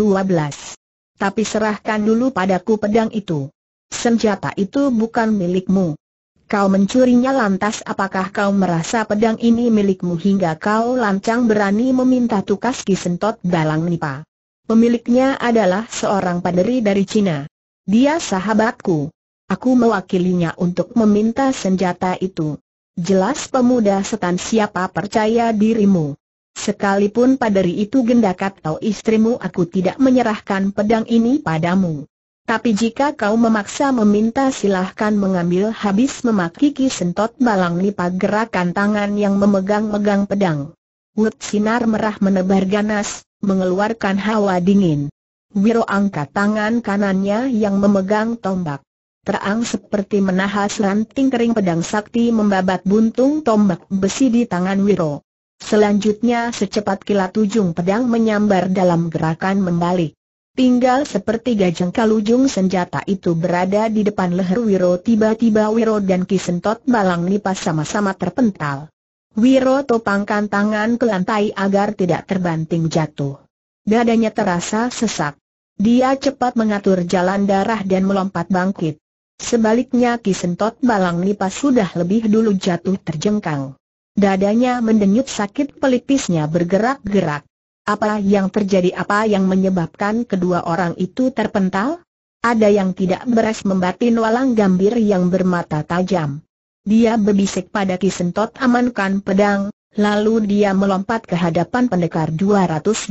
Tapi serahkan dulu padaku pedang itu. Senjata itu bukan milikmu. Kau mencurinya lantas apakah kau merasa pedang ini milikmu hingga kau lancang berani meminta tukas kisentot dalang nipa. Pemiliknya adalah seorang paderi dari Cina. Dia sahabatku. Aku mewakilinya untuk meminta senjata itu. Jelas pemuda setan siapa percaya dirimu. Sekalipun paderi itu gendak atau istrimu aku tidak menyerahkan pedang ini padamu. Tapi jika kau memaksa meminta silahkan mengambil habis memaki sentot balang lipat gerakan tangan yang memegang-megang pedang. Wut sinar merah menebar ganas, mengeluarkan hawa dingin. Wiro angkat tangan kanannya yang memegang tombak. Terang seperti menahas ranting kering pedang sakti membabat buntung tombak besi di tangan Wiro. Selanjutnya secepat kilat ujung pedang menyambar dalam gerakan membalik. Tinggal sepertiga jengkal ujung senjata itu berada di depan leher Wiro tiba-tiba Wiro dan Kisentot Balang Lipas sama-sama terpental. Wiro topangkan tangan ke lantai agar tidak terbanting jatuh. Dadanya terasa sesak. Dia cepat mengatur jalan darah dan melompat bangkit. Sebaliknya Kisentot Balang Lipas sudah lebih dulu jatuh terjengkang. Dadanya mendenyut sakit pelipisnya bergerak-gerak. Apa yang terjadi apa yang menyebabkan kedua orang itu terpental? Ada yang tidak beres membatin walang gambir yang bermata tajam. Dia berbisik pada Kisentot amankan pedang, lalu dia melompat ke hadapan pendekar 212.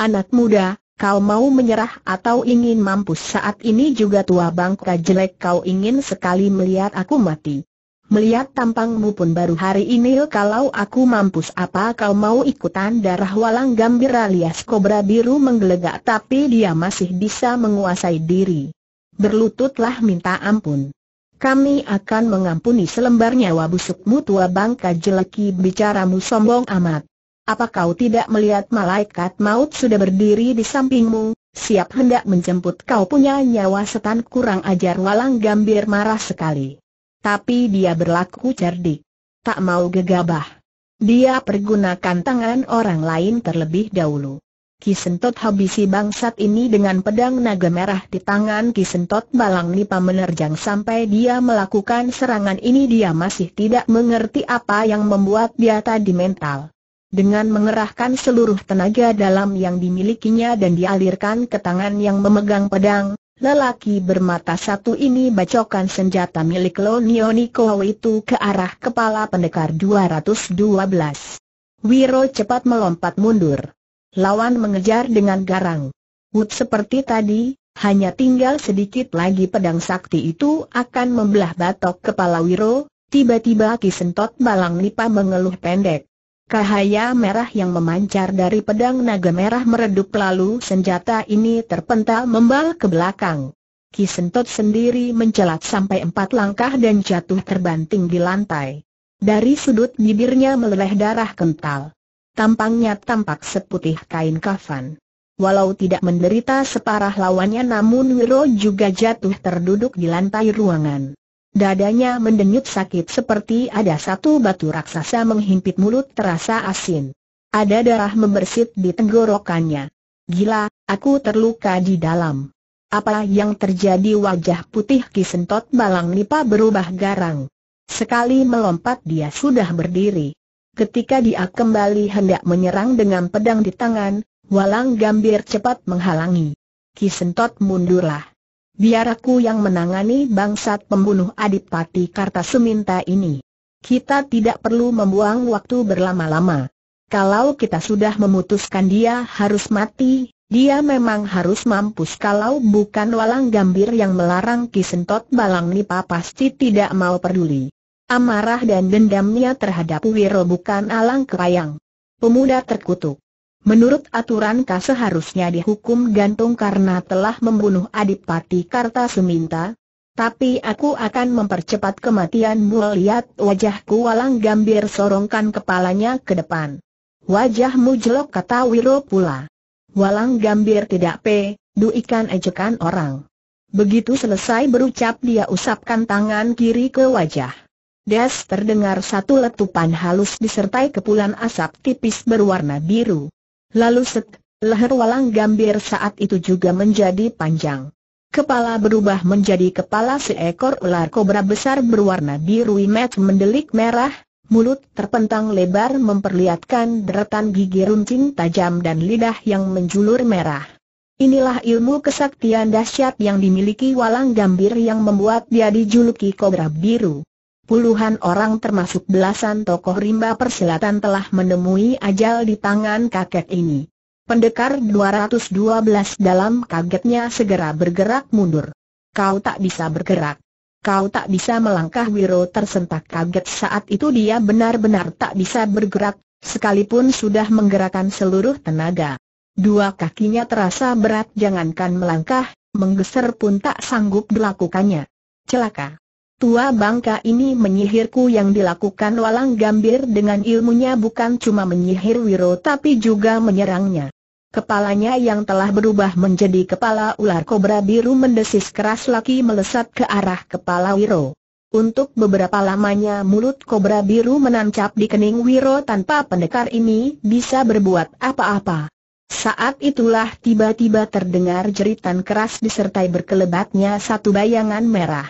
Anak muda, kau mau menyerah atau ingin mampus saat ini juga tua bangka jelek kau ingin sekali melihat aku mati. Melihat tampangmu pun baru hari ini kalau aku mampus apa kau mau ikutan darah walang gambir alias kobra biru menggelegak tapi dia masih bisa menguasai diri. Berlututlah minta ampun. Kami akan mengampuni selembar nyawa busukmu tua bangka jeleki bicaramu sombong amat. Apa kau tidak melihat malaikat maut sudah berdiri di sampingmu, siap hendak menjemput kau punya nyawa setan kurang ajar walang gambir marah sekali. Tapi dia berlaku cerdik. Tak mau gegabah. Dia pergunakan tangan orang lain terlebih dahulu. Kisentot habisi bangsat ini dengan pedang naga merah di tangan Kisentot Balang Nipa menerjang sampai dia melakukan serangan ini dia masih tidak mengerti apa yang membuat dia tadi mental. Dengan mengerahkan seluruh tenaga dalam yang dimilikinya dan dialirkan ke tangan yang memegang pedang, Lelaki bermata satu ini bacokan senjata milik Lo Nioniko itu ke arah kepala pendekar 212. Wiro cepat melompat mundur. Lawan mengejar dengan garang. Wut seperti tadi, hanya tinggal sedikit lagi pedang sakti itu akan membelah batok kepala Wiro, tiba-tiba kisentot balang nipa mengeluh pendek. Cahaya merah yang memancar dari pedang naga merah meredup lalu senjata ini terpental membal ke belakang. Kisentot sendiri mencelat sampai empat langkah dan jatuh terbanting di lantai. Dari sudut bibirnya meleleh darah kental. Tampangnya tampak seputih kain kafan. Walau tidak menderita separah lawannya namun Wiro juga jatuh terduduk di lantai ruangan. Dadanya mendenyut sakit seperti ada satu batu raksasa menghimpit mulut terasa asin. Ada darah membersit di tenggorokannya. Gila, aku terluka di dalam. Apa yang terjadi wajah putih Kisentot Balang Nipa berubah garang. Sekali melompat dia sudah berdiri. Ketika dia kembali hendak menyerang dengan pedang di tangan, Walang Gambir cepat menghalangi. Kisentot mundurlah. Biar aku yang menangani bangsat pembunuh Adipati Karta Suminta ini. Kita tidak perlu membuang waktu berlama-lama. Kalau kita sudah memutuskan dia harus mati, dia memang harus mampus kalau bukan walang gambir yang melarang Kisentot Balang Nipa pasti tidak mau peduli. Amarah dan dendamnya terhadap Wiro bukan alang kerayang. Pemuda terkutuk. Menurut aturan K seharusnya dihukum gantung karena telah membunuh Adipati Karta Suminta, tapi aku akan mempercepat kematianmu lihat wajahku walang gambir sorongkan kepalanya ke depan. Wajahmu jelek kata Wiro pula. Walang gambir tidak pe, duikan ejekan orang. Begitu selesai berucap dia usapkan tangan kiri ke wajah. Des terdengar satu letupan halus disertai kepulan asap tipis berwarna biru. Lalu set, leher walang gambir saat itu juga menjadi panjang. Kepala berubah menjadi kepala seekor ular kobra besar berwarna biru imet mendelik merah, mulut terpentang lebar memperlihatkan deretan gigi runcing tajam dan lidah yang menjulur merah. Inilah ilmu kesaktian dahsyat yang dimiliki Walang Gambir yang membuat dia dijuluki Kobra Biru. Puluhan orang termasuk belasan tokoh rimba persilatan telah menemui ajal di tangan kakek ini. Pendekar 212 dalam kagetnya segera bergerak mundur. Kau tak bisa bergerak. Kau tak bisa melangkah Wiro tersentak kaget saat itu dia benar-benar tak bisa bergerak, sekalipun sudah menggerakkan seluruh tenaga. Dua kakinya terasa berat jangankan melangkah, menggeser pun tak sanggup dilakukannya. Celaka. Tua bangka ini menyihirku yang dilakukan Walang Gambir dengan ilmunya bukan cuma menyihir Wiro tapi juga menyerangnya. Kepalanya yang telah berubah menjadi kepala ular kobra biru mendesis keras lagi melesat ke arah kepala Wiro. Untuk beberapa lamanya mulut kobra biru menancap di kening Wiro tanpa pendekar ini bisa berbuat apa-apa. Saat itulah tiba-tiba terdengar jeritan keras disertai berkelebatnya satu bayangan merah.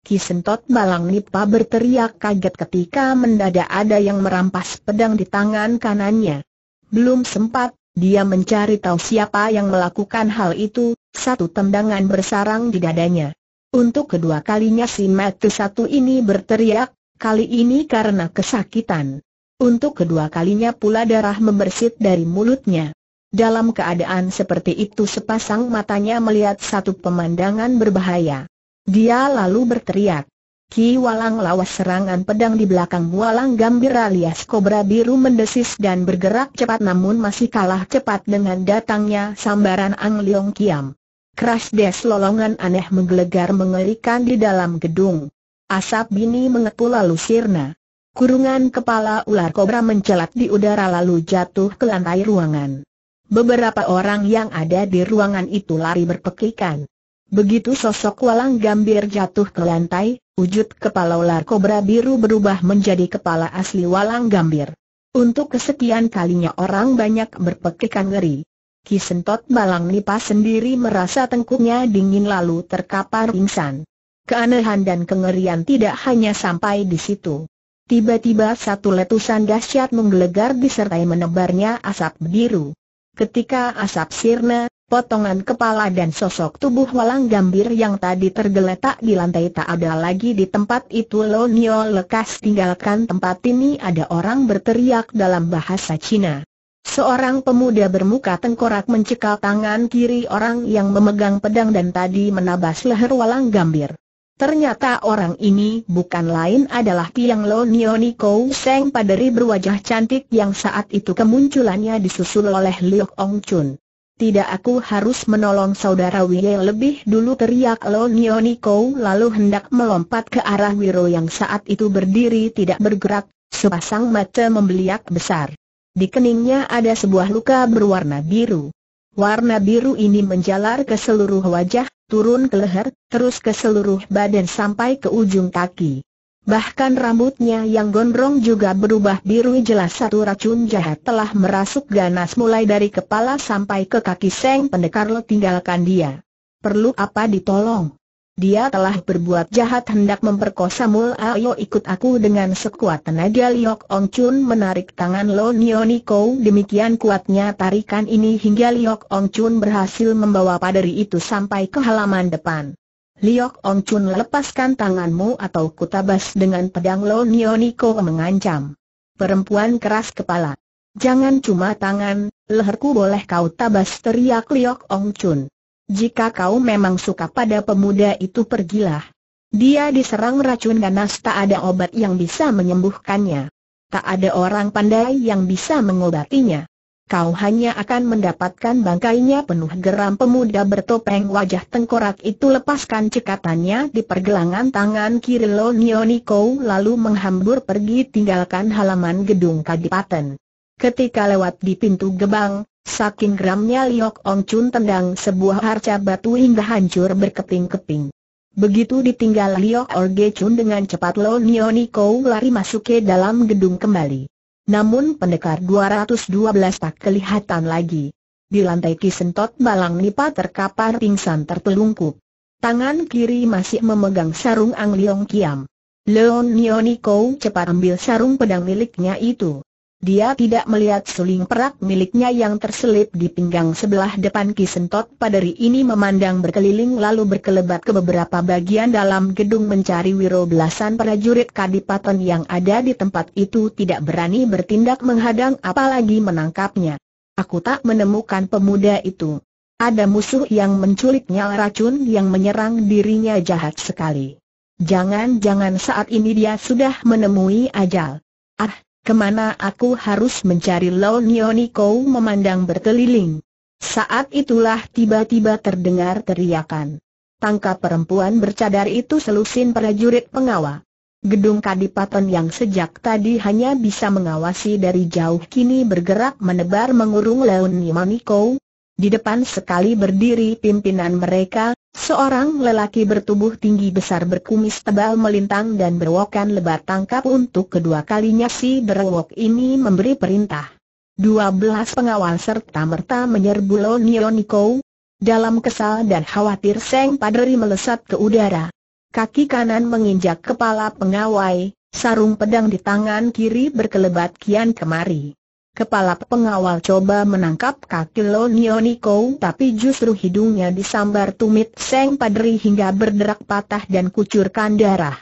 Kisentot Balang Nipa berteriak kaget ketika mendadak ada yang merampas pedang di tangan kanannya. Belum sempat dia mencari tahu siapa yang melakukan hal itu, satu tendangan bersarang di dadanya. Untuk kedua kalinya si mati satu ini berteriak, kali ini karena kesakitan. Untuk kedua kalinya pula darah membersit dari mulutnya. Dalam keadaan seperti itu sepasang matanya melihat satu pemandangan berbahaya. Dia lalu berteriak, Ki Walang lawas serangan pedang di belakang Walang Gambir alias Kobra Biru mendesis dan bergerak cepat namun masih kalah cepat dengan datangnya sambaran Ang Leong Kiam. Keras des lolongan aneh menggelegar mengerikan di dalam gedung. Asap bini mengepul lalu sirna. Kurungan kepala ular kobra mencelat di udara lalu jatuh ke lantai ruangan. Beberapa orang yang ada di ruangan itu lari berpekikan. Begitu sosok walang gambir jatuh ke lantai, wujud kepala ular kobra biru berubah menjadi kepala asli walang gambir. Untuk kesekian kalinya orang banyak berpekikan ngeri. Kisentot Balang Nipa sendiri merasa tengkuknya dingin lalu terkapar pingsan. Keanehan dan kengerian tidak hanya sampai di situ. Tiba-tiba satu letusan dahsyat menggelegar disertai menebarnya asap biru. Ketika asap sirna, Potongan kepala dan sosok tubuh walang gambir yang tadi tergeletak di lantai tak ada lagi di tempat itu Lo Nio lekas tinggalkan tempat ini ada orang berteriak dalam bahasa Cina. Seorang pemuda bermuka tengkorak mencekal tangan kiri orang yang memegang pedang dan tadi menabas leher walang gambir. Ternyata orang ini bukan lain adalah Piang Lo Nio Niko Seng Paderi berwajah cantik yang saat itu kemunculannya disusul oleh Liok Ong Chun. Tidak aku harus menolong saudara Wei lebih dulu teriak Lo Nioniko lalu hendak melompat ke arah Wiro yang saat itu berdiri tidak bergerak, sepasang mata membeliak besar. Di keningnya ada sebuah luka berwarna biru. Warna biru ini menjalar ke seluruh wajah, turun ke leher, terus ke seluruh badan sampai ke ujung kaki. Bahkan rambutnya yang gondrong juga berubah biru jelas satu racun jahat telah merasuk ganas mulai dari kepala sampai ke kaki Seng pendekar lo tinggalkan dia. Perlu apa ditolong? Dia telah berbuat jahat hendak memperkosa mul ayo ikut aku dengan sekuat tenaga Liok Ong Chun menarik tangan Lo Nioniko demikian kuatnya tarikan ini hingga Liok Ong Chun berhasil membawa paderi itu sampai ke halaman depan. Liok Ong Chun lepaskan tanganmu atau kutabas dengan pedang Lo Nioniko mengancam. Perempuan keras kepala. Jangan cuma tangan, leherku boleh kau tabas teriak Liok Ong Chun. Jika kau memang suka pada pemuda itu pergilah. Dia diserang racun ganas tak ada obat yang bisa menyembuhkannya. Tak ada orang pandai yang bisa mengobatinya kau hanya akan mendapatkan bangkainya penuh geram pemuda bertopeng wajah tengkorak itu lepaskan cekatannya di pergelangan tangan kiri Lo Nioniko lalu menghambur pergi tinggalkan halaman gedung kadipaten. Ketika lewat di pintu gebang, saking geramnya Liok Ong Chun tendang sebuah harca batu hingga hancur berkeping-keping. Begitu ditinggal Liok Orge Chun dengan cepat Lo Nioniko lari masuk ke dalam gedung kembali. Namun pendekar 212 tak kelihatan lagi. Di lantai kisentot balang nipa terkapar pingsan terpelungkup. Tangan kiri masih memegang sarung Ang Leong Kiam. Leon Nioniko cepat ambil sarung pedang miliknya itu. Dia tidak melihat suling perak miliknya yang terselip di pinggang sebelah depan Kisentot padari ini memandang berkeliling lalu berkelebat ke beberapa bagian dalam gedung mencari wiro belasan prajurit kadipaten yang ada di tempat itu tidak berani bertindak menghadang apalagi menangkapnya. Aku tak menemukan pemuda itu. Ada musuh yang menculiknya racun yang menyerang dirinya jahat sekali. Jangan-jangan saat ini dia sudah menemui ajal. Ah, Ke mana aku harus mencari Lo Nioniko memandang berkeliling. Saat itulah tiba-tiba terdengar teriakan. Tangkap perempuan bercadar itu selusin prajurit pengawal. Gedung kadipaten yang sejak tadi hanya bisa mengawasi dari jauh kini bergerak menebar mengurung Leon Nioniko, di depan sekali berdiri pimpinan mereka, seorang lelaki bertubuh tinggi besar berkumis tebal melintang dan berwokan lebat tangkap untuk kedua kalinya si berwok ini memberi perintah. Dua belas pengawal serta merta menyerbu Lo Nioniko. Dalam kesal dan khawatir Seng Padri melesat ke udara. Kaki kanan menginjak kepala pengawai, sarung pedang di tangan kiri berkelebat kian kemari. Kepala pengawal coba menangkap kaki Lo Nioniko tapi justru hidungnya disambar tumit Seng Padri hingga berderak patah dan kucurkan darah.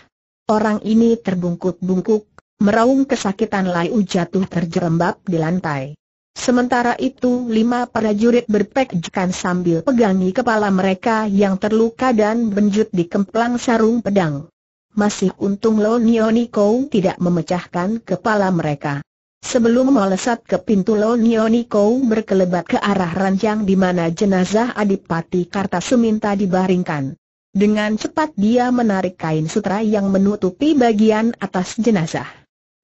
Orang ini terbungkuk-bungkuk, meraung kesakitan layu jatuh terjerembab di lantai. Sementara itu lima prajurit berpekjukan sambil pegangi kepala mereka yang terluka dan benjut di kemplang sarung pedang. Masih untung Lo Nioniko tidak memecahkan kepala mereka. Sebelum melesat ke pintu Lo Nioniko berkelebat ke arah ranjang di mana jenazah Adipati Kartasuminta dibaringkan. Dengan cepat dia menarik kain sutra yang menutupi bagian atas jenazah.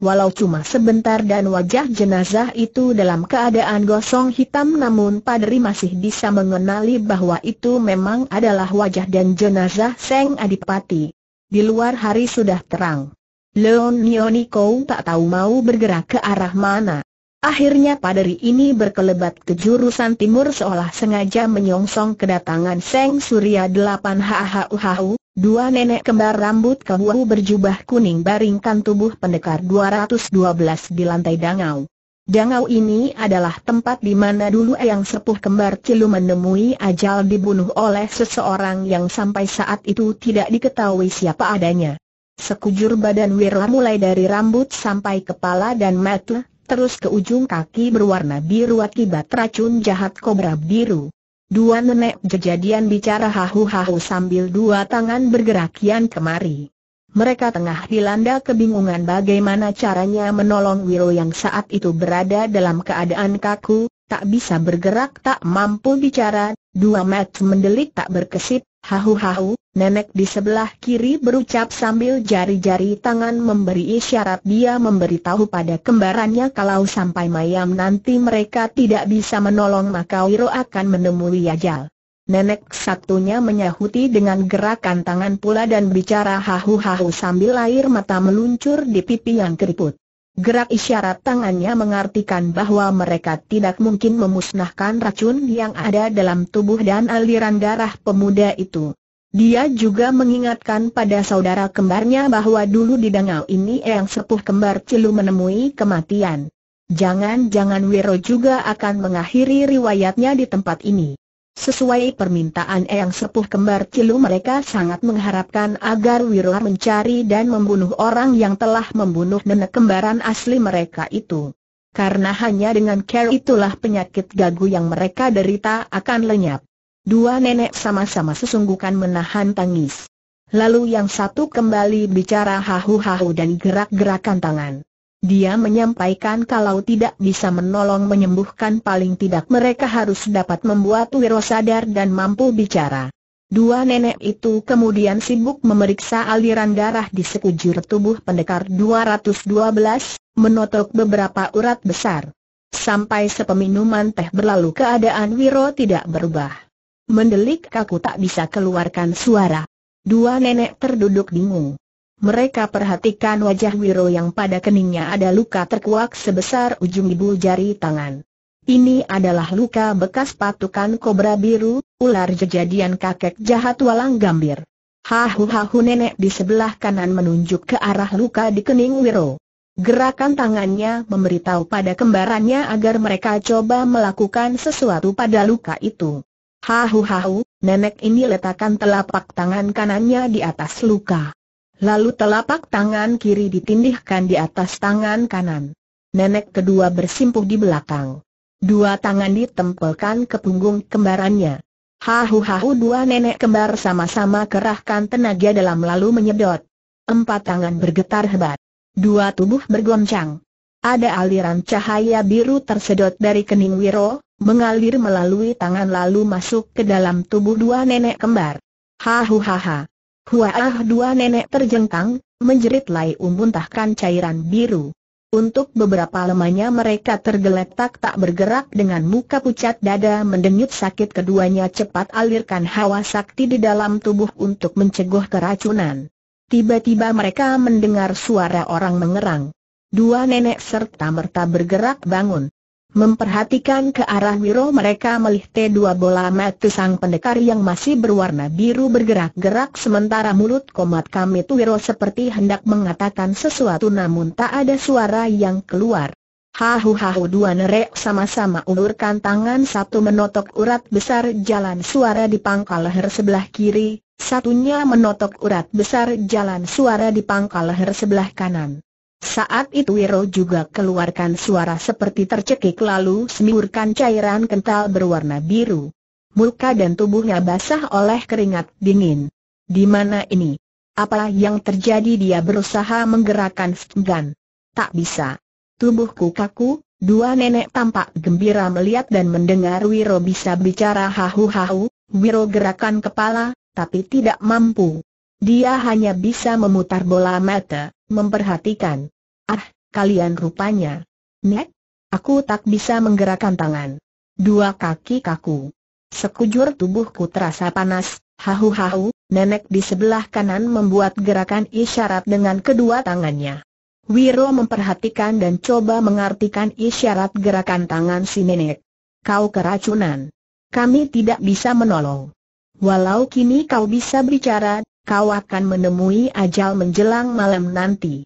Walau cuma sebentar dan wajah jenazah itu dalam keadaan gosong hitam namun Padri masih bisa mengenali bahwa itu memang adalah wajah dan jenazah Seng Adipati. Di luar hari sudah terang. Leon Nioniko tak tahu mau bergerak ke arah mana. Akhirnya padari ini berkelebat ke jurusan timur seolah sengaja menyongsong kedatangan Seng Surya delapan HHUHU, dua nenek kembar rambut kebuah berjubah kuning baringkan tubuh pendekar 212 di lantai dangau. Dangau ini adalah tempat di mana dulu yang sepuh kembar Cilu menemui ajal dibunuh oleh seseorang yang sampai saat itu tidak diketahui siapa adanya. Sekujur badan Wirla mulai dari rambut sampai kepala dan mata, terus ke ujung kaki berwarna biru akibat racun jahat kobra biru. Dua nenek kejadian bicara hahu-hahu sambil dua tangan bergerak kian kemari. Mereka tengah dilanda kebingungan bagaimana caranya menolong Wiro yang saat itu berada dalam keadaan kaku, tak bisa bergerak tak mampu bicara, dua mat mendelik tak berkesip, hahu-hahu, Nenek di sebelah kiri berucap sambil jari-jari tangan memberi isyarat dia memberitahu pada kembarannya kalau sampai mayam nanti mereka tidak bisa menolong maka Wiro akan menemui ajal. Nenek satunya menyahuti dengan gerakan tangan pula dan bicara hahu-hahu sambil air mata meluncur di pipi yang keriput. Gerak isyarat tangannya mengartikan bahwa mereka tidak mungkin memusnahkan racun yang ada dalam tubuh dan aliran darah pemuda itu. Dia juga mengingatkan pada saudara kembarnya bahwa dulu di dangau ini yang sepuh kembar Cilu menemui kematian. Jangan-jangan Wiro juga akan mengakhiri riwayatnya di tempat ini. Sesuai permintaan Eyang Sepuh Kembar Cilu mereka sangat mengharapkan agar Wiro mencari dan membunuh orang yang telah membunuh nenek kembaran asli mereka itu. Karena hanya dengan care itulah penyakit gagu yang mereka derita akan lenyap. Dua nenek sama-sama sesungguhkan menahan tangis. Lalu yang satu kembali bicara hahu-hahu dan gerak-gerakan tangan. Dia menyampaikan kalau tidak bisa menolong menyembuhkan paling tidak mereka harus dapat membuat Wiro sadar dan mampu bicara. Dua nenek itu kemudian sibuk memeriksa aliran darah di sekujur tubuh pendekar 212, menotok beberapa urat besar. Sampai sepeminuman teh berlalu keadaan Wiro tidak berubah. Mendelik kaku tak bisa keluarkan suara. Dua nenek terduduk bingung. Mereka perhatikan wajah Wiro yang pada keningnya ada luka terkuak sebesar ujung ibu jari tangan. Ini adalah luka bekas patukan kobra biru, ular kejadian kakek jahat walang gambir. Hahu-hahu nenek di sebelah kanan menunjuk ke arah luka di kening Wiro. Gerakan tangannya memberitahu pada kembarannya agar mereka coba melakukan sesuatu pada luka itu. Hahu-hahu, nenek ini letakkan telapak tangan kanannya di atas luka. Lalu telapak tangan kiri ditindihkan di atas tangan kanan. Nenek kedua bersimpuh di belakang. Dua tangan ditempelkan ke punggung kembarannya. Hahu-hahu dua nenek kembar sama-sama kerahkan tenaga dalam lalu menyedot. Empat tangan bergetar hebat. Dua tubuh bergoncang. Ada aliran cahaya biru tersedot dari kening Wiro, mengalir melalui tangan lalu masuk ke dalam tubuh dua nenek kembar. Hahu-haha. Huah dua nenek terjengkang, menjerit lai umuntahkan cairan biru. Untuk beberapa lamanya mereka tergeletak tak bergerak dengan muka pucat dada mendenyut sakit keduanya cepat alirkan hawa sakti di dalam tubuh untuk mencegah keracunan. Tiba-tiba mereka mendengar suara orang mengerang. Dua nenek serta merta bergerak bangun. Memperhatikan ke arah Wiro mereka melihat dua bola mata sang pendekar yang masih berwarna biru bergerak-gerak sementara mulut komat kami Wiro seperti hendak mengatakan sesuatu namun tak ada suara yang keluar. Hahu-hahu dua nerek sama-sama ulurkan tangan satu menotok urat besar jalan suara di pangkal leher sebelah kiri, satunya menotok urat besar jalan suara di pangkal leher sebelah kanan. Saat itu Wiro juga keluarkan suara seperti tercekik lalu semiurkan cairan kental berwarna biru. Muka dan tubuhnya basah oleh keringat dingin. Di mana ini? Apa yang terjadi dia berusaha menggerakkan gun. Tak bisa. Tubuhku kaku, dua nenek tampak gembira melihat dan mendengar Wiro bisa bicara hahu-hahu, Wiro gerakan kepala, tapi tidak mampu. Dia hanya bisa memutar bola mata, memperhatikan. Ah, kalian rupanya. Nek, aku tak bisa menggerakkan tangan. Dua kaki kaku. Sekujur tubuhku terasa panas, hahu-hahu, nenek di sebelah kanan membuat gerakan isyarat dengan kedua tangannya. Wiro memperhatikan dan coba mengartikan isyarat gerakan tangan si nenek. Kau keracunan. Kami tidak bisa menolong. Walau kini kau bisa bicara, kau akan menemui ajal menjelang malam nanti.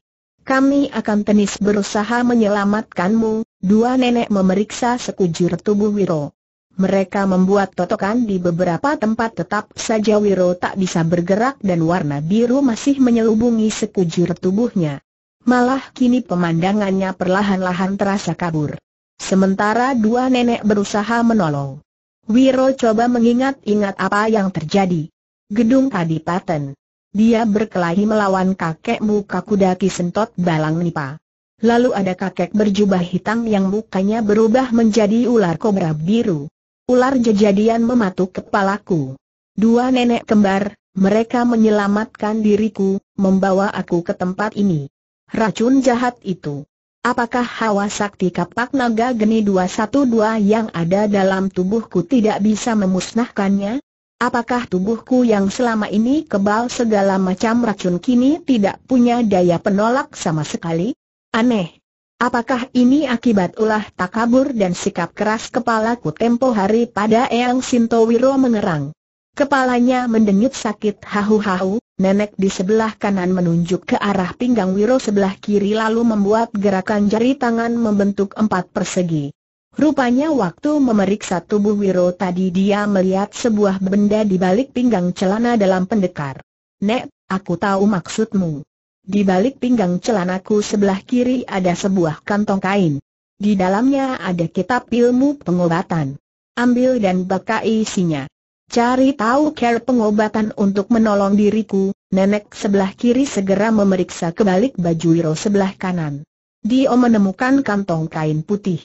Kami akan tenis berusaha menyelamatkanmu, dua nenek memeriksa sekujur tubuh Wiro. Mereka membuat totokan di beberapa tempat tetap saja Wiro tak bisa bergerak dan warna biru masih menyelubungi sekujur tubuhnya. Malah kini pemandangannya perlahan-lahan terasa kabur. Sementara dua nenek berusaha menolong. Wiro coba mengingat-ingat apa yang terjadi. Gedung Kadipaten. Dia berkelahi melawan kakek muka kuda Kisentot Balang Nipa. Lalu ada kakek berjubah hitam yang mukanya berubah menjadi ular kobra biru. Ular jejadian mematuk kepalaku. Dua nenek kembar, mereka menyelamatkan diriku, membawa aku ke tempat ini. Racun jahat itu. Apakah hawa sakti kapak naga geni 212 yang ada dalam tubuhku tidak bisa memusnahkannya? Apakah tubuhku yang selama ini kebal segala macam racun kini tidak punya daya penolak sama sekali? Aneh. Apakah ini akibat ulah takabur dan sikap keras kepalaku tempo hari pada Eyang Sintowiro mengerang? Kepalanya mendenyut sakit hahu-hahu, nenek di sebelah kanan menunjuk ke arah pinggang Wiro sebelah kiri lalu membuat gerakan jari tangan membentuk empat persegi. Rupanya waktu memeriksa tubuh Wiro tadi dia melihat sebuah benda di balik pinggang celana dalam pendekar. Nek, aku tahu maksudmu. Di balik pinggang celanaku sebelah kiri ada sebuah kantong kain. Di dalamnya ada kitab ilmu pengobatan. Ambil dan baca isinya. Cari tahu care pengobatan untuk menolong diriku, nenek sebelah kiri segera memeriksa kebalik baju Wiro sebelah kanan. Dia menemukan kantong kain putih.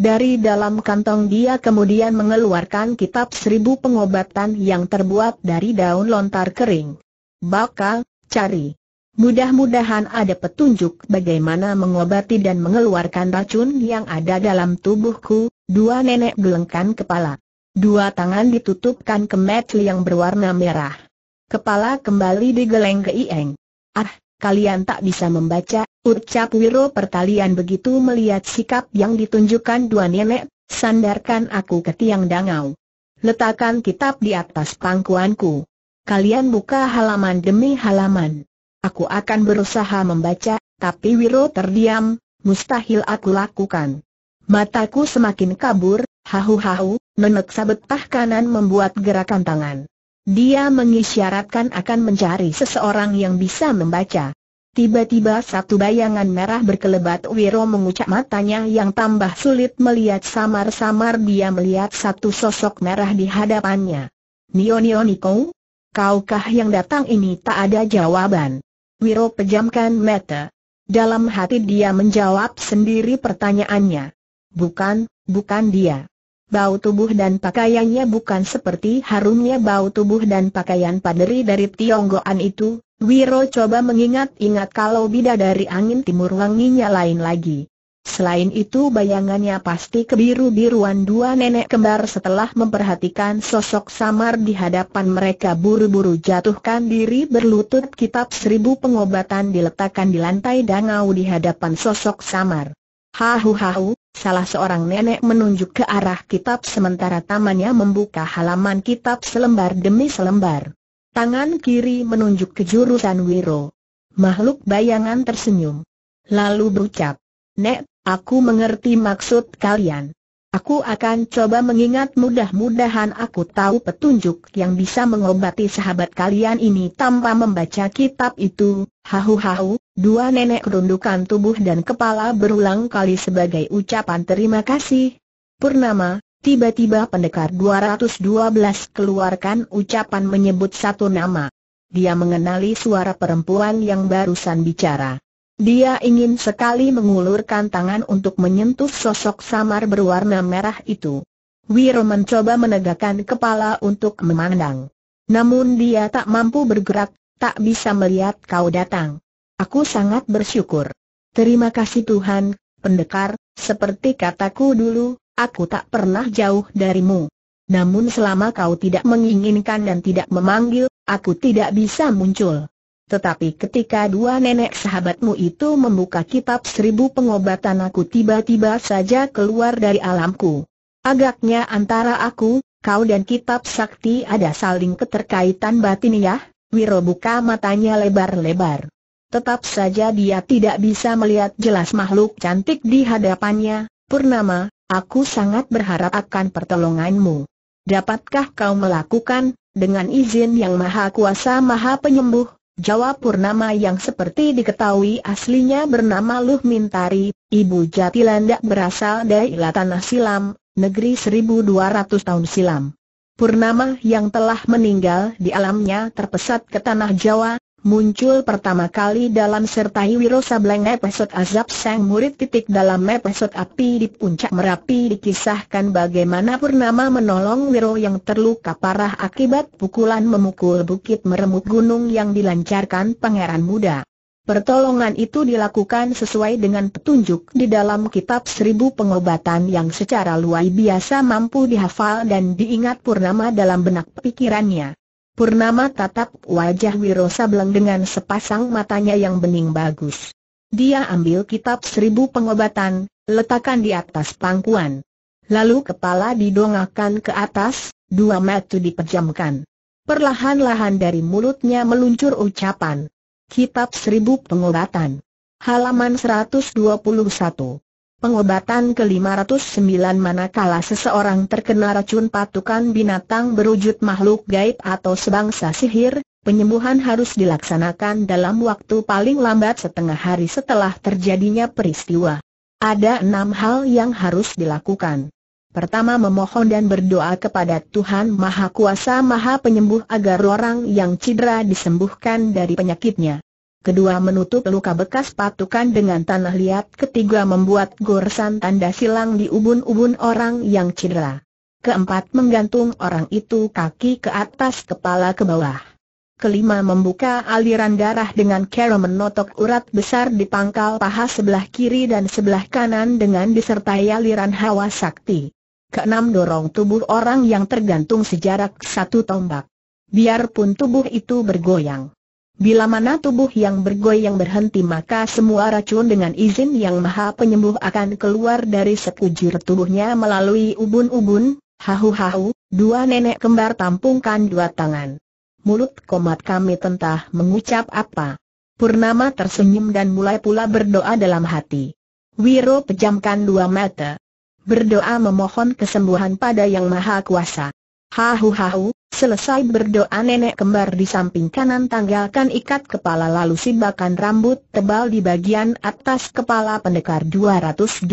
Dari dalam kantong dia kemudian mengeluarkan kitab seribu pengobatan yang terbuat dari daun lontar kering. Bakal, cari. Mudah-mudahan ada petunjuk bagaimana mengobati dan mengeluarkan racun yang ada dalam tubuhku, dua nenek gelengkan kepala. Dua tangan ditutupkan ke metel yang berwarna merah. Kepala kembali digeleng ke Ieng. Ah, kalian tak bisa membaca, ucap Wiro pertalian begitu melihat sikap yang ditunjukkan dua nenek, sandarkan aku ke tiang dangau. Letakkan kitab di atas pangkuanku. Kalian buka halaman demi halaman. Aku akan berusaha membaca, tapi Wiro terdiam, mustahil aku lakukan. Mataku semakin kabur, hahu-hahu, nenek sabetah kanan membuat gerakan tangan. Dia mengisyaratkan akan mencari seseorang yang bisa membaca. Tiba-tiba satu bayangan merah berkelebat Wiro mengucap matanya yang tambah sulit melihat samar-samar dia melihat satu sosok merah di hadapannya. Nio Nio Niko? Kaukah yang datang ini tak ada jawaban. Wiro pejamkan mata. Dalam hati dia menjawab sendiri pertanyaannya. Bukan, bukan dia. Bau tubuh dan pakaiannya bukan seperti harumnya bau tubuh dan pakaian paderi dari Tionggoan itu, Wiro coba mengingat-ingat kalau bidadari angin timur wanginya lain lagi. Selain itu bayangannya pasti kebiru-biruan dua nenek kembar setelah memperhatikan sosok samar di hadapan mereka buru-buru jatuhkan diri berlutut kitab seribu pengobatan diletakkan di lantai dangau di hadapan sosok samar. Hahu-hahu, salah seorang nenek menunjuk ke arah kitab sementara tamannya membuka halaman kitab selembar demi selembar. Tangan kiri menunjuk ke jurusan Wiro. Makhluk bayangan tersenyum. Lalu berucap, Nek, aku mengerti maksud kalian. Aku akan coba mengingat mudah-mudahan aku tahu petunjuk yang bisa mengobati sahabat kalian ini tanpa membaca kitab itu. Hahu-hahu, dua nenek kerundukan tubuh dan kepala berulang kali sebagai ucapan terima kasih. Purnama, tiba-tiba pendekar 212 keluarkan ucapan menyebut satu nama. Dia mengenali suara perempuan yang barusan bicara. Dia ingin sekali mengulurkan tangan untuk menyentuh sosok samar berwarna merah itu. Wiro mencoba menegakkan kepala untuk memandang. Namun dia tak mampu bergerak, tak bisa melihat kau datang. Aku sangat bersyukur. Terima kasih Tuhan, pendekar, seperti kataku dulu, aku tak pernah jauh darimu. Namun selama kau tidak menginginkan dan tidak memanggil, aku tidak bisa muncul. Tetapi ketika dua nenek sahabatmu itu membuka kitab seribu pengobatan aku tiba-tiba saja keluar dari alamku. Agaknya antara aku, kau dan kitab sakti ada saling keterkaitan batin ya? Wiro buka matanya lebar-lebar. Tetap saja dia tidak bisa melihat jelas makhluk cantik di hadapannya. Purnama, aku sangat berharap akan pertolonganmu. Dapatkah kau melakukan, dengan izin yang maha kuasa maha penyembuh, Jawab Purnama yang seperti diketahui aslinya bernama Luh Mintari, ibu jati landak berasal dari Tanah Silam, negeri 1200 tahun silam. Purnama yang telah meninggal di alamnya terpesat ke Tanah Jawa, muncul pertama kali dalam sertai Wiro Sableng episode Azab Sang Murid titik dalam episode Api di Puncak Merapi dikisahkan bagaimana Purnama menolong Wiro yang terluka parah akibat pukulan memukul bukit meremuk gunung yang dilancarkan pangeran muda. Pertolongan itu dilakukan sesuai dengan petunjuk di dalam kitab seribu pengobatan yang secara luar biasa mampu dihafal dan diingat Purnama dalam benak pikirannya. Purnama tatap wajah Wiro Sableng dengan sepasang matanya yang bening bagus. Dia ambil kitab seribu pengobatan, letakkan di atas pangkuan. Lalu kepala didongakkan ke atas, dua mata dipejamkan. Perlahan-lahan dari mulutnya meluncur ucapan. Kitab seribu pengobatan. Halaman 121. Pengobatan ke-509 manakala seseorang terkena racun patukan binatang berwujud makhluk gaib atau sebangsa sihir, penyembuhan harus dilaksanakan dalam waktu paling lambat setengah hari setelah terjadinya peristiwa. Ada enam hal yang harus dilakukan. Pertama memohon dan berdoa kepada Tuhan Maha Kuasa Maha Penyembuh agar orang yang cedera disembuhkan dari penyakitnya kedua menutup luka bekas patukan dengan tanah liat, ketiga membuat goresan tanda silang di ubun-ubun orang yang cedera. Keempat menggantung orang itu kaki ke atas kepala ke bawah. Kelima membuka aliran darah dengan cara menotok urat besar di pangkal paha sebelah kiri dan sebelah kanan dengan disertai aliran hawa sakti. Keenam dorong tubuh orang yang tergantung sejarak satu tombak. Biarpun tubuh itu bergoyang. Bila mana tubuh yang bergoyang berhenti maka semua racun dengan izin yang maha penyembuh akan keluar dari sekujur tubuhnya melalui ubun-ubun, hahu-hahu, dua nenek kembar tampungkan dua tangan. Mulut komat kami tentah mengucap apa. Purnama tersenyum dan mulai pula berdoa dalam hati. Wiro pejamkan dua mata. Berdoa memohon kesembuhan pada yang maha kuasa. Hahu-hahu, selesai berdoa nenek kembar di samping kanan tanggalkan ikat kepala lalu sibakan rambut tebal di bagian atas kepala pendekar 212.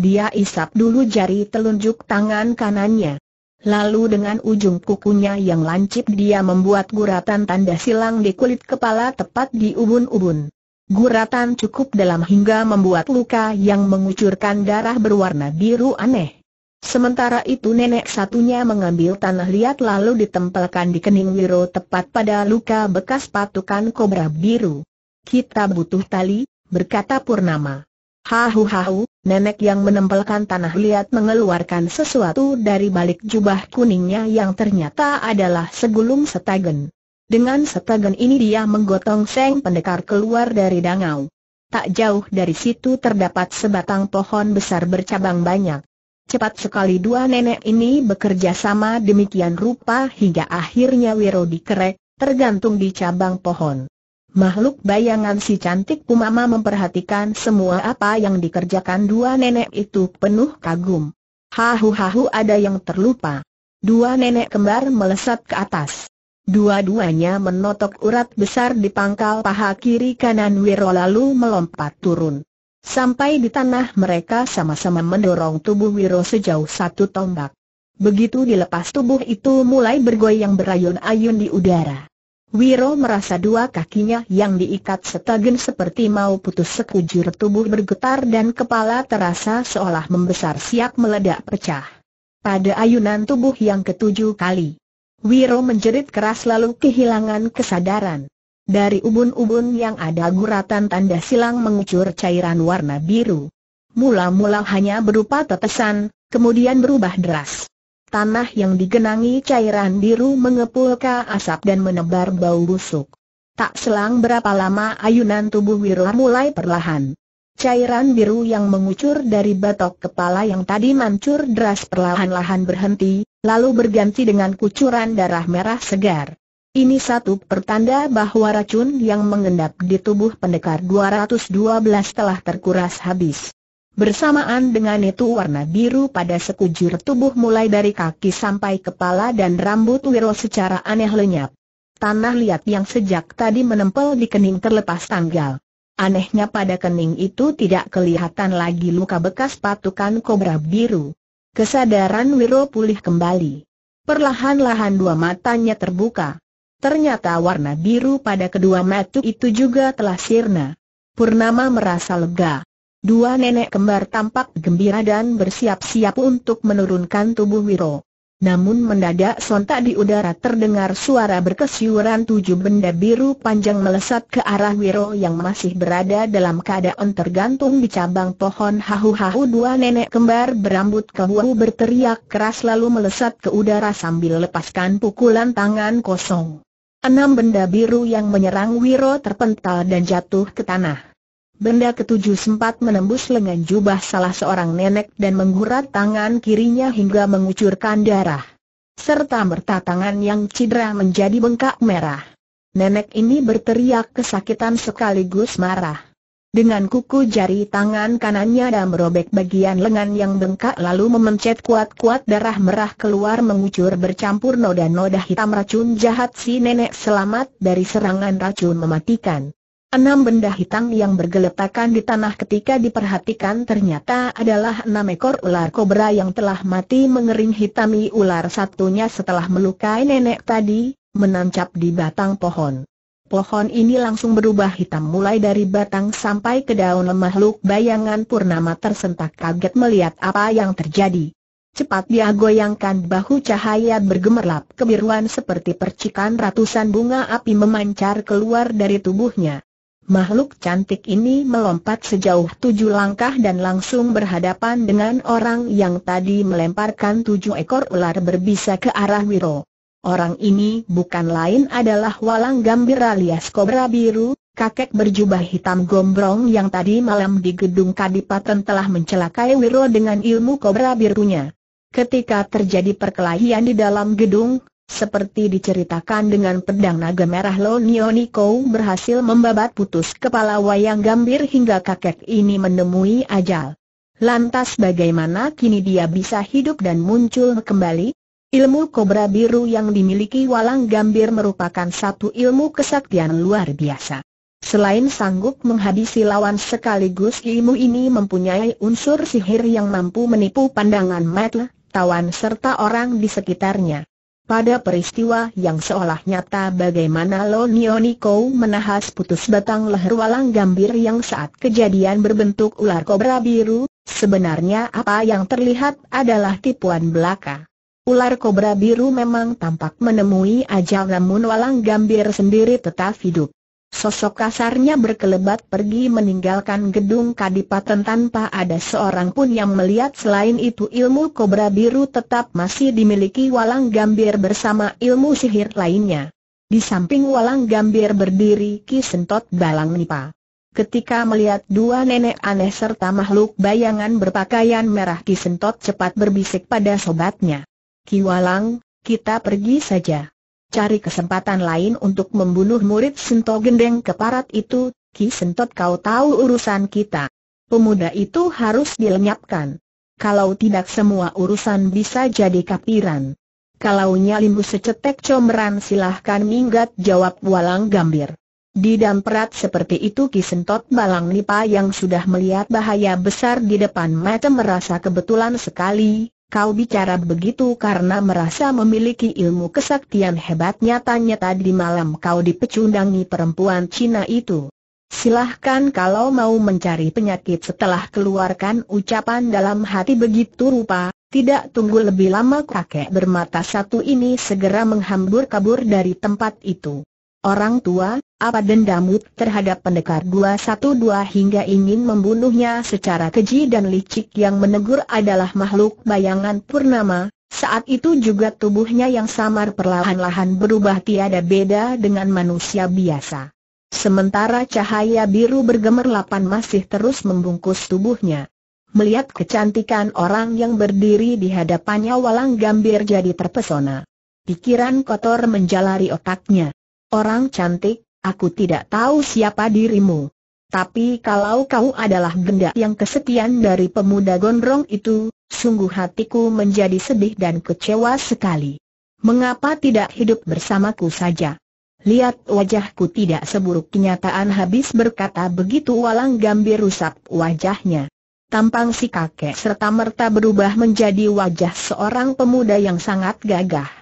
Dia isap dulu jari telunjuk tangan kanannya. Lalu dengan ujung kukunya yang lancip dia membuat guratan tanda silang di kulit kepala tepat di ubun-ubun. Guratan cukup dalam hingga membuat luka yang mengucurkan darah berwarna biru aneh. Sementara itu nenek satunya mengambil tanah liat lalu ditempelkan di kening Wiro tepat pada luka bekas patukan kobra biru. Kita butuh tali, berkata Purnama. Hahu-hahu, nenek yang menempelkan tanah liat mengeluarkan sesuatu dari balik jubah kuningnya yang ternyata adalah segulung setagen. Dengan setagen ini dia menggotong seng pendekar keluar dari dangau. Tak jauh dari situ terdapat sebatang pohon besar bercabang banyak. Cepat sekali dua nenek ini bekerja sama demikian rupa hingga akhirnya Wiro dikerek, tergantung di cabang pohon. Makhluk bayangan si cantik Pumama memperhatikan semua apa yang dikerjakan dua nenek itu penuh kagum. Hahu-hahu ada yang terlupa. Dua nenek kembar melesat ke atas. Dua-duanya menotok urat besar di pangkal paha kiri kanan Wiro lalu melompat turun. Sampai di tanah mereka sama-sama mendorong tubuh Wiro sejauh satu tombak. Begitu dilepas tubuh itu mulai bergoyang berayun-ayun di udara. Wiro merasa dua kakinya yang diikat setagen seperti mau putus sekujur tubuh bergetar dan kepala terasa seolah membesar siap meledak pecah. Pada ayunan tubuh yang ketujuh kali, Wiro menjerit keras lalu kehilangan kesadaran. Dari ubun-ubun yang ada guratan tanda silang mengucur cairan warna biru. Mula-mula hanya berupa tetesan, kemudian berubah deras. Tanah yang digenangi cairan biru mengepul ke asap dan menebar bau busuk. Tak selang berapa lama ayunan tubuh Wiro mulai perlahan. Cairan biru yang mengucur dari batok kepala yang tadi mancur deras perlahan-lahan berhenti, lalu berganti dengan kucuran darah merah segar. Ini satu pertanda bahwa racun yang mengendap di tubuh pendekar 212 telah terkuras habis. Bersamaan dengan itu warna biru pada sekujur tubuh mulai dari kaki sampai kepala dan rambut Wiro secara aneh lenyap. Tanah liat yang sejak tadi menempel di kening terlepas tanggal. Anehnya pada kening itu tidak kelihatan lagi luka bekas patukan kobra biru. Kesadaran Wiro pulih kembali. Perlahan-lahan dua matanya terbuka. Ternyata warna biru pada kedua mata itu juga telah sirna. Purnama merasa lega. Dua nenek kembar tampak gembira dan bersiap-siap untuk menurunkan tubuh Wiro. Namun mendadak sontak di udara terdengar suara berkesyuran tujuh benda biru panjang melesat ke arah Wiro yang masih berada dalam keadaan tergantung di cabang pohon hahu-hahu dua nenek kembar berambut kehuhu berteriak keras lalu melesat ke udara sambil lepaskan pukulan tangan kosong. Enam benda biru yang menyerang Wiro terpental dan jatuh ke tanah. Benda ketujuh sempat menembus lengan jubah salah seorang nenek dan menggurat tangan kirinya hingga mengucurkan darah. Serta merta tangan yang cedera menjadi bengkak merah. Nenek ini berteriak kesakitan sekaligus marah. Dengan kuku jari tangan kanannya dan merobek bagian lengan yang bengkak lalu memencet kuat-kuat darah merah keluar mengucur bercampur noda-noda hitam racun jahat si nenek selamat dari serangan racun mematikan. Enam benda hitam yang bergeletakan di tanah ketika diperhatikan ternyata adalah enam ekor ular kobra yang telah mati mengering hitami ular satunya setelah melukai nenek tadi, menancap di batang pohon. Pohon ini langsung berubah hitam mulai dari batang sampai ke daun makhluk bayangan purnama tersentak kaget melihat apa yang terjadi. Cepat dia goyangkan bahu cahaya bergemerlap kebiruan seperti percikan ratusan bunga api memancar keluar dari tubuhnya. Makhluk cantik ini melompat sejauh tujuh langkah dan langsung berhadapan dengan orang yang tadi melemparkan tujuh ekor ular berbisa ke arah Wiro. Orang ini bukan lain adalah Walang Gambir alias Kobra Biru, kakek berjubah hitam gombrong yang tadi malam di gedung Kadipaten telah mencelakai Wiro dengan ilmu Kobra Birunya. Ketika terjadi perkelahian di dalam gedung, seperti diceritakan dengan pedang naga merah Lo Nioniko berhasil membabat putus kepala Wayang Gambir hingga kakek ini menemui ajal. Lantas bagaimana kini dia bisa hidup dan muncul kembali? Ilmu kobra biru yang dimiliki Walang Gambir merupakan satu ilmu kesaktian luar biasa. Selain sanggup menghabisi lawan sekaligus ilmu ini mempunyai unsur sihir yang mampu menipu pandangan mata, tawan serta orang di sekitarnya. Pada peristiwa yang seolah nyata bagaimana Lo Nioniko menahas putus batang leher walang gambir yang saat kejadian berbentuk ular kobra biru, sebenarnya apa yang terlihat adalah tipuan belaka. Ular kobra biru memang tampak menemui ajal namun walang gambir sendiri tetap hidup. Sosok kasarnya berkelebat pergi meninggalkan gedung kadipaten tanpa ada seorang pun yang melihat selain itu ilmu kobra biru tetap masih dimiliki walang gambir bersama ilmu sihir lainnya. Di samping walang gambir berdiri Ki Sentot Balang Nipa. Ketika melihat dua nenek aneh serta makhluk bayangan berpakaian merah Ki Sentot cepat berbisik pada sobatnya. Kiwalang, kita pergi saja. Cari kesempatan lain untuk membunuh murid Sento Gendeng keparat itu, Ki Sentot kau tahu urusan kita. Pemuda itu harus dilenyapkan. Kalau tidak semua urusan bisa jadi kapiran. Kalau nyalimbu secetek comeran silahkan minggat jawab Walang Gambir. Di damperat seperti itu Ki Sentot Balang Nipa yang sudah melihat bahaya besar di depan mata merasa kebetulan sekali, Kau bicara begitu karena merasa memiliki ilmu kesaktian hebat nyatanya tadi malam kau dipecundangi perempuan Cina itu. Silahkan kalau mau mencari penyakit setelah keluarkan ucapan dalam hati begitu rupa, tidak tunggu lebih lama kakek bermata satu ini segera menghambur kabur dari tempat itu. Orang tua, apa dendamu terhadap pendekar 212 hingga ingin membunuhnya secara keji dan licik yang menegur adalah makhluk bayangan purnama, saat itu juga tubuhnya yang samar perlahan-lahan berubah tiada beda dengan manusia biasa. Sementara cahaya biru bergemerlapan masih terus membungkus tubuhnya. Melihat kecantikan orang yang berdiri di hadapannya walang gambir jadi terpesona. Pikiran kotor menjalari otaknya. Orang cantik, aku tidak tahu siapa dirimu. Tapi kalau kau adalah genda yang kesekian dari pemuda gondrong itu, sungguh hatiku menjadi sedih dan kecewa sekali. Mengapa tidak hidup bersamaku saja? Lihat wajahku tidak seburuk kenyataan habis berkata begitu walang gambir rusak wajahnya. Tampang si kakek serta merta berubah menjadi wajah seorang pemuda yang sangat gagah.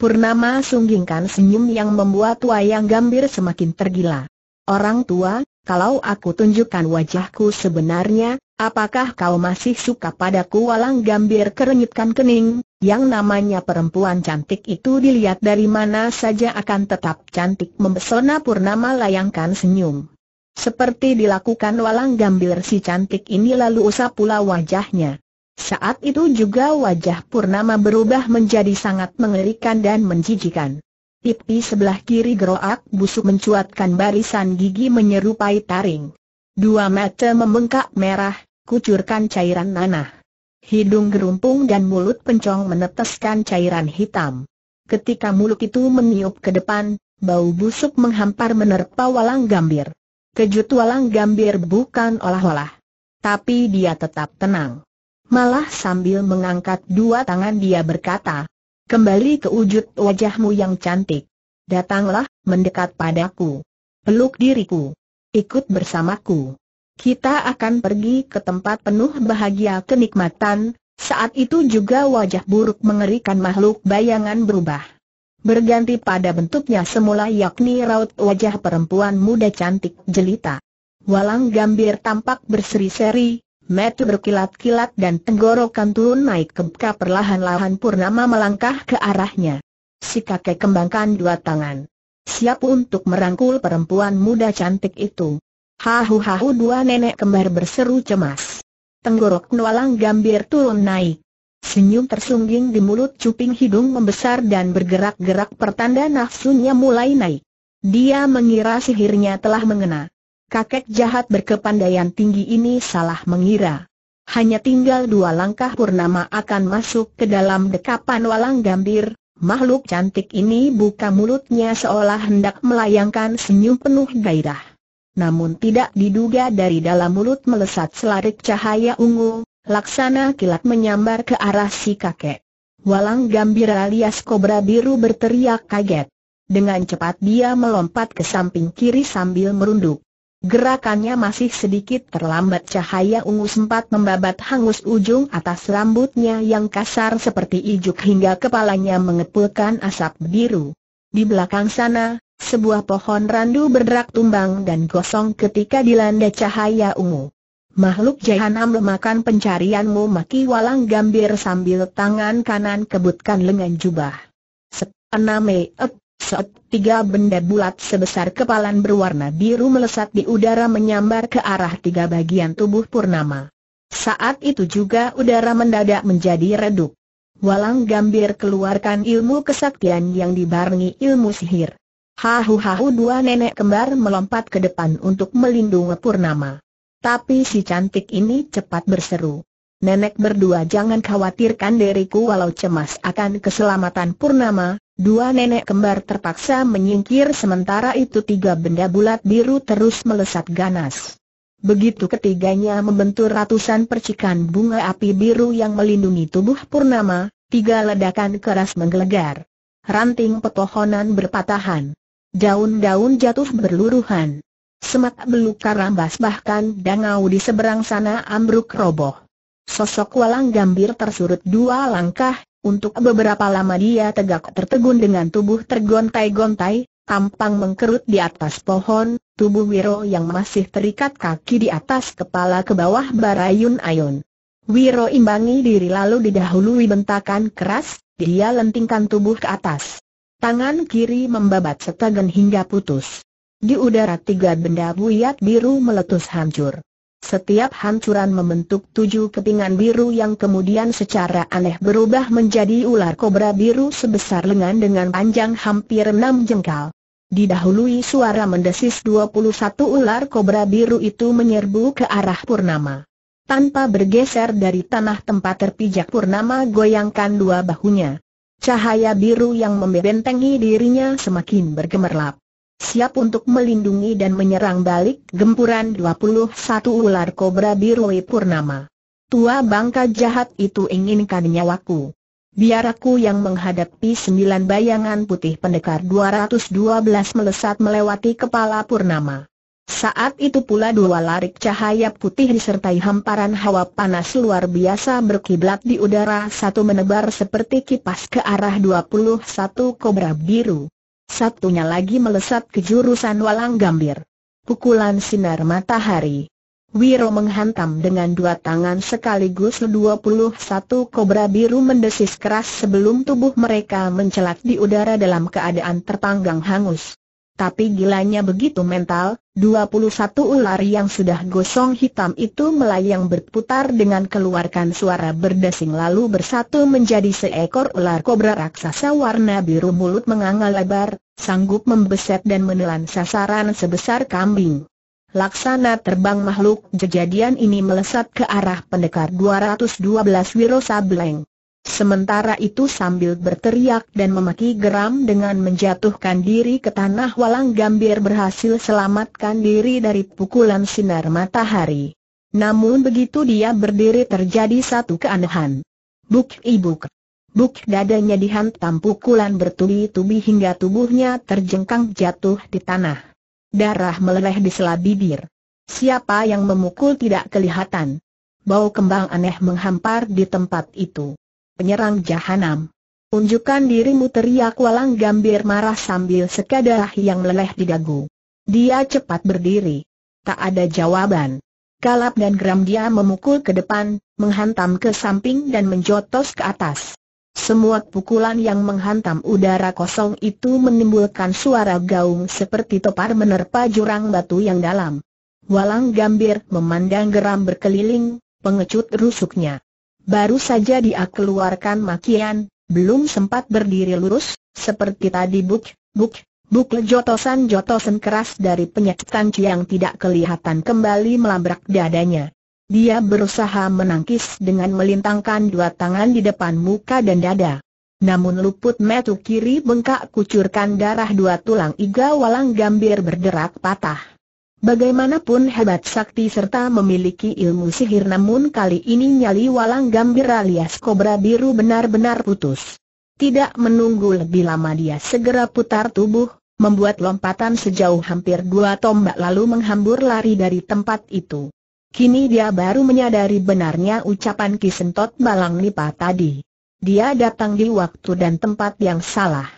Purnama sunggingkan senyum yang membuat wayang gambir semakin tergila. Orang tua, kalau aku tunjukkan wajahku sebenarnya, apakah kau masih suka padaku walang gambir kerenyitkan kening, yang namanya perempuan cantik itu dilihat dari mana saja akan tetap cantik membesona Purnama layangkan senyum. Seperti dilakukan walang gambir si cantik ini lalu usap pula wajahnya. Saat itu juga wajah Purnama berubah menjadi sangat mengerikan dan menjijikan. Pipi sebelah kiri geroak busuk mencuatkan barisan gigi menyerupai taring. Dua mata membengkak merah, kucurkan cairan nanah. Hidung gerumpung dan mulut pencong meneteskan cairan hitam. Ketika mulut itu meniup ke depan, bau busuk menghampar menerpa walang gambir. Kejut walang gambir bukan olah-olah. Tapi dia tetap tenang. Malah sambil mengangkat dua tangan dia berkata, Kembali ke wujud wajahmu yang cantik. Datanglah, mendekat padaku. Peluk diriku. Ikut bersamaku. Kita akan pergi ke tempat penuh bahagia kenikmatan, saat itu juga wajah buruk mengerikan makhluk bayangan berubah. Berganti pada bentuknya semula yakni raut wajah perempuan muda cantik jelita. Walang gambir tampak berseri-seri, metu berkilat-kilat dan tenggorokan turun naik ke muka perlahan-lahan Purnama melangkah ke arahnya. Si kakek kembangkan dua tangan. Siap untuk merangkul perempuan muda cantik itu. Hahu-hahu dua nenek kembar berseru cemas. Tenggorok Walang gambir turun naik. Senyum tersungging di mulut cuping hidung membesar dan bergerak-gerak pertanda nafsunya mulai naik. Dia mengira sihirnya telah mengena. Kakek jahat berkepandaian tinggi ini salah mengira. Hanya tinggal dua langkah purnama akan masuk ke dalam dekapan walang gambir. Makhluk cantik ini buka mulutnya seolah hendak melayangkan senyum penuh gairah. Namun tidak diduga dari dalam mulut melesat selarik cahaya ungu, Laksana kilat menyambar ke arah si kakek. Walang gambir alias kobra biru berteriak kaget. Dengan cepat dia melompat ke samping kiri sambil merunduk. Gerakannya masih sedikit terlambat cahaya ungu sempat membabat hangus ujung atas rambutnya yang kasar seperti ijuk hingga kepalanya mengepulkan asap biru. Di belakang sana, sebuah pohon randu berderak tumbang dan gosong ketika dilanda cahaya ungu. Makhluk jahanam memakan pencarianmu maki walang gambir sambil tangan kanan kebutkan lengan jubah. Enam ep, set, tiga benda bulat sebesar kepalan berwarna biru melesat di udara menyambar ke arah tiga bagian tubuh Purnama. Saat itu juga udara mendadak menjadi redup. Walang gambir keluarkan ilmu kesaktian yang dibarengi ilmu sihir. Hahu-hahu dua nenek kembar melompat ke depan untuk melindungi Purnama. Tapi si cantik ini cepat berseru. Nenek berdua jangan khawatirkan diriku walau cemas akan keselamatan Purnama, dua nenek kembar terpaksa menyingkir sementara itu tiga benda bulat biru terus melesat ganas. Begitu ketiganya membentur ratusan percikan bunga api biru yang melindungi tubuh Purnama, tiga ledakan keras menggelegar. Ranting pepohonan berpatahan. Daun-daun jatuh berluruhan. Semak belukar rambas bahkan dangau di seberang sana ambruk roboh. Sosok walang gambir tersurut dua langkah, untuk beberapa lama dia tegak tertegun dengan tubuh tergontai-gontai, tampang mengkerut di atas pohon, tubuh Wiro yang masih terikat kaki di atas kepala ke bawah barayun-ayun. Wiro imbangi diri lalu didahului bentakan keras, dia lentingkan tubuh ke atas. Tangan kiri membabat setagen hingga putus. Di udara tiga benda buyat biru meletus hancur. Setiap hancuran membentuk tujuh kepingan biru yang kemudian secara aneh berubah menjadi ular kobra biru sebesar lengan dengan panjang hampir enam jengkal. Didahului suara mendesis 21 ular kobra biru itu menyerbu ke arah Purnama. Tanpa bergeser dari tanah tempat terpijak Purnama goyangkan dua bahunya. Cahaya biru yang membentengi dirinya semakin bergemerlap siap untuk melindungi dan menyerang balik gempuran 21 ular kobra biru Purnama. Tua bangka jahat itu inginkan nyawaku. Biar aku yang menghadapi sembilan bayangan putih pendekar 212 melesat melewati kepala Purnama. Saat itu pula dua larik cahaya putih disertai hamparan hawa panas luar biasa berkiblat di udara satu menebar seperti kipas ke arah 21 kobra biru. Satunya lagi melesat ke jurusan walang gambir. Pukulan sinar matahari. Wiro menghantam dengan dua tangan sekaligus 21 kobra biru mendesis keras sebelum tubuh mereka mencelat di udara dalam keadaan terpanggang hangus. Tapi gilanya begitu mental, 21 ular yang sudah gosong hitam itu melayang berputar dengan keluarkan suara berdesing lalu bersatu menjadi seekor ular kobra raksasa warna biru mulut menganga lebar, sanggup membeset dan menelan sasaran sebesar kambing. Laksana terbang makhluk kejadian ini melesat ke arah pendekar 212 Wiro Sableng. Sementara itu sambil berteriak dan memaki geram dengan menjatuhkan diri ke tanah Walang Gambir berhasil selamatkan diri dari pukulan sinar matahari. Namun begitu dia berdiri terjadi satu keanehan. Buk ibuk. Buk dadanya dihantam pukulan bertubi-tubi hingga tubuhnya terjengkang jatuh di tanah. Darah meleleh di sela bibir. Siapa yang memukul tidak kelihatan. Bau kembang aneh menghampar di tempat itu. Penyerang jahanam. Unjukkan dirimu teriak walang gambir marah sambil sekadah yang meleleh di dagu. Dia cepat berdiri. Tak ada jawaban. Kalap dan geram dia memukul ke depan, menghantam ke samping dan menjotos ke atas. Semua pukulan yang menghantam udara kosong itu menimbulkan suara gaung seperti topar menerpa jurang batu yang dalam. Walang gambir memandang geram berkeliling, pengecut rusuknya. Baru saja dia keluarkan makian, belum sempat berdiri lurus, seperti tadi buk, buk, buk jotosan-jotosan keras dari penyetan yang tidak kelihatan kembali melabrak dadanya. Dia berusaha menangkis dengan melintangkan dua tangan di depan muka dan dada. Namun luput metu kiri bengkak kucurkan darah dua tulang iga walang gambir berderak patah. Bagaimanapun hebat sakti serta memiliki ilmu sihir namun kali ini nyali walang gambir alias kobra biru benar-benar putus. Tidak menunggu lebih lama dia segera putar tubuh, membuat lompatan sejauh hampir dua tombak lalu menghambur lari dari tempat itu. Kini dia baru menyadari benarnya ucapan Kisentot Balang Nipa tadi. Dia datang di waktu dan tempat yang salah.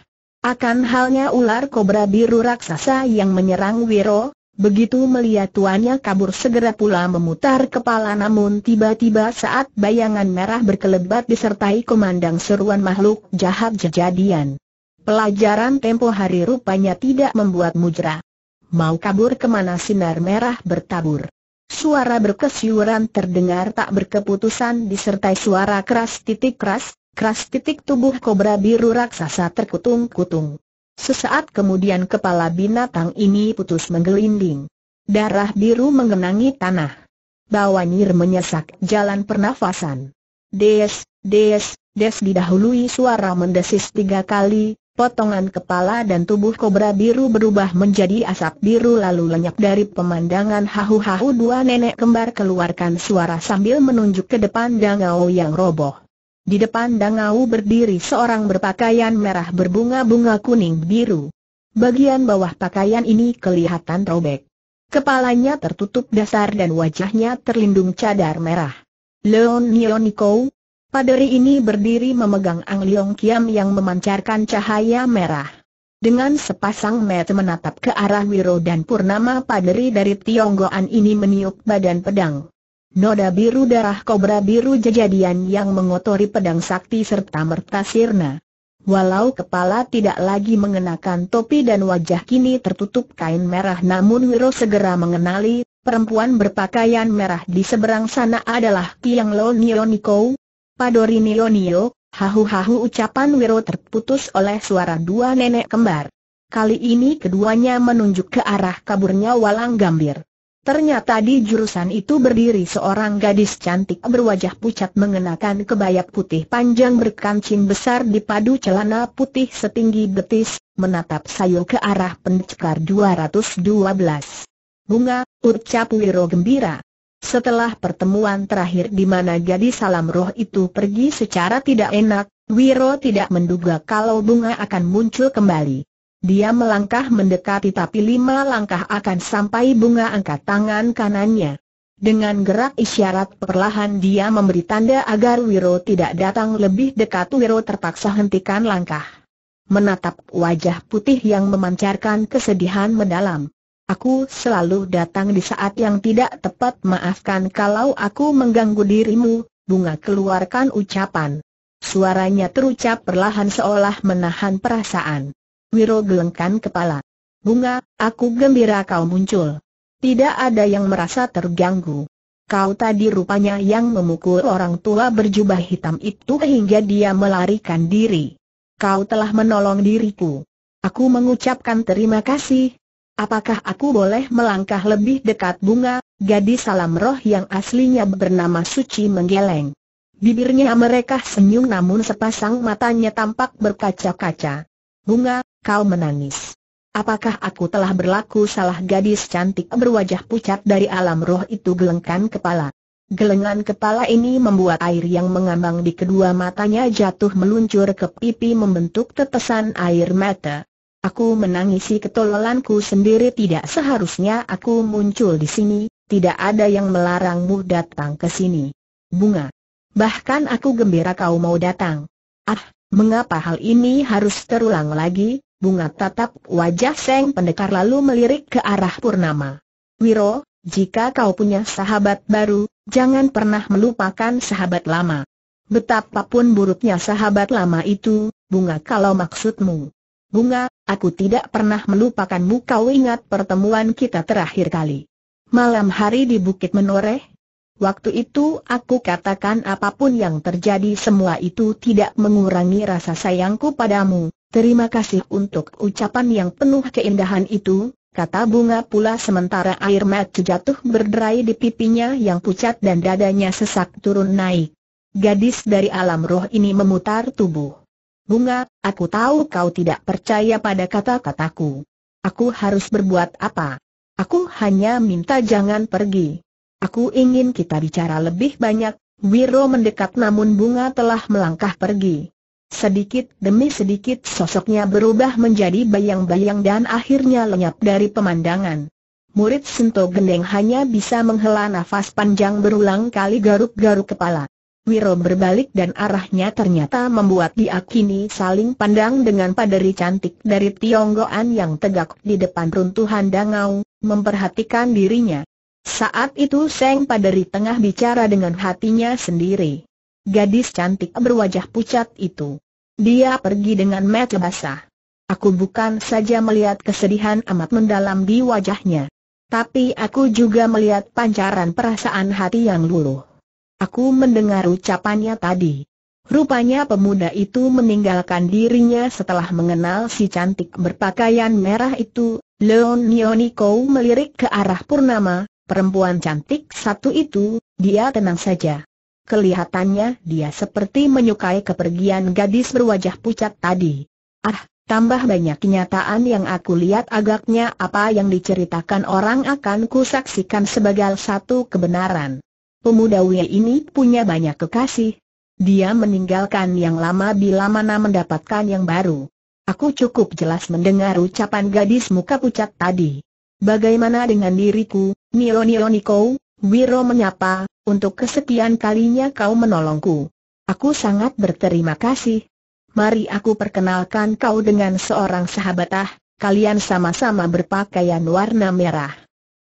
Akan halnya ular kobra biru raksasa yang menyerang Wiro, begitu melihat tuannya kabur segera pula memutar kepala namun tiba-tiba saat bayangan merah berkelebat disertai komandang seruan makhluk jahat jejadian. Pelajaran tempo hari rupanya tidak membuat mujra. Mau kabur ke mana sinar merah bertabur. Suara berkesyuran terdengar tak berkeputusan disertai suara keras titik keras, keras titik tubuh kobra biru raksasa terkutung-kutung. Sesaat kemudian kepala binatang ini putus menggelinding. Darah biru mengenangi tanah. Bawanyir menyesak jalan pernafasan. Des, des, des didahului suara mendesis tiga kali, Potongan kepala dan tubuh kobra biru berubah menjadi asap biru lalu lenyap dari pemandangan hahu-hahu dua nenek kembar keluarkan suara sambil menunjuk ke depan dangau yang roboh. Di depan dangau berdiri seorang berpakaian merah berbunga-bunga kuning biru. Bagian bawah pakaian ini kelihatan robek. Kepalanya tertutup dasar dan wajahnya terlindung cadar merah. Leon Nioniko, Paderi ini berdiri memegang Ang Leong Kiam yang memancarkan cahaya merah. Dengan sepasang mata menatap ke arah Wiro dan Purnama Paderi dari Tionggoan ini meniup badan pedang. Noda biru darah kobra biru jejadian yang mengotori pedang sakti serta merta sirna. Walau kepala tidak lagi mengenakan topi dan wajah kini tertutup kain merah namun Wiro segera mengenali, perempuan berpakaian merah di seberang sana adalah Kiang Lo Nioniko, Padori Nilonio, hahu-hahu ucapan Wiro terputus oleh suara dua nenek kembar. Kali ini keduanya menunjuk ke arah kaburnya Walang Gambir. Ternyata di jurusan itu berdiri seorang gadis cantik berwajah pucat mengenakan kebaya putih panjang berkancing besar dipadu celana putih setinggi betis, menatap sayu ke arah pendekar 212. Bunga, ucap Wiro gembira. Setelah pertemuan terakhir di mana gadis salam roh itu pergi secara tidak enak, Wiro tidak menduga kalau bunga akan muncul kembali. Dia melangkah mendekati tapi lima langkah akan sampai bunga angkat tangan kanannya. Dengan gerak isyarat perlahan dia memberi tanda agar Wiro tidak datang lebih dekat Wiro terpaksa hentikan langkah. Menatap wajah putih yang memancarkan kesedihan mendalam. Aku selalu datang di saat yang tidak tepat maafkan kalau aku mengganggu dirimu, bunga keluarkan ucapan. Suaranya terucap perlahan seolah menahan perasaan. Wiro gelengkan kepala. Bunga, aku gembira kau muncul. Tidak ada yang merasa terganggu. Kau tadi rupanya yang memukul orang tua berjubah hitam itu hingga dia melarikan diri. Kau telah menolong diriku. Aku mengucapkan terima kasih, Apakah aku boleh melangkah lebih dekat bunga, gadis salam roh yang aslinya bernama Suci menggeleng. Bibirnya mereka senyum namun sepasang matanya tampak berkaca-kaca. Bunga, kau menangis. Apakah aku telah berlaku salah gadis cantik berwajah pucat dari alam roh itu gelengkan kepala. Gelengan kepala ini membuat air yang mengambang di kedua matanya jatuh meluncur ke pipi membentuk tetesan air mata. Aku menangisi ketololanku sendiri tidak seharusnya aku muncul di sini, tidak ada yang melarangmu datang ke sini. Bunga. Bahkan aku gembira kau mau datang. Ah, mengapa hal ini harus terulang lagi? Bunga tatap wajah Seng pendekar lalu melirik ke arah Purnama. Wiro, jika kau punya sahabat baru, jangan pernah melupakan sahabat lama. Betapapun buruknya sahabat lama itu, Bunga kalau maksudmu. Bunga, aku tidak pernah melupakanmu kau ingat pertemuan kita terakhir kali. Malam hari di Bukit Menoreh, Waktu itu aku katakan apa pun yang terjadi semua itu tidak mengurangi rasa sayangku padamu. Terima kasih untuk ucapan yang penuh keindahan itu, kata bunga pula sementara air mata jatuh berderai di pipinya yang pucat dan dadanya sesak turun naik. Gadis dari alam roh ini memutar tubuh. Bunga, aku tahu kau tidak percaya pada kata-kataku. Aku harus berbuat apa? Aku hanya minta jangan pergi. Aku ingin kita bicara lebih banyak, Wiro mendekat namun bunga telah melangkah pergi. Sedikit demi sedikit sosoknya berubah menjadi bayang-bayang dan akhirnya lenyap dari pemandangan. Murid Sento Gendeng hanya bisa menghela nafas panjang berulang kali garuk-garuk kepala. Wiro berbalik dan arahnya ternyata membuat dia kini saling pandang dengan paderi cantik dari Tionggoan yang tegak di depan runtuhan dangau, memperhatikan dirinya. Saat itu Seng Paderi tengah bicara dengan hatinya sendiri. Gadis cantik berwajah pucat itu. Dia pergi dengan mata basah. Aku bukan saja melihat kesedihan amat mendalam di wajahnya. Tapi aku juga melihat pancaran perasaan hati yang luluh. Aku mendengar ucapannya tadi. Rupanya pemuda itu meninggalkan dirinya setelah mengenal si cantik berpakaian merah itu. Leon Nioniko melirik ke arah Purnama, Perempuan cantik satu itu, dia tenang saja. Kelihatannya dia seperti menyukai kepergian gadis berwajah pucat tadi. Ah, tambah banyak kenyataan yang aku lihat agaknya apa yang diceritakan orang akan kusaksikan sebagai satu kebenaran. Pemuda Wei ini punya banyak kekasih. Dia meninggalkan yang lama bila mana mendapatkan yang baru. Aku cukup jelas mendengar ucapan gadis muka pucat tadi. Bagaimana dengan diriku, Nio Nio Niko? Wiro menyapa, untuk kesekian kalinya kau menolongku. Aku sangat berterima kasih. Mari aku perkenalkan kau dengan seorang sahabat ah, kalian sama-sama berpakaian warna merah.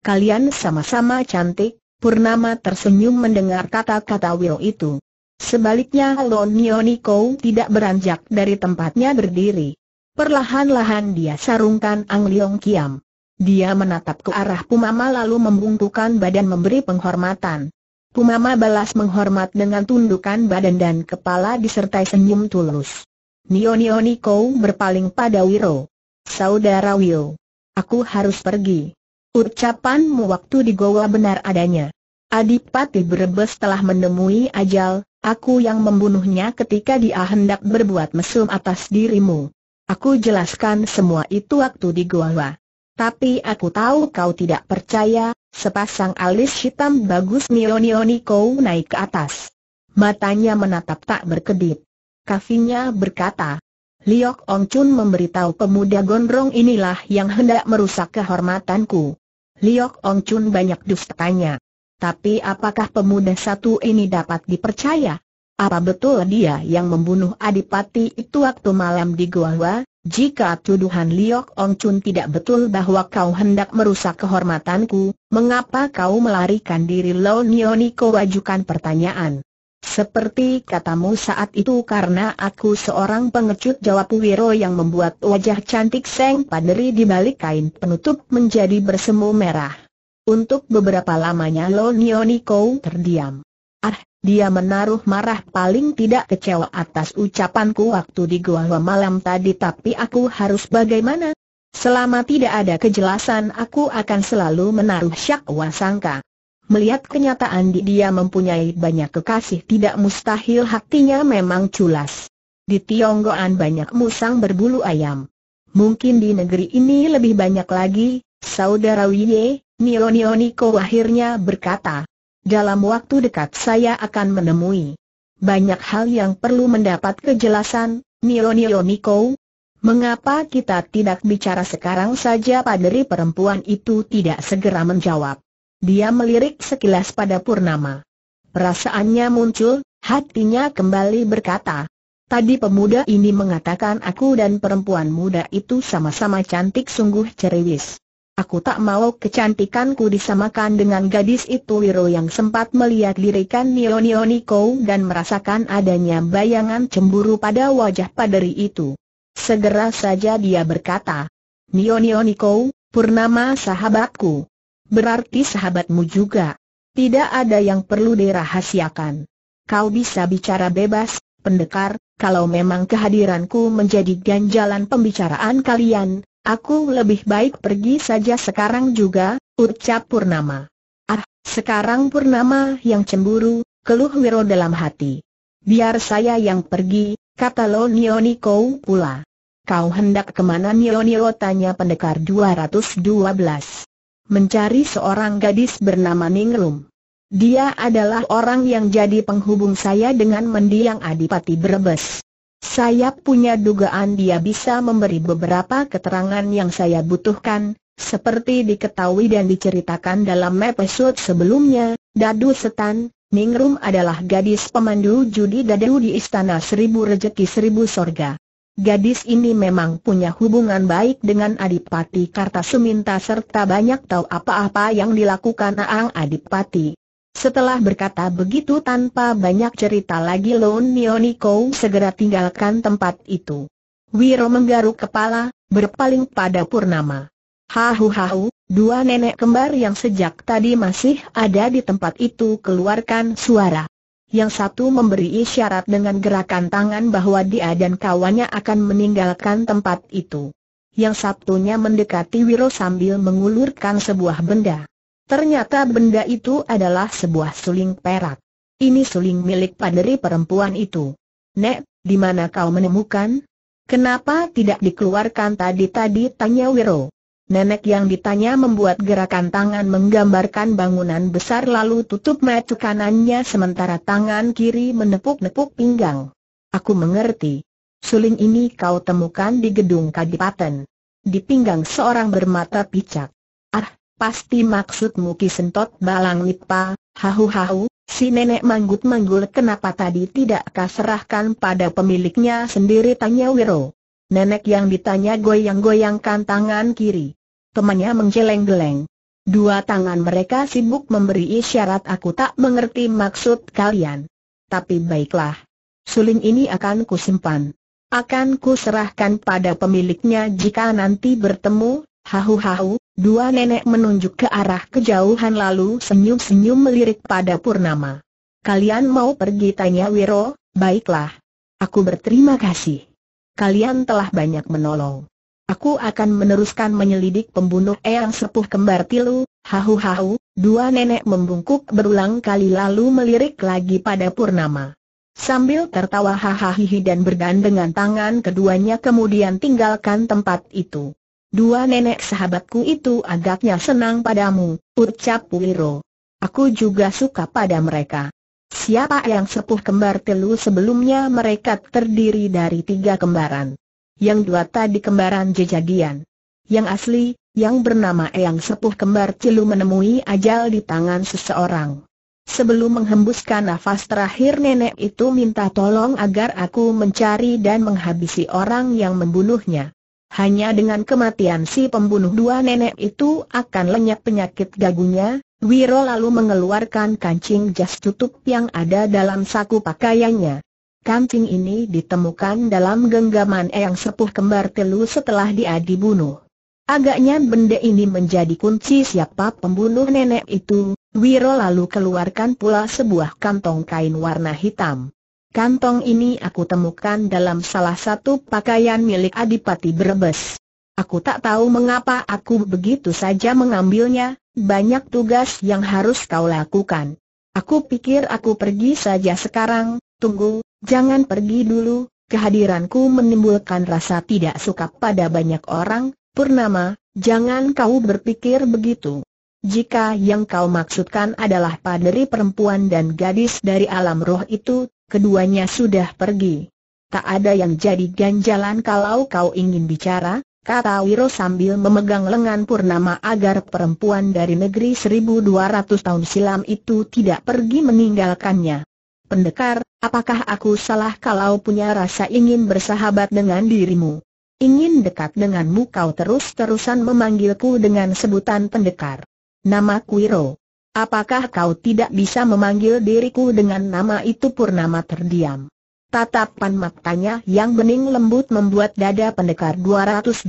Kalian sama-sama cantik, Purnama tersenyum mendengar kata-kata Will itu. Sebaliknya Lon Niko tidak beranjak dari tempatnya berdiri. Perlahan-lahan dia sarungkan Ang Leong Kiam. Dia menatap ke arah Pumama lalu membungkukkan badan memberi penghormatan. Pumama balas menghormat dengan tundukan badan dan kepala disertai senyum tulus. Nio Nio Niko berpaling pada Wiro. Saudara Wiro. Aku harus pergi. Ucapanmu waktu di goa benar adanya. Adipati Brebes telah menemui ajal, aku yang membunuhnya ketika dia hendak berbuat mesum atas dirimu. Aku jelaskan semua itu waktu di goa. Tapi aku tahu kau tidak percaya, sepasang alis hitam bagus Nio Nio Niko naik ke atas. Matanya menatap tak berkedip. Kafinya berkata, Liok Ong Chun memberitahu pemuda gondrong inilah yang hendak merusak kehormatanku. Liok Ong Chun banyak dustanya. Tapi apakah pemuda satu ini dapat dipercaya? Apa betul dia yang membunuh Adipati itu waktu malam di Goa? Jika tuduhan Liok Ong Chun tidak betul bahwa kau hendak merusak kehormatanku, mengapa kau melarikan diri Lo Nioniko wajukan pertanyaan? Seperti katamu saat itu karena aku seorang pengecut jawab Wiro yang membuat wajah cantik Seng Paderi di balik kain penutup menjadi bersemu merah. Untuk beberapa lamanya Lo Nioniko terdiam. Ah, dia menaruh marah paling tidak kecewa atas ucapanku waktu di gua malam tadi tapi aku harus bagaimana? Selama tidak ada kejelasan aku akan selalu menaruh syak wasangka. Melihat kenyataan dia mempunyai banyak kekasih tidak mustahil hatinya memang culas. Di Tionggoan banyak musang berbulu ayam. Mungkin di negeri ini lebih banyak lagi, saudara Wiye, Nio Nio Niko akhirnya berkata. Dalam waktu dekat saya akan menemui. Banyak hal yang perlu mendapat kejelasan, Nio Nio Niko. Mengapa kita tidak bicara sekarang saja paderi perempuan itu tidak segera menjawab. Dia melirik sekilas pada Purnama. Perasaannya muncul, hatinya kembali berkata, Tadi pemuda ini mengatakan aku dan perempuan muda itu sama-sama cantik sungguh ceriwis. Aku tak mau kecantikanku disamakan dengan gadis itu Wiro yang sempat melihat lirikan Nio Niko dan merasakan adanya bayangan cemburu pada wajah paderi itu. Segera saja dia berkata, Nio Nio Niko, Purnama sahabatku, Berarti sahabatmu juga. Tidak ada yang perlu dirahasiakan. Kau bisa bicara bebas, pendekar, kalau memang kehadiranku menjadi ganjalan pembicaraan kalian, aku lebih baik pergi saja sekarang juga, ucap Purnama. Ah, sekarang Purnama yang cemburu, keluh Wiro dalam hati. Biar saya yang pergi, kata Lo Nioniko pula. Kau hendak ke mana Nionio tanya pendekar 212 mencari seorang gadis bernama Ningrum. Dia adalah orang yang jadi penghubung saya dengan mendiang Adipati Brebes. Saya punya dugaan dia bisa memberi beberapa keterangan yang saya butuhkan, seperti diketahui dan diceritakan dalam episode sebelumnya, Dadu Setan, Ningrum adalah gadis pemandu judi dadu di Istana Seribu Rejeki Seribu Sorga. Gadis ini memang punya hubungan baik dengan Adipati Kartasuminta serta banyak tahu apa-apa yang dilakukan Aang Adipati. Setelah berkata begitu tanpa banyak cerita lagi Lon Nioniko segera tinggalkan tempat itu. Wiro menggaruk kepala, berpaling pada Purnama. Hahu-hahu, dua nenek kembar yang sejak tadi masih ada di tempat itu keluarkan suara. Yang satu memberi isyarat dengan gerakan tangan bahwa dia dan kawannya akan meninggalkan tempat itu. Yang satunya mendekati Wiro sambil mengulurkan sebuah benda. Ternyata benda itu adalah sebuah suling perak. Ini suling milik paderi perempuan itu. Nek, di mana kau menemukan? Kenapa tidak dikeluarkan tadi-tadi tanya Wiro. Nenek yang ditanya membuat gerakan tangan menggambarkan bangunan besar lalu tutup mata kanannya sementara tangan kiri menepuk-nepuk pinggang. Aku mengerti. Suling ini kau temukan di gedung kadipaten. Di pinggang seorang bermata picak. Ah, pasti maksudmu kisentot balang nipa, hahu-hahu, si nenek manggut-manggul kenapa tadi tidak serahkan pada pemiliknya sendiri tanya Wiro. Nenek yang ditanya goyang-goyangkan tangan kiri temannya menggeleng-geleng. Dua tangan mereka sibuk memberi isyarat aku tak mengerti maksud kalian. Tapi baiklah. Suling ini akan kusimpan. Akan kuserahkan pada pemiliknya jika nanti bertemu, hahu-hahu, dua nenek menunjuk ke arah kejauhan lalu senyum-senyum melirik pada Purnama. Kalian mau pergi tanya Wiro, baiklah. Aku berterima kasih. Kalian telah banyak menolong. Aku akan meneruskan menyelidik pembunuh Eyang Sepuh Kembar Tilu, hahu-hahu, dua nenek membungkuk berulang kali lalu melirik lagi pada Purnama. Sambil tertawa hahaha dan bergandengan tangan keduanya kemudian tinggalkan tempat itu. Dua nenek sahabatku itu agaknya senang padamu, ucap Wiro. Aku juga suka pada mereka. Siapa yang sepuh kembar telu sebelumnya mereka terdiri dari tiga kembaran yang dua tadi kembaran jejadian. Yang asli, yang bernama Eyang Sepuh Kembar Cilu menemui ajal di tangan seseorang. Sebelum menghembuskan nafas terakhir nenek itu minta tolong agar aku mencari dan menghabisi orang yang membunuhnya. Hanya dengan kematian si pembunuh dua nenek itu akan lenyap penyakit gagunya, Wiro lalu mengeluarkan kancing jas tutup yang ada dalam saku pakaiannya. Kancing ini ditemukan dalam genggaman Eyang Sepuh Kembar Telu setelah dia dibunuh. Agaknya benda ini menjadi kunci siapa pembunuh nenek itu, Wiro lalu keluarkan pula sebuah kantong kain warna hitam. Kantong ini aku temukan dalam salah satu pakaian milik Adipati Brebes. Aku tak tahu mengapa aku begitu saja mengambilnya, banyak tugas yang harus kau lakukan. Aku pikir aku pergi saja sekarang, tunggu, jangan pergi dulu, kehadiranku menimbulkan rasa tidak suka pada banyak orang, Purnama, jangan kau berpikir begitu. Jika yang kau maksudkan adalah paderi perempuan dan gadis dari alam roh itu, keduanya sudah pergi. Tak ada yang jadi ganjalan kalau kau ingin bicara, kata Wiro sambil memegang lengan Purnama agar perempuan dari negeri 1200 tahun silam itu tidak pergi meninggalkannya. Pendekar, apakah aku salah kalau punya rasa ingin bersahabat dengan dirimu? Ingin dekat denganmu kau terus-terusan memanggilku dengan sebutan pendekar. Nama Wiro. Apakah kau tidak bisa memanggil diriku dengan nama itu Purnama terdiam? Tatapan matanya yang bening lembut membuat dada pendekar 212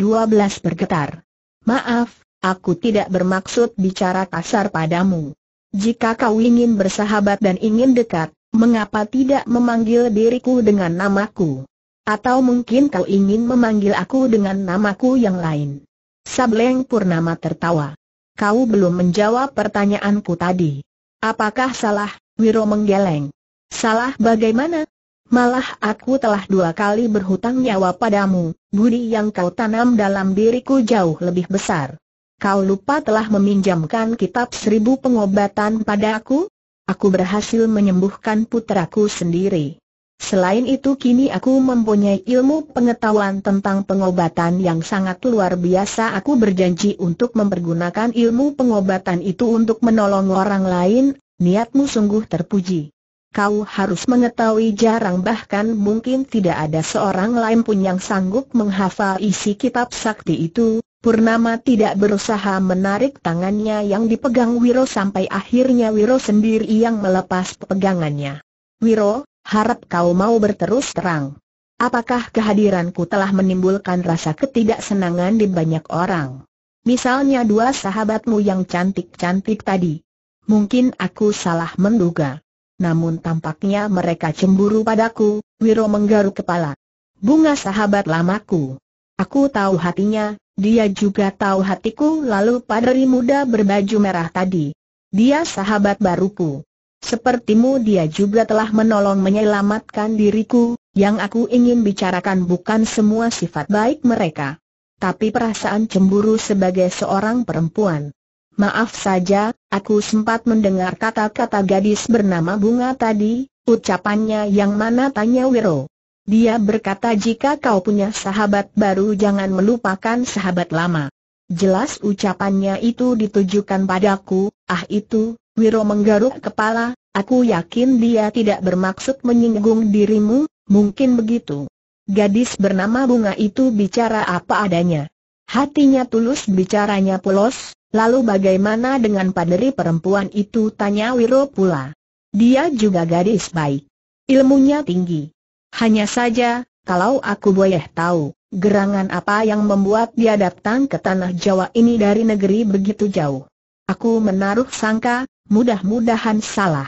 bergetar. Maaf, aku tidak bermaksud bicara kasar padamu. Jika kau ingin bersahabat dan ingin dekat, mengapa tidak memanggil diriku dengan namaku? Atau mungkin kau ingin memanggil aku dengan namaku yang lain? Sableng Purnama tertawa. Kau belum menjawab pertanyaanku tadi. Apakah salah, Wiro menggeleng? Salah bagaimana? Malah aku telah dua kali berhutang nyawa padamu, budi yang kau tanam dalam diriku jauh lebih besar. Kau lupa telah meminjamkan kitab seribu pengobatan padaku? Aku berhasil menyembuhkan putraku sendiri. Selain itu kini aku mempunyai ilmu pengetahuan tentang pengobatan yang sangat luar biasa Aku berjanji untuk mempergunakan ilmu pengobatan itu untuk menolong orang lain, niatmu sungguh terpuji. Kau harus mengetahui jarang bahkan mungkin tidak ada seorang lain pun yang sanggup menghafal isi kitab sakti itu. Purnama tidak berusaha menarik tangannya yang dipegang Wiro sampai akhirnya Wiro sendiri yang melepas pegangannya. Wiro, harap kau mau berterus terang. Apakah kehadiranku telah menimbulkan rasa ketidaksenangan di banyak orang? Misalnya dua sahabatmu yang cantik-cantik tadi. Mungkin aku salah menduga namun tampaknya mereka cemburu padaku, Wiro menggaruk kepala. Bunga sahabat lamaku. Aku tahu hatinya, dia juga tahu hatiku lalu padari muda berbaju merah tadi. Dia sahabat baruku. Sepertimu dia juga telah menolong menyelamatkan diriku, yang aku ingin bicarakan bukan semua sifat baik mereka. Tapi perasaan cemburu sebagai seorang perempuan. Maaf saja, aku sempat mendengar kata-kata gadis bernama Bunga tadi, ucapannya yang mana tanya Wiro. Dia berkata jika kau punya sahabat baru jangan melupakan sahabat lama. Jelas ucapannya itu ditujukan padaku, ah itu, Wiro menggaruk kepala, aku yakin dia tidak bermaksud menyinggung dirimu, mungkin begitu. Gadis bernama Bunga itu bicara apa adanya. Hatinya tulus bicaranya polos, Lalu bagaimana dengan paderi perempuan itu tanya Wiro pula. Dia juga gadis baik. Ilmunya tinggi. Hanya saja, kalau aku boleh tahu, gerangan apa yang membuat dia datang ke tanah Jawa ini dari negeri begitu jauh. Aku menaruh sangka, mudah-mudahan salah.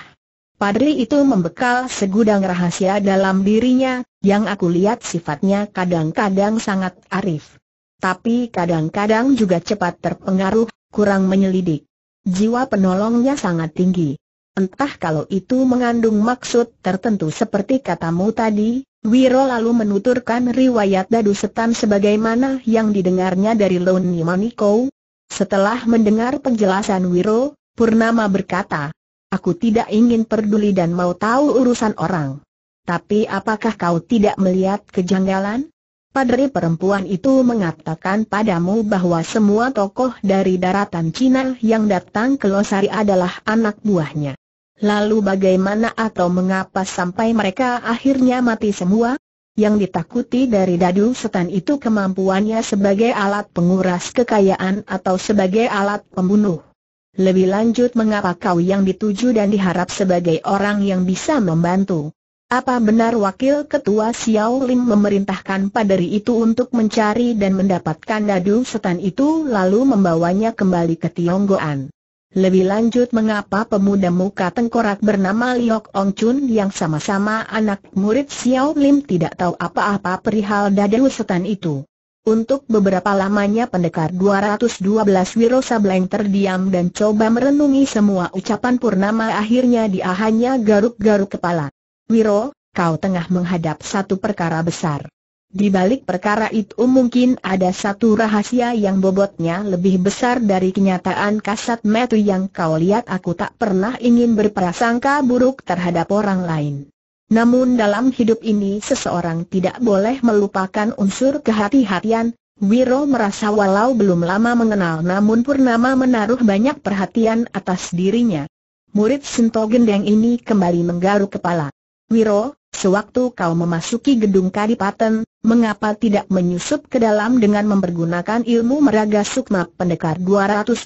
Padri itu membekal segudang rahasia dalam dirinya, yang aku lihat sifatnya kadang-kadang sangat arif. Tapi kadang-kadang juga cepat terpengaruh kurang menyelidik. Jiwa penolongnya sangat tinggi. Entah kalau itu mengandung maksud tertentu seperti katamu tadi, Wiro lalu menuturkan riwayat dadu setan sebagaimana yang didengarnya dari Lon Maniko. Setelah mendengar penjelasan Wiro, Purnama berkata, Aku tidak ingin peduli dan mau tahu urusan orang. Tapi apakah kau tidak melihat kejanggalan? Padri perempuan itu mengatakan padamu bahwa semua tokoh dari daratan Cina yang datang ke Losari adalah anak buahnya. Lalu bagaimana atau mengapa sampai mereka akhirnya mati semua? Yang ditakuti dari dadu setan itu kemampuannya sebagai alat penguras kekayaan atau sebagai alat pembunuh. Lebih lanjut mengapa kau yang dituju dan diharap sebagai orang yang bisa membantu? Apa benar wakil ketua Xiao Lim memerintahkan paderi itu untuk mencari dan mendapatkan dadu setan itu lalu membawanya kembali ke Tionggoan? Lebih lanjut mengapa pemuda muka tengkorak bernama Liok Ong Chun yang sama-sama anak murid Xiao Lim tidak tahu apa-apa perihal dadu setan itu? Untuk beberapa lamanya pendekar 212 Wiro Sableng terdiam dan coba merenungi semua ucapan Purnama akhirnya dia hanya garuk-garuk kepala. Wiro, kau tengah menghadap satu perkara besar. Di balik perkara itu mungkin ada satu rahasia yang bobotnya lebih besar dari kenyataan kasat metu yang kau lihat aku tak pernah ingin berprasangka buruk terhadap orang lain. Namun dalam hidup ini seseorang tidak boleh melupakan unsur kehati-hatian, Wiro merasa walau belum lama mengenal namun Purnama menaruh banyak perhatian atas dirinya. Murid Sinto Gendeng ini kembali menggaruk kepala. Wiro, sewaktu kau memasuki gedung Kadipaten, mengapa tidak menyusup ke dalam dengan mempergunakan ilmu meraga sukma pendekar 212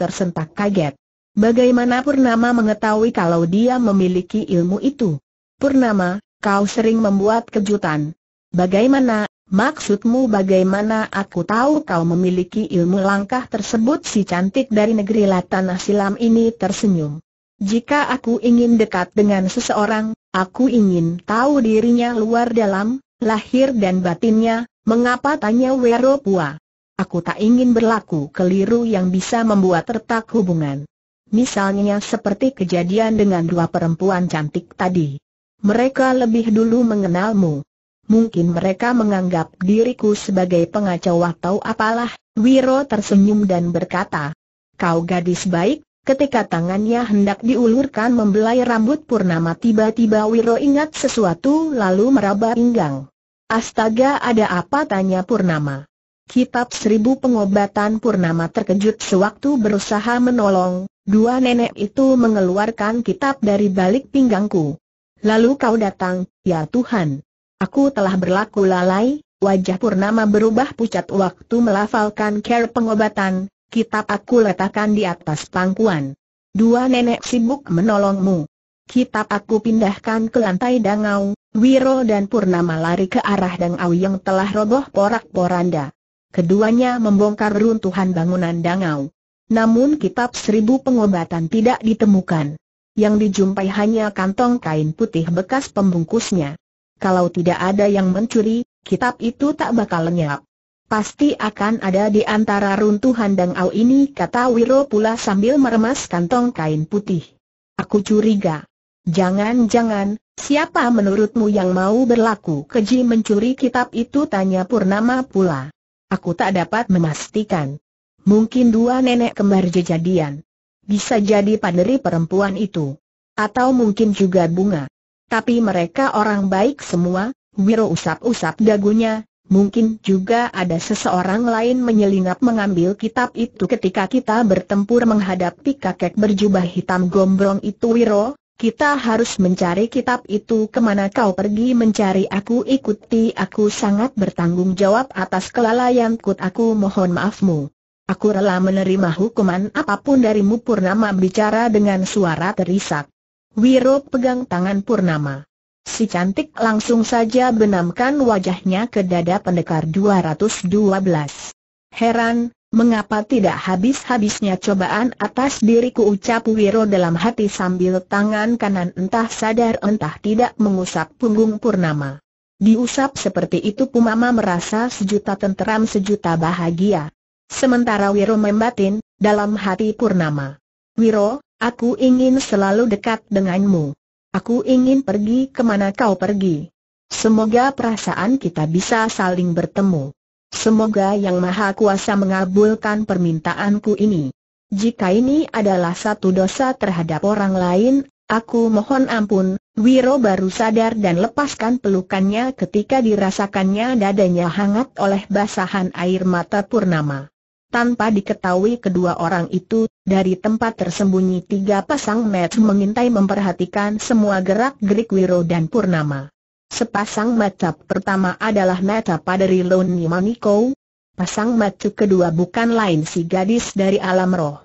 tersentak kaget. Bagaimana Purnama mengetahui kalau dia memiliki ilmu itu? Purnama, kau sering membuat kejutan. Bagaimana, maksudmu bagaimana aku tahu kau memiliki ilmu langkah tersebut si cantik dari negeri Latana Silam ini tersenyum. Jika aku ingin dekat dengan seseorang, aku ingin tahu dirinya luar dalam, lahir dan batinnya, mengapa tanya Wero Pua? Aku tak ingin berlaku keliru yang bisa membuat retak hubungan. Misalnya seperti kejadian dengan dua perempuan cantik tadi. Mereka lebih dulu mengenalmu. Mungkin mereka menganggap diriku sebagai pengacau atau apalah, Wiro tersenyum dan berkata. Kau gadis baik, ketika tangannya hendak diulurkan membelai rambut Purnama tiba-tiba Wiro ingat sesuatu lalu meraba pinggang. Astaga ada apa tanya Purnama. Kitab seribu pengobatan Purnama terkejut sewaktu berusaha menolong, dua nenek itu mengeluarkan kitab dari balik pinggangku. Lalu kau datang, ya Tuhan. Aku telah berlaku lalai, wajah Purnama berubah pucat waktu melafalkan care pengobatan, kitab aku letakkan di atas pangkuan. Dua nenek sibuk menolongmu. Kitab aku pindahkan ke lantai dangau, Wiro dan Purnama lari ke arah dangau yang telah roboh porak-poranda. Keduanya membongkar runtuhan bangunan dangau. Namun kitab seribu pengobatan tidak ditemukan yang dijumpai hanya kantong kain putih bekas pembungkusnya. Kalau tidak ada yang mencuri, kitab itu tak bakal lenyap. Pasti akan ada di antara runtuhan dan au ini kata Wiro pula sambil meremas kantong kain putih. Aku curiga. Jangan-jangan, siapa menurutmu yang mau berlaku keji mencuri kitab itu tanya Purnama pula. Aku tak dapat memastikan. Mungkin dua nenek kembar jejadian. Bisa jadi paderi perempuan itu. Atau mungkin juga bunga. Tapi mereka orang baik semua, Wiro usap-usap dagunya, mungkin juga ada seseorang lain menyelinap mengambil kitab itu ketika kita bertempur menghadapi kakek berjubah hitam gombrong itu Wiro, kita harus mencari kitab itu ke mana kau pergi mencari aku ikuti aku sangat bertanggung jawab atas kelalaianku aku mohon maafmu. Aku rela menerima hukuman apa pun darimu Purnama bicara dengan suara terisak. Wiro pegang tangan Purnama. Si cantik langsung saja benamkan wajahnya ke dada pendekar 212. Heran, mengapa tidak habis-habisnya cobaan atas diriku ucap Wiro dalam hati sambil tangan kanan entah sadar entah tidak mengusap punggung Purnama. Diusap seperti itu Pumama merasa sejuta tenteram sejuta bahagia. Sementara Wiro membatin, dalam hati Purnama. Wiro, aku ingin selalu dekat denganmu. Aku ingin pergi ke mana kau pergi. Semoga perasaan kita bisa saling bertemu. Semoga Yang Maha Kuasa mengabulkan permintaanku ini. Jika ini adalah satu dosa terhadap orang lain, aku mohon ampun, Wiro baru sadar dan lepaskan pelukannya ketika dirasakannya dadanya hangat oleh basahan air mata purnama. Tanpa diketahui kedua orang itu, dari tempat tersembunyi tiga pasang mata mengintai memperhatikan semua gerak-gerik Wiro dan Purnama. Sepasang mata pertama adalah mata Paderi Loni Maniko, pasang mata kedua bukan lain si gadis dari alam roh.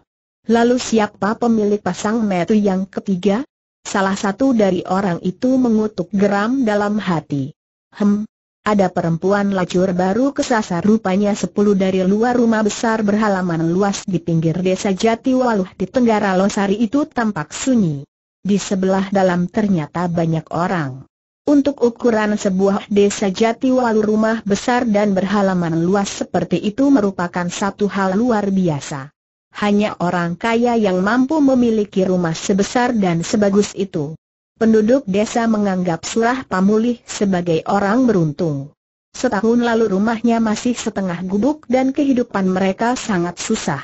Lalu siapa pemilik pasang mata yang ketiga? Salah satu dari orang itu mengutuk geram dalam hati. Hem, ada perempuan lacur baru kesasar rupanya sepuluh dari luar rumah besar berhalaman luas di pinggir desa Jatiwaluh di Tenggara Losari itu tampak sunyi. Di sebelah dalam ternyata banyak orang. Untuk ukuran sebuah desa Jatiwalu rumah besar dan berhalaman luas seperti itu merupakan satu hal luar biasa. Hanya orang kaya yang mampu memiliki rumah sebesar dan sebagus itu. Penduduk desa menganggap Surah Pamulih sebagai orang beruntung. Setahun lalu rumahnya masih setengah gubuk dan kehidupan mereka sangat susah.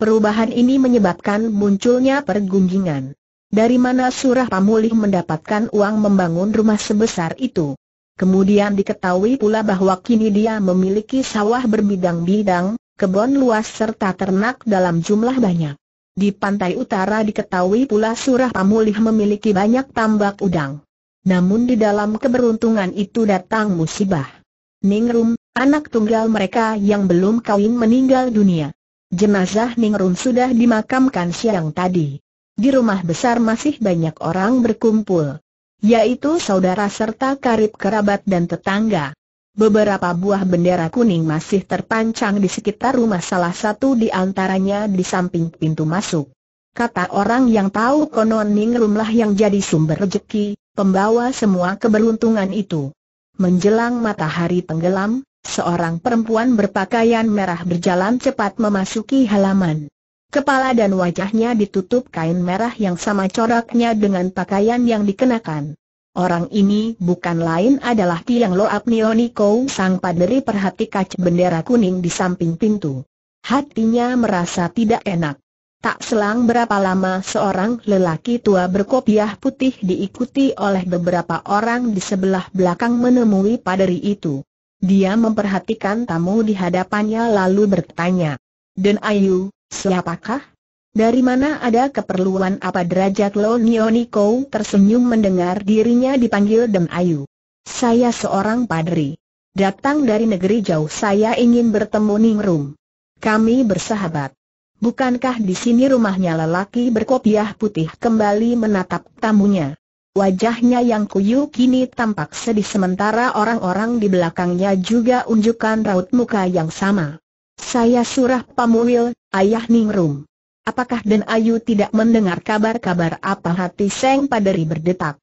Perubahan ini menyebabkan munculnya pergunjingan. Dari mana Surah Pamulih mendapatkan uang membangun rumah sebesar itu? Kemudian diketahui pula bahwa kini dia memiliki sawah berbidang-bidang, kebun luas serta ternak dalam jumlah banyak. Di pantai utara diketahui pula Surah Pamulih memiliki banyak tambak udang. Namun di dalam keberuntungan itu datang musibah. Ningrum, anak tunggal mereka yang belum kawin meninggal dunia. Jenazah Ningrum sudah dimakamkan siang tadi. Di rumah besar masih banyak orang berkumpul. Yaitu saudara serta karib kerabat dan tetangga. Beberapa buah bendera kuning masih terpancang di sekitar rumah salah satu di antaranya di samping pintu masuk. Kata orang yang tahu konon Ningrumlah yang jadi sumber rejeki, pembawa semua keberuntungan itu. Menjelang matahari tenggelam, seorang perempuan berpakaian merah berjalan cepat memasuki halaman. Kepala dan wajahnya ditutup kain merah yang sama coraknya dengan pakaian yang dikenakan. Orang ini bukan lain adalah Tiang Loap Nioniko sang paderi perhati kaca bendera kuning di samping pintu. Hatinya merasa tidak enak. Tak selang berapa lama seorang lelaki tua berkopiah putih diikuti oleh beberapa orang di sebelah belakang menemui paderi itu. Dia memperhatikan tamu di hadapannya lalu bertanya. Dan Ayu, siapakah? Dari mana ada keperluan apa derajat Lo Nioniko tersenyum mendengar dirinya dipanggil Dan Ayu. Saya seorang paderi. Datang dari negeri jauh saya ingin bertemu Ningrum. Kami bersahabat. Bukankah di sini rumahnya lelaki berkopiah putih kembali menatap tamunya? Wajahnya yang kuyu kini tampak sedih sementara orang-orang di belakangnya juga unjukkan raut muka yang sama. Saya Surah Pamuil, ayah Ningrum. Apakah Den Ayu tidak mendengar kabar-kabar apa hati Seng Paderi berdetak?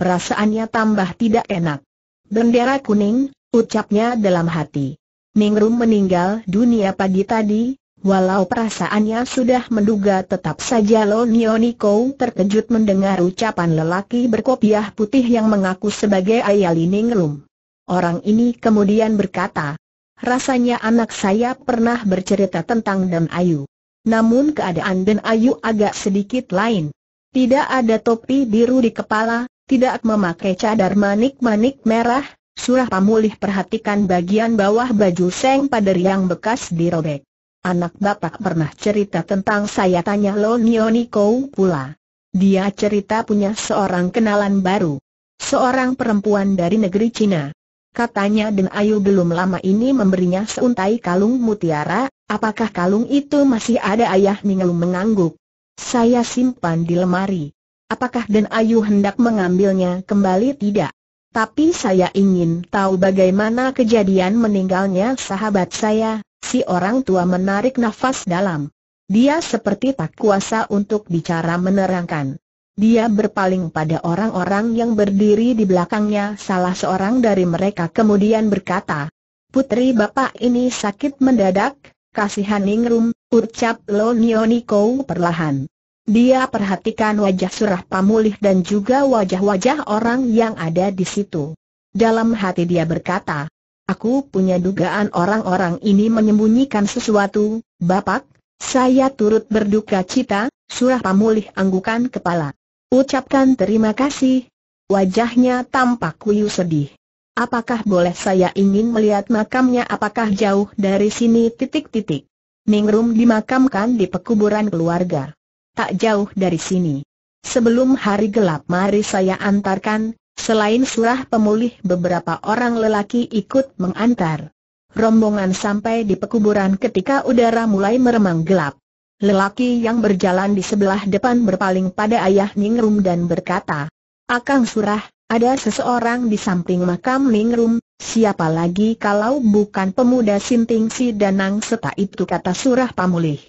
Perasaannya tambah tidak enak. Bendera kuning, ucapnya dalam hati. Ningrum meninggal dunia pagi tadi, Walau perasaannya sudah menduga tetap saja Lo Nioniko terkejut mendengar ucapan lelaki berkopiah putih yang mengaku sebagai ayah Liningrum. Orang ini kemudian berkata, rasanya anak saya pernah bercerita tentang Dan Ayu. Namun keadaan Dan Ayu agak sedikit lain. Tidak ada topi biru di kepala, tidak memakai cadar manik-manik merah, Surah Pamulih perhatikan bagian bawah baju Seng Pader yang bekas dirobek. Anak bapak pernah cerita tentang saya tanya Lo Nioniko pula. Dia cerita punya seorang kenalan baru. Seorang perempuan dari negeri Cina. Katanya Den Ayu belum lama ini memberinya seuntai kalung mutiara, apakah kalung itu masih ada ayah Ninglu mengangguk. Saya simpan di lemari. Apakah Den Ayu hendak mengambilnya kembali tidak? Tapi saya ingin tahu bagaimana kejadian meninggalnya sahabat saya, Si orang tua menarik nafas dalam. Dia seperti tak kuasa untuk bicara menerangkan. Dia berpaling pada orang-orang yang berdiri di belakangnya salah seorang dari mereka kemudian berkata, Putri bapak ini sakit mendadak, kasihan Ningrum, ucap Lo Nioniko perlahan. Dia perhatikan wajah surah pamulih dan juga wajah-wajah orang yang ada di situ. Dalam hati dia berkata, Aku punya dugaan orang-orang ini menyembunyikan sesuatu, Bapak. Saya turut berduka cita, surah pamulih anggukan kepala. Ucapkan terima kasih. Wajahnya tampak kuyu sedih. Apakah boleh saya ingin melihat makamnya apakah jauh dari sini titik-titik. Ningrum dimakamkan di pekuburan keluarga. Tak jauh dari sini. Sebelum hari gelap mari saya antarkan, Selain surah pemulih beberapa orang lelaki ikut mengantar. Rombongan sampai di pekuburan ketika udara mulai meremang gelap. Lelaki yang berjalan di sebelah depan berpaling pada ayah Ningrum dan berkata, Akang Surah, ada seseorang di samping makam Ningrum, siapa lagi kalau bukan pemuda Sinting Si Danang Seta itu kata Surah Pamulih.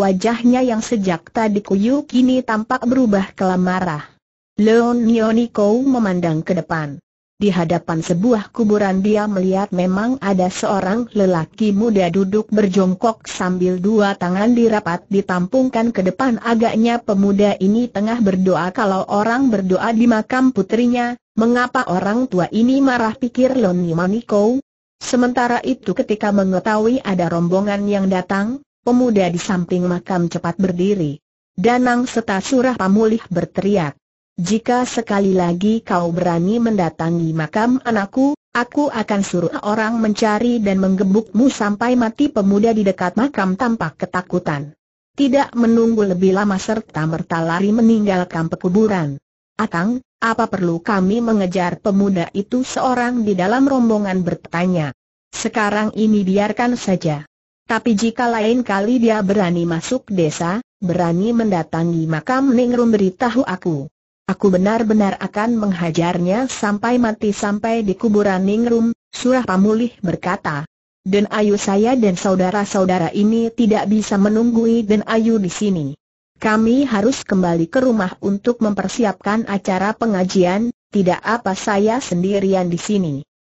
Wajahnya yang sejak tadi kuyu kini tampak berubah kelam marah. Leon Nioniko memandang ke depan. Di hadapan sebuah kuburan dia melihat memang ada seorang lelaki muda duduk berjongkok sambil dua tangan dirapat ditampungkan ke depan agaknya pemuda ini tengah berdoa kalau orang berdoa di makam putrinya, mengapa orang tua ini marah pikir Loni Maniko? Sementara itu ketika mengetahui ada rombongan yang datang, pemuda di samping makam cepat berdiri. Danang Seta Surah Pamulih berteriak. Jika sekali lagi kau berani mendatangi makam anakku, aku akan suruh orang mencari dan menggebukmu sampai mati pemuda di dekat makam tampak ketakutan. Tidak menunggu lebih lama serta merta lari meninggalkan pekuburan. Atang, apa perlu kami mengejar pemuda itu seorang di dalam rombongan bertanya. Sekarang ini biarkan saja. Tapi jika lain kali dia berani masuk desa, berani mendatangi makam Ningrum beritahu aku. Aku benar-benar akan menghajarnya sampai mati sampai di kuburan Ningrum, Surah Pamulih berkata. Dan Ayu saya dan saudara-saudara ini tidak bisa menunggui dan Ayu di sini. Kami harus kembali ke rumah untuk mempersiapkan acara pengajian, tidak apa saya sendirian di sini.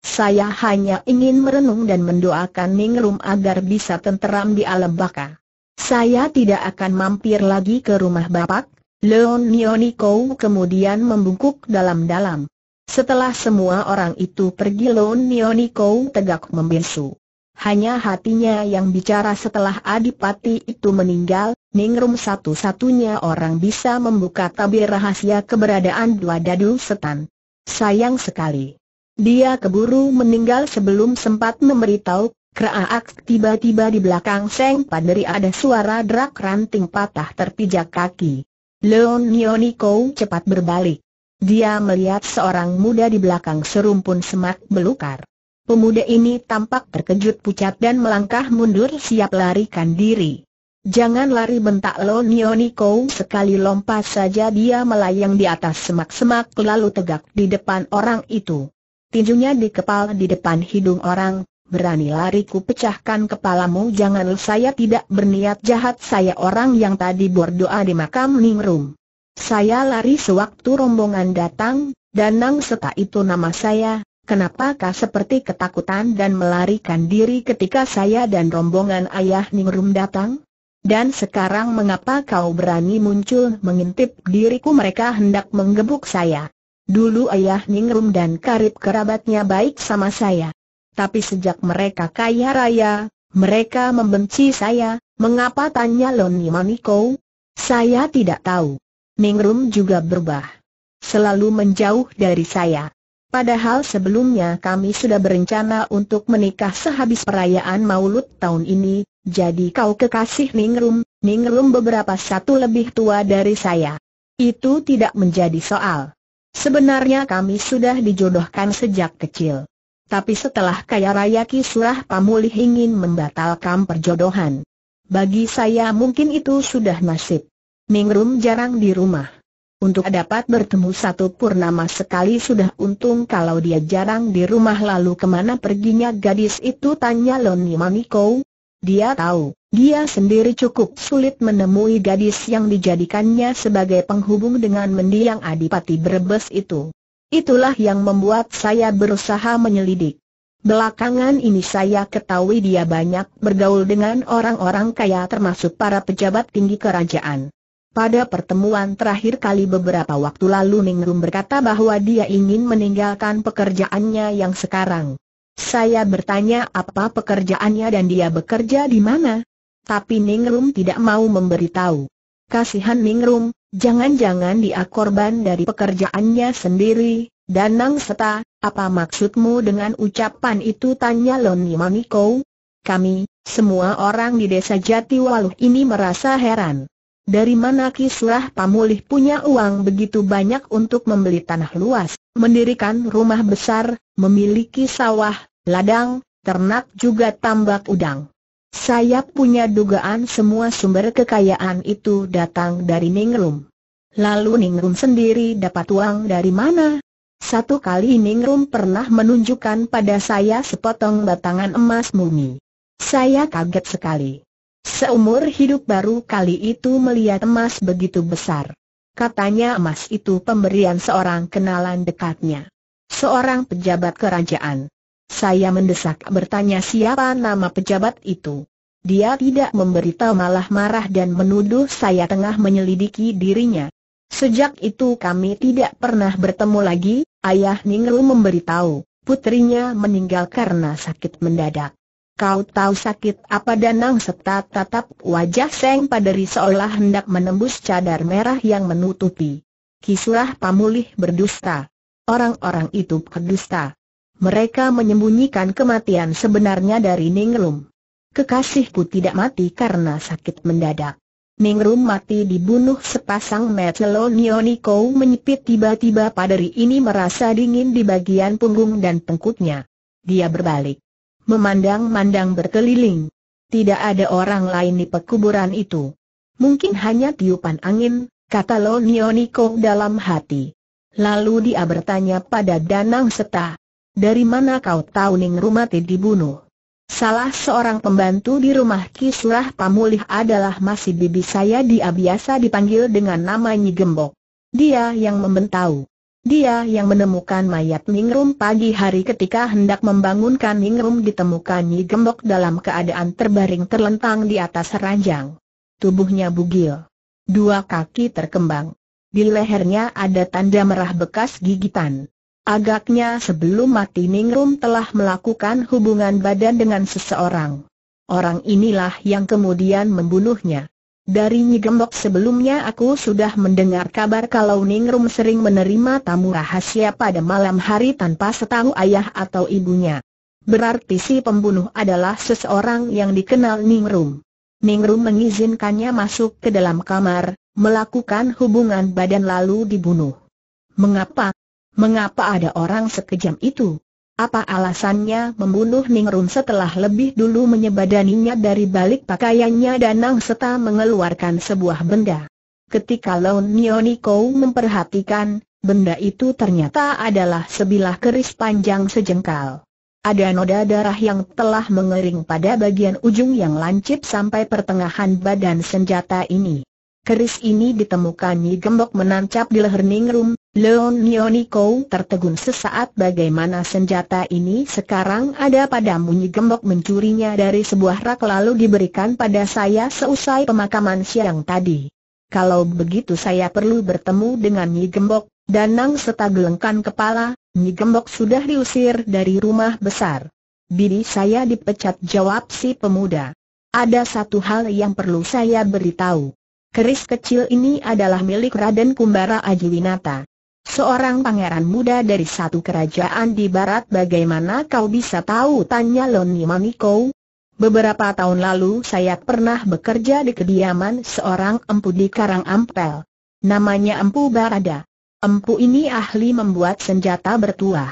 Saya hanya ingin merenung dan mendoakan Ningrum agar bisa tenteram di alam baka. Saya tidak akan mampir lagi ke rumah Bapak, Leon Nioniko kemudian membungkuk dalam-dalam. Setelah semua orang itu pergi Leon Nioniko tegak membisu. Hanya hatinya yang bicara setelah Adipati itu meninggal, Ningrum satu-satunya orang bisa membuka tabir rahasia keberadaan dua dadu setan. Sayang sekali. Dia keburu meninggal sebelum sempat memberitahu, Kraak tiba-tiba di belakang Seng Paderi ada suara drak ranting patah terpijak kaki. Leon Nioniko cepat berbalik. Dia melihat seorang muda di belakang serumpun semak belukar. Pemuda ini tampak terkejut pucat dan melangkah mundur siap larikan diri. Jangan lari bentak Leon Nioniko sekali lompat saja dia melayang di atas semak-semak lalu tegak di depan orang itu. Tinjunya di kepala di depan hidung orang, Berani lari ku pecahkan kepalamu jangan saya tidak berniat jahat saya orang yang tadi berdoa di makam Ningrum. Saya lari sewaktu rombongan datang, Danang Seta itu nama saya, kenapakah seperti ketakutan dan melarikan diri ketika saya dan rombongan ayah Ningrum datang? Dan sekarang mengapa kau berani muncul mengintip diriku mereka hendak menggebuk saya? Dulu ayah Ningrum dan karib kerabatnya baik sama saya. Tapi sejak mereka kaya raya, mereka membenci saya, mengapa tanya Loni Maniko? Saya tidak tahu. Ningrum juga berubah. Selalu menjauh dari saya. Padahal sebelumnya kami sudah berencana untuk menikah sehabis perayaan maulud tahun ini, jadi kau kekasih Ningrum, Ningrum beberapa satu lebih tua dari saya. Itu tidak menjadi soal. Sebenarnya kami sudah dijodohkan sejak kecil. Tapi setelah kaya raya Ki Surah Pamulih ingin membatalkan perjodohan. Bagi saya mungkin itu sudah nasib. Ningrum jarang di rumah. Untuk dapat bertemu satu purnama sekali sudah untung kalau dia jarang di rumah lalu ke mana perginya gadis itu tanya Loni Maniko. Dia tahu, dia sendiri cukup sulit menemui gadis yang dijadikannya sebagai penghubung dengan mendiang Adipati Brebes itu. Itulah yang membuat saya berusaha menyelidik. Belakangan ini saya ketahui dia banyak bergaul dengan orang-orang kaya termasuk para pejabat tinggi kerajaan. Pada pertemuan terakhir kali beberapa waktu lalu Ningrum berkata bahwa dia ingin meninggalkan pekerjaannya yang sekarang. Saya bertanya apa pekerjaannya dan dia bekerja di mana. Tapi Ningrum tidak mau memberitahu. Kasihan Ningrum, Jangan-jangan dia korban dari pekerjaannya sendiri, Danang Seta, apa maksudmu dengan ucapan itu tanya Loni Maniko? Kami, semua orang di desa Jatiwaluh ini merasa heran. Dari mana Ki Surah Pamulih punya uang begitu banyak untuk membeli tanah luas, mendirikan rumah besar, memiliki sawah, ladang, ternak juga tambak udang. Saya punya dugaan semua sumber kekayaan itu datang dari Ningrum. Lalu Ningrum sendiri dapat uang dari mana? Satu kali Ningrum pernah menunjukkan pada saya sepotong batangan emas mumi. Saya kaget sekali. Seumur hidup baru kali itu melihat emas begitu besar. Katanya emas itu pemberian seorang kenalan dekatnya. seorang pejabat kerajaan. Saya mendesak bertanya siapa nama pejabat itu. Dia tidak memberitahu malah marah dan menuduh saya tengah menyelidiki dirinya. Sejak itu kami tidak pernah bertemu lagi, ayah Ningru memberitahu, putrinya meninggal karena sakit mendadak. Kau tahu sakit apa Danang Seta tatap wajah Seng Paderi seolah hendak menembus cadar merah yang menutupi. Kisurah pamulih berdusta. Orang-orang itu berdusta. Mereka menyembunyikan kematian sebenarnya dari Ningrum. Kekasihku tidak mati karena sakit mendadak. Ningrum mati dibunuh sepasang metelo Nioniko menyipit tiba-tiba paderi ini merasa dingin di bagian punggung dan tengkuknya. Dia berbalik. Memandang-mandang berkeliling. Tidak ada orang lain di pekuburan itu. Mungkin hanya tiupan angin, kata Lo Nioniko dalam hati. Lalu dia bertanya pada Danang Seta. Dari mana kau tahu Ningrum mati dibunuh? Salah seorang pembantu di rumah Ki Surah Pamulih adalah masih bibi saya dia biasa dipanggil dengan nama Nyi Gembok. Dia yang membentau. Dia yang menemukan mayat Ningrum pagi hari ketika hendak membangunkan Ningrum ditemukan Nyi Gembok dalam keadaan terbaring terlentang di atas ranjang. Tubuhnya bugil. Dua kaki terkembang. Di lehernya ada tanda merah bekas gigitan. Agaknya sebelum mati Ningrum telah melakukan hubungan badan dengan seseorang. Orang inilah yang kemudian membunuhnya. Dari Gembok sebelumnya aku sudah mendengar kabar kalau Ningrum sering menerima tamu rahasia pada malam hari tanpa setahu ayah atau ibunya. Berarti si pembunuh adalah seseorang yang dikenal Ningrum. Ningrum mengizinkannya masuk ke dalam kamar, melakukan hubungan badan lalu dibunuh. Mengapa? Mengapa ada orang sekejam itu? Apa alasannya membunuh Ningrum setelah lebih dulu menyebadaninya dari balik pakaiannya Danang Seta mengeluarkan sebuah benda. Ketika Lon Nioniko memperhatikan, benda itu ternyata adalah sebilah keris panjang sejengkal. Ada noda darah yang telah mengering pada bagian ujung yang lancip sampai pertengahan badan senjata ini. Keris ini ditemukan Nyi Gembok menancap di leher Ningrum, Leon Nioniko tertegun sesaat bagaimana senjata ini sekarang ada padamu Nyi Gembok mencurinya dari sebuah rak lalu diberikan pada saya seusai pemakaman siang tadi. Kalau begitu saya perlu bertemu dengan Nyi Gembok, Danang seta gelengkan kepala, Nyi Gembok sudah diusir dari rumah besar. Bibi saya dipecat jawab si pemuda. Ada satu hal yang perlu saya beritahu. Keris kecil ini adalah milik Raden Kumbara Ajiwinata. Seorang pangeran muda dari satu kerajaan di barat bagaimana kau bisa tahu tanya Loni Maniko. Beberapa tahun lalu saya pernah bekerja di kediaman seorang empu di Karang Ampel. Namanya Empu Barada. Empu ini ahli membuat senjata bertuah.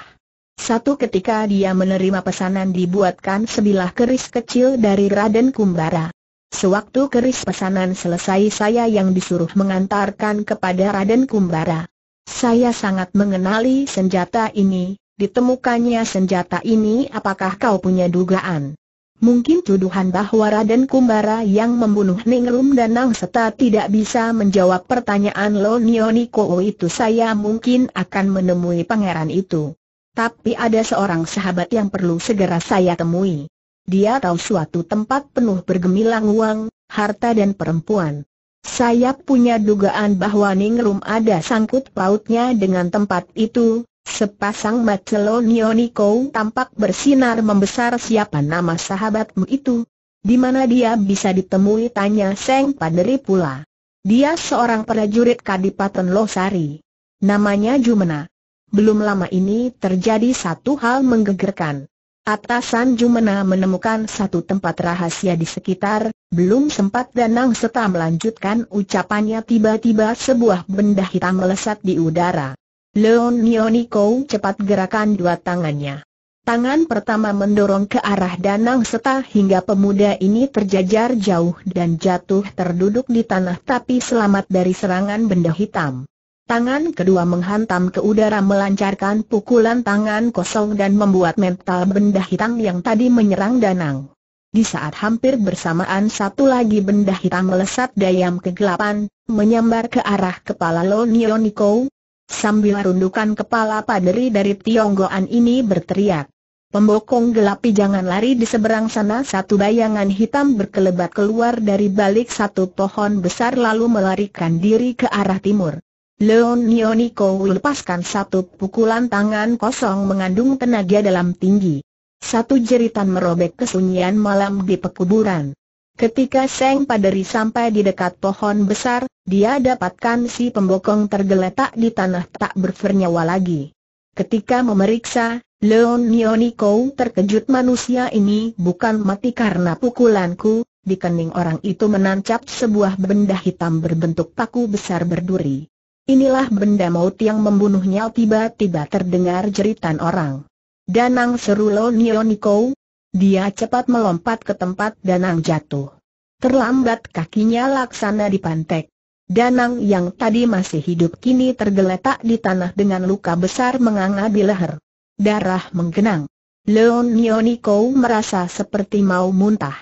Satu ketika dia menerima pesanan dibuatkan sebilah keris kecil dari Raden Kumbara. Sewaktu keris pesanan selesai saya yang disuruh mengantarkan kepada Raden Kumbara. Saya sangat mengenali senjata ini, ditemukannya senjata ini apakah kau punya dugaan? Mungkin tuduhan bahwa Raden Kumbara yang membunuh Ningrum dan Nang Seta tidak bisa menjawab pertanyaan Lo Nioniko itu saya mungkin akan menemui pangeran itu. Tapi ada seorang sahabat yang perlu segera saya temui. Dia tahu suatu tempat penuh bergemilang uang, harta dan perempuan. Saya punya dugaan bahwa Ningrum ada sangkut pautnya dengan tempat itu. Sepasang mata Nioniko tampak bersinar membesar siapa nama sahabatmu itu. Di mana dia bisa ditemui tanya Seng Paderi pula. Dia seorang prajurit Kadipaten Losari. Namanya Jumena. Belum lama ini terjadi satu hal menggegerkan. Atasan Jumena menemukan satu tempat rahasia di sekitar, belum sempat Danang Seta melanjutkan ucapannya tiba-tiba sebuah benda hitam melesat di udara. Leon Nioniko cepat gerakan dua tangannya. Tangan pertama mendorong ke arah Danang Seta hingga pemuda ini terjajar jauh dan jatuh terduduk di tanah tapi selamat dari serangan benda hitam. Tangan kedua menghantam ke udara melancarkan pukulan tangan kosong dan membuat mental benda hitam yang tadi menyerang Danang. Di saat hampir bersamaan satu lagi benda hitam melesat dayam kegelapan, menyambar ke arah kepala Lo Nioniko. Sambil rundukan kepala paderi dari Tionggoan ini berteriak. Pembokong gelapi jangan lari di seberang sana satu bayangan hitam berkelebat keluar dari balik satu pohon besar lalu melarikan diri ke arah timur. Leon Nioniko lepaskan satu pukulan tangan kosong mengandung tenaga dalam tinggi. Satu jeritan merobek kesunyian malam di pekuburan. Ketika Seng Paderi sampai di dekat pohon besar, dia dapatkan si pembokong tergeletak di tanah tak bernyawa lagi. Ketika memeriksa, Leon Nioniko terkejut manusia ini bukan mati karena pukulanku, di kening orang itu menancap sebuah benda hitam berbentuk paku besar berduri. Inilah benda maut yang membunuhnya tiba-tiba terdengar jeritan orang. Danang seru Leon Nioniko, dia cepat melompat ke tempat Danang jatuh. Terlambat kakinya laksana dipantek. Danang yang tadi masih hidup kini tergeletak di tanah dengan luka besar menganga di leher. Darah menggenang. Leon Nioniko merasa seperti mau muntah.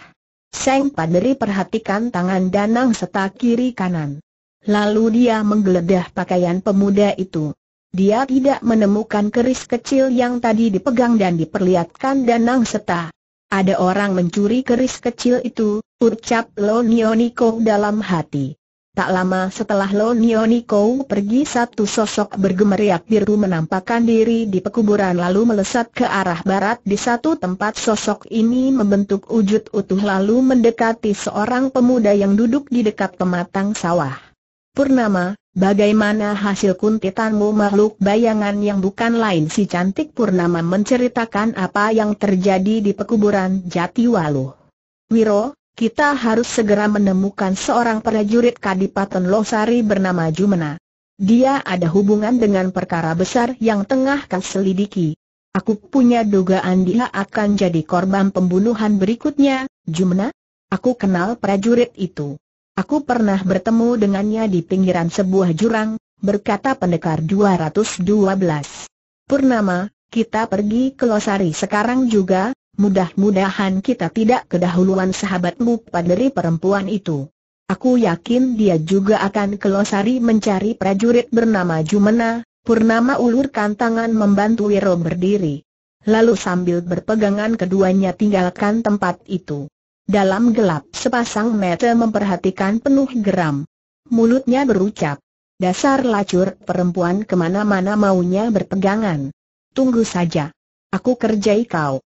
Seng Paderi perhatikan tangan Danang serta kiri kanan. Lalu dia menggeledah pakaian pemuda itu. Dia tidak menemukan keris kecil yang tadi dipegang dan diperlihatkan Danang serta ada orang mencuri keris kecil itu, ucap Lo Nioniko dalam hati. Tak lama setelah Lo Nioniko pergi satu sosok bergemeriak biru menampakkan diri di pekuburan lalu melesat ke arah barat di satu tempat sosok ini membentuk wujud utuh lalu mendekati seorang pemuda yang duduk di dekat pematang sawah. Purnama, Bagaimana hasil kuntitanmu makhluk bayangan yang bukan lain si cantik Purnama menceritakan apa yang terjadi di pekuburan Jatiwalu. Wiro, kita harus segera menemukan seorang prajurit Kadipaten Losari bernama Jumena. Dia ada hubungan dengan perkara besar yang tengah kau selidiki. Aku punya dugaan dia akan jadi korban pembunuhan berikutnya, Jumena. Aku kenal prajurit itu. Aku pernah bertemu dengannya di pinggiran sebuah jurang, berkata pendekar 212. Purnama, kita pergi ke Losari sekarang juga, mudah-mudahan kita tidak kedahuluan sahabatmu paderi perempuan itu. Aku yakin dia juga akan ke Losari mencari prajurit bernama Jumena, Purnama ulurkan tangan membantu Wiro berdiri. Lalu sambil berpegangan keduanya tinggalkan tempat itu. Dalam gelap sepasang mata memperhatikan penuh geram. Mulutnya berucap. Dasar lacur perempuan ke mana-mana maunya berpegangan. Tunggu saja. Aku kerjai kau.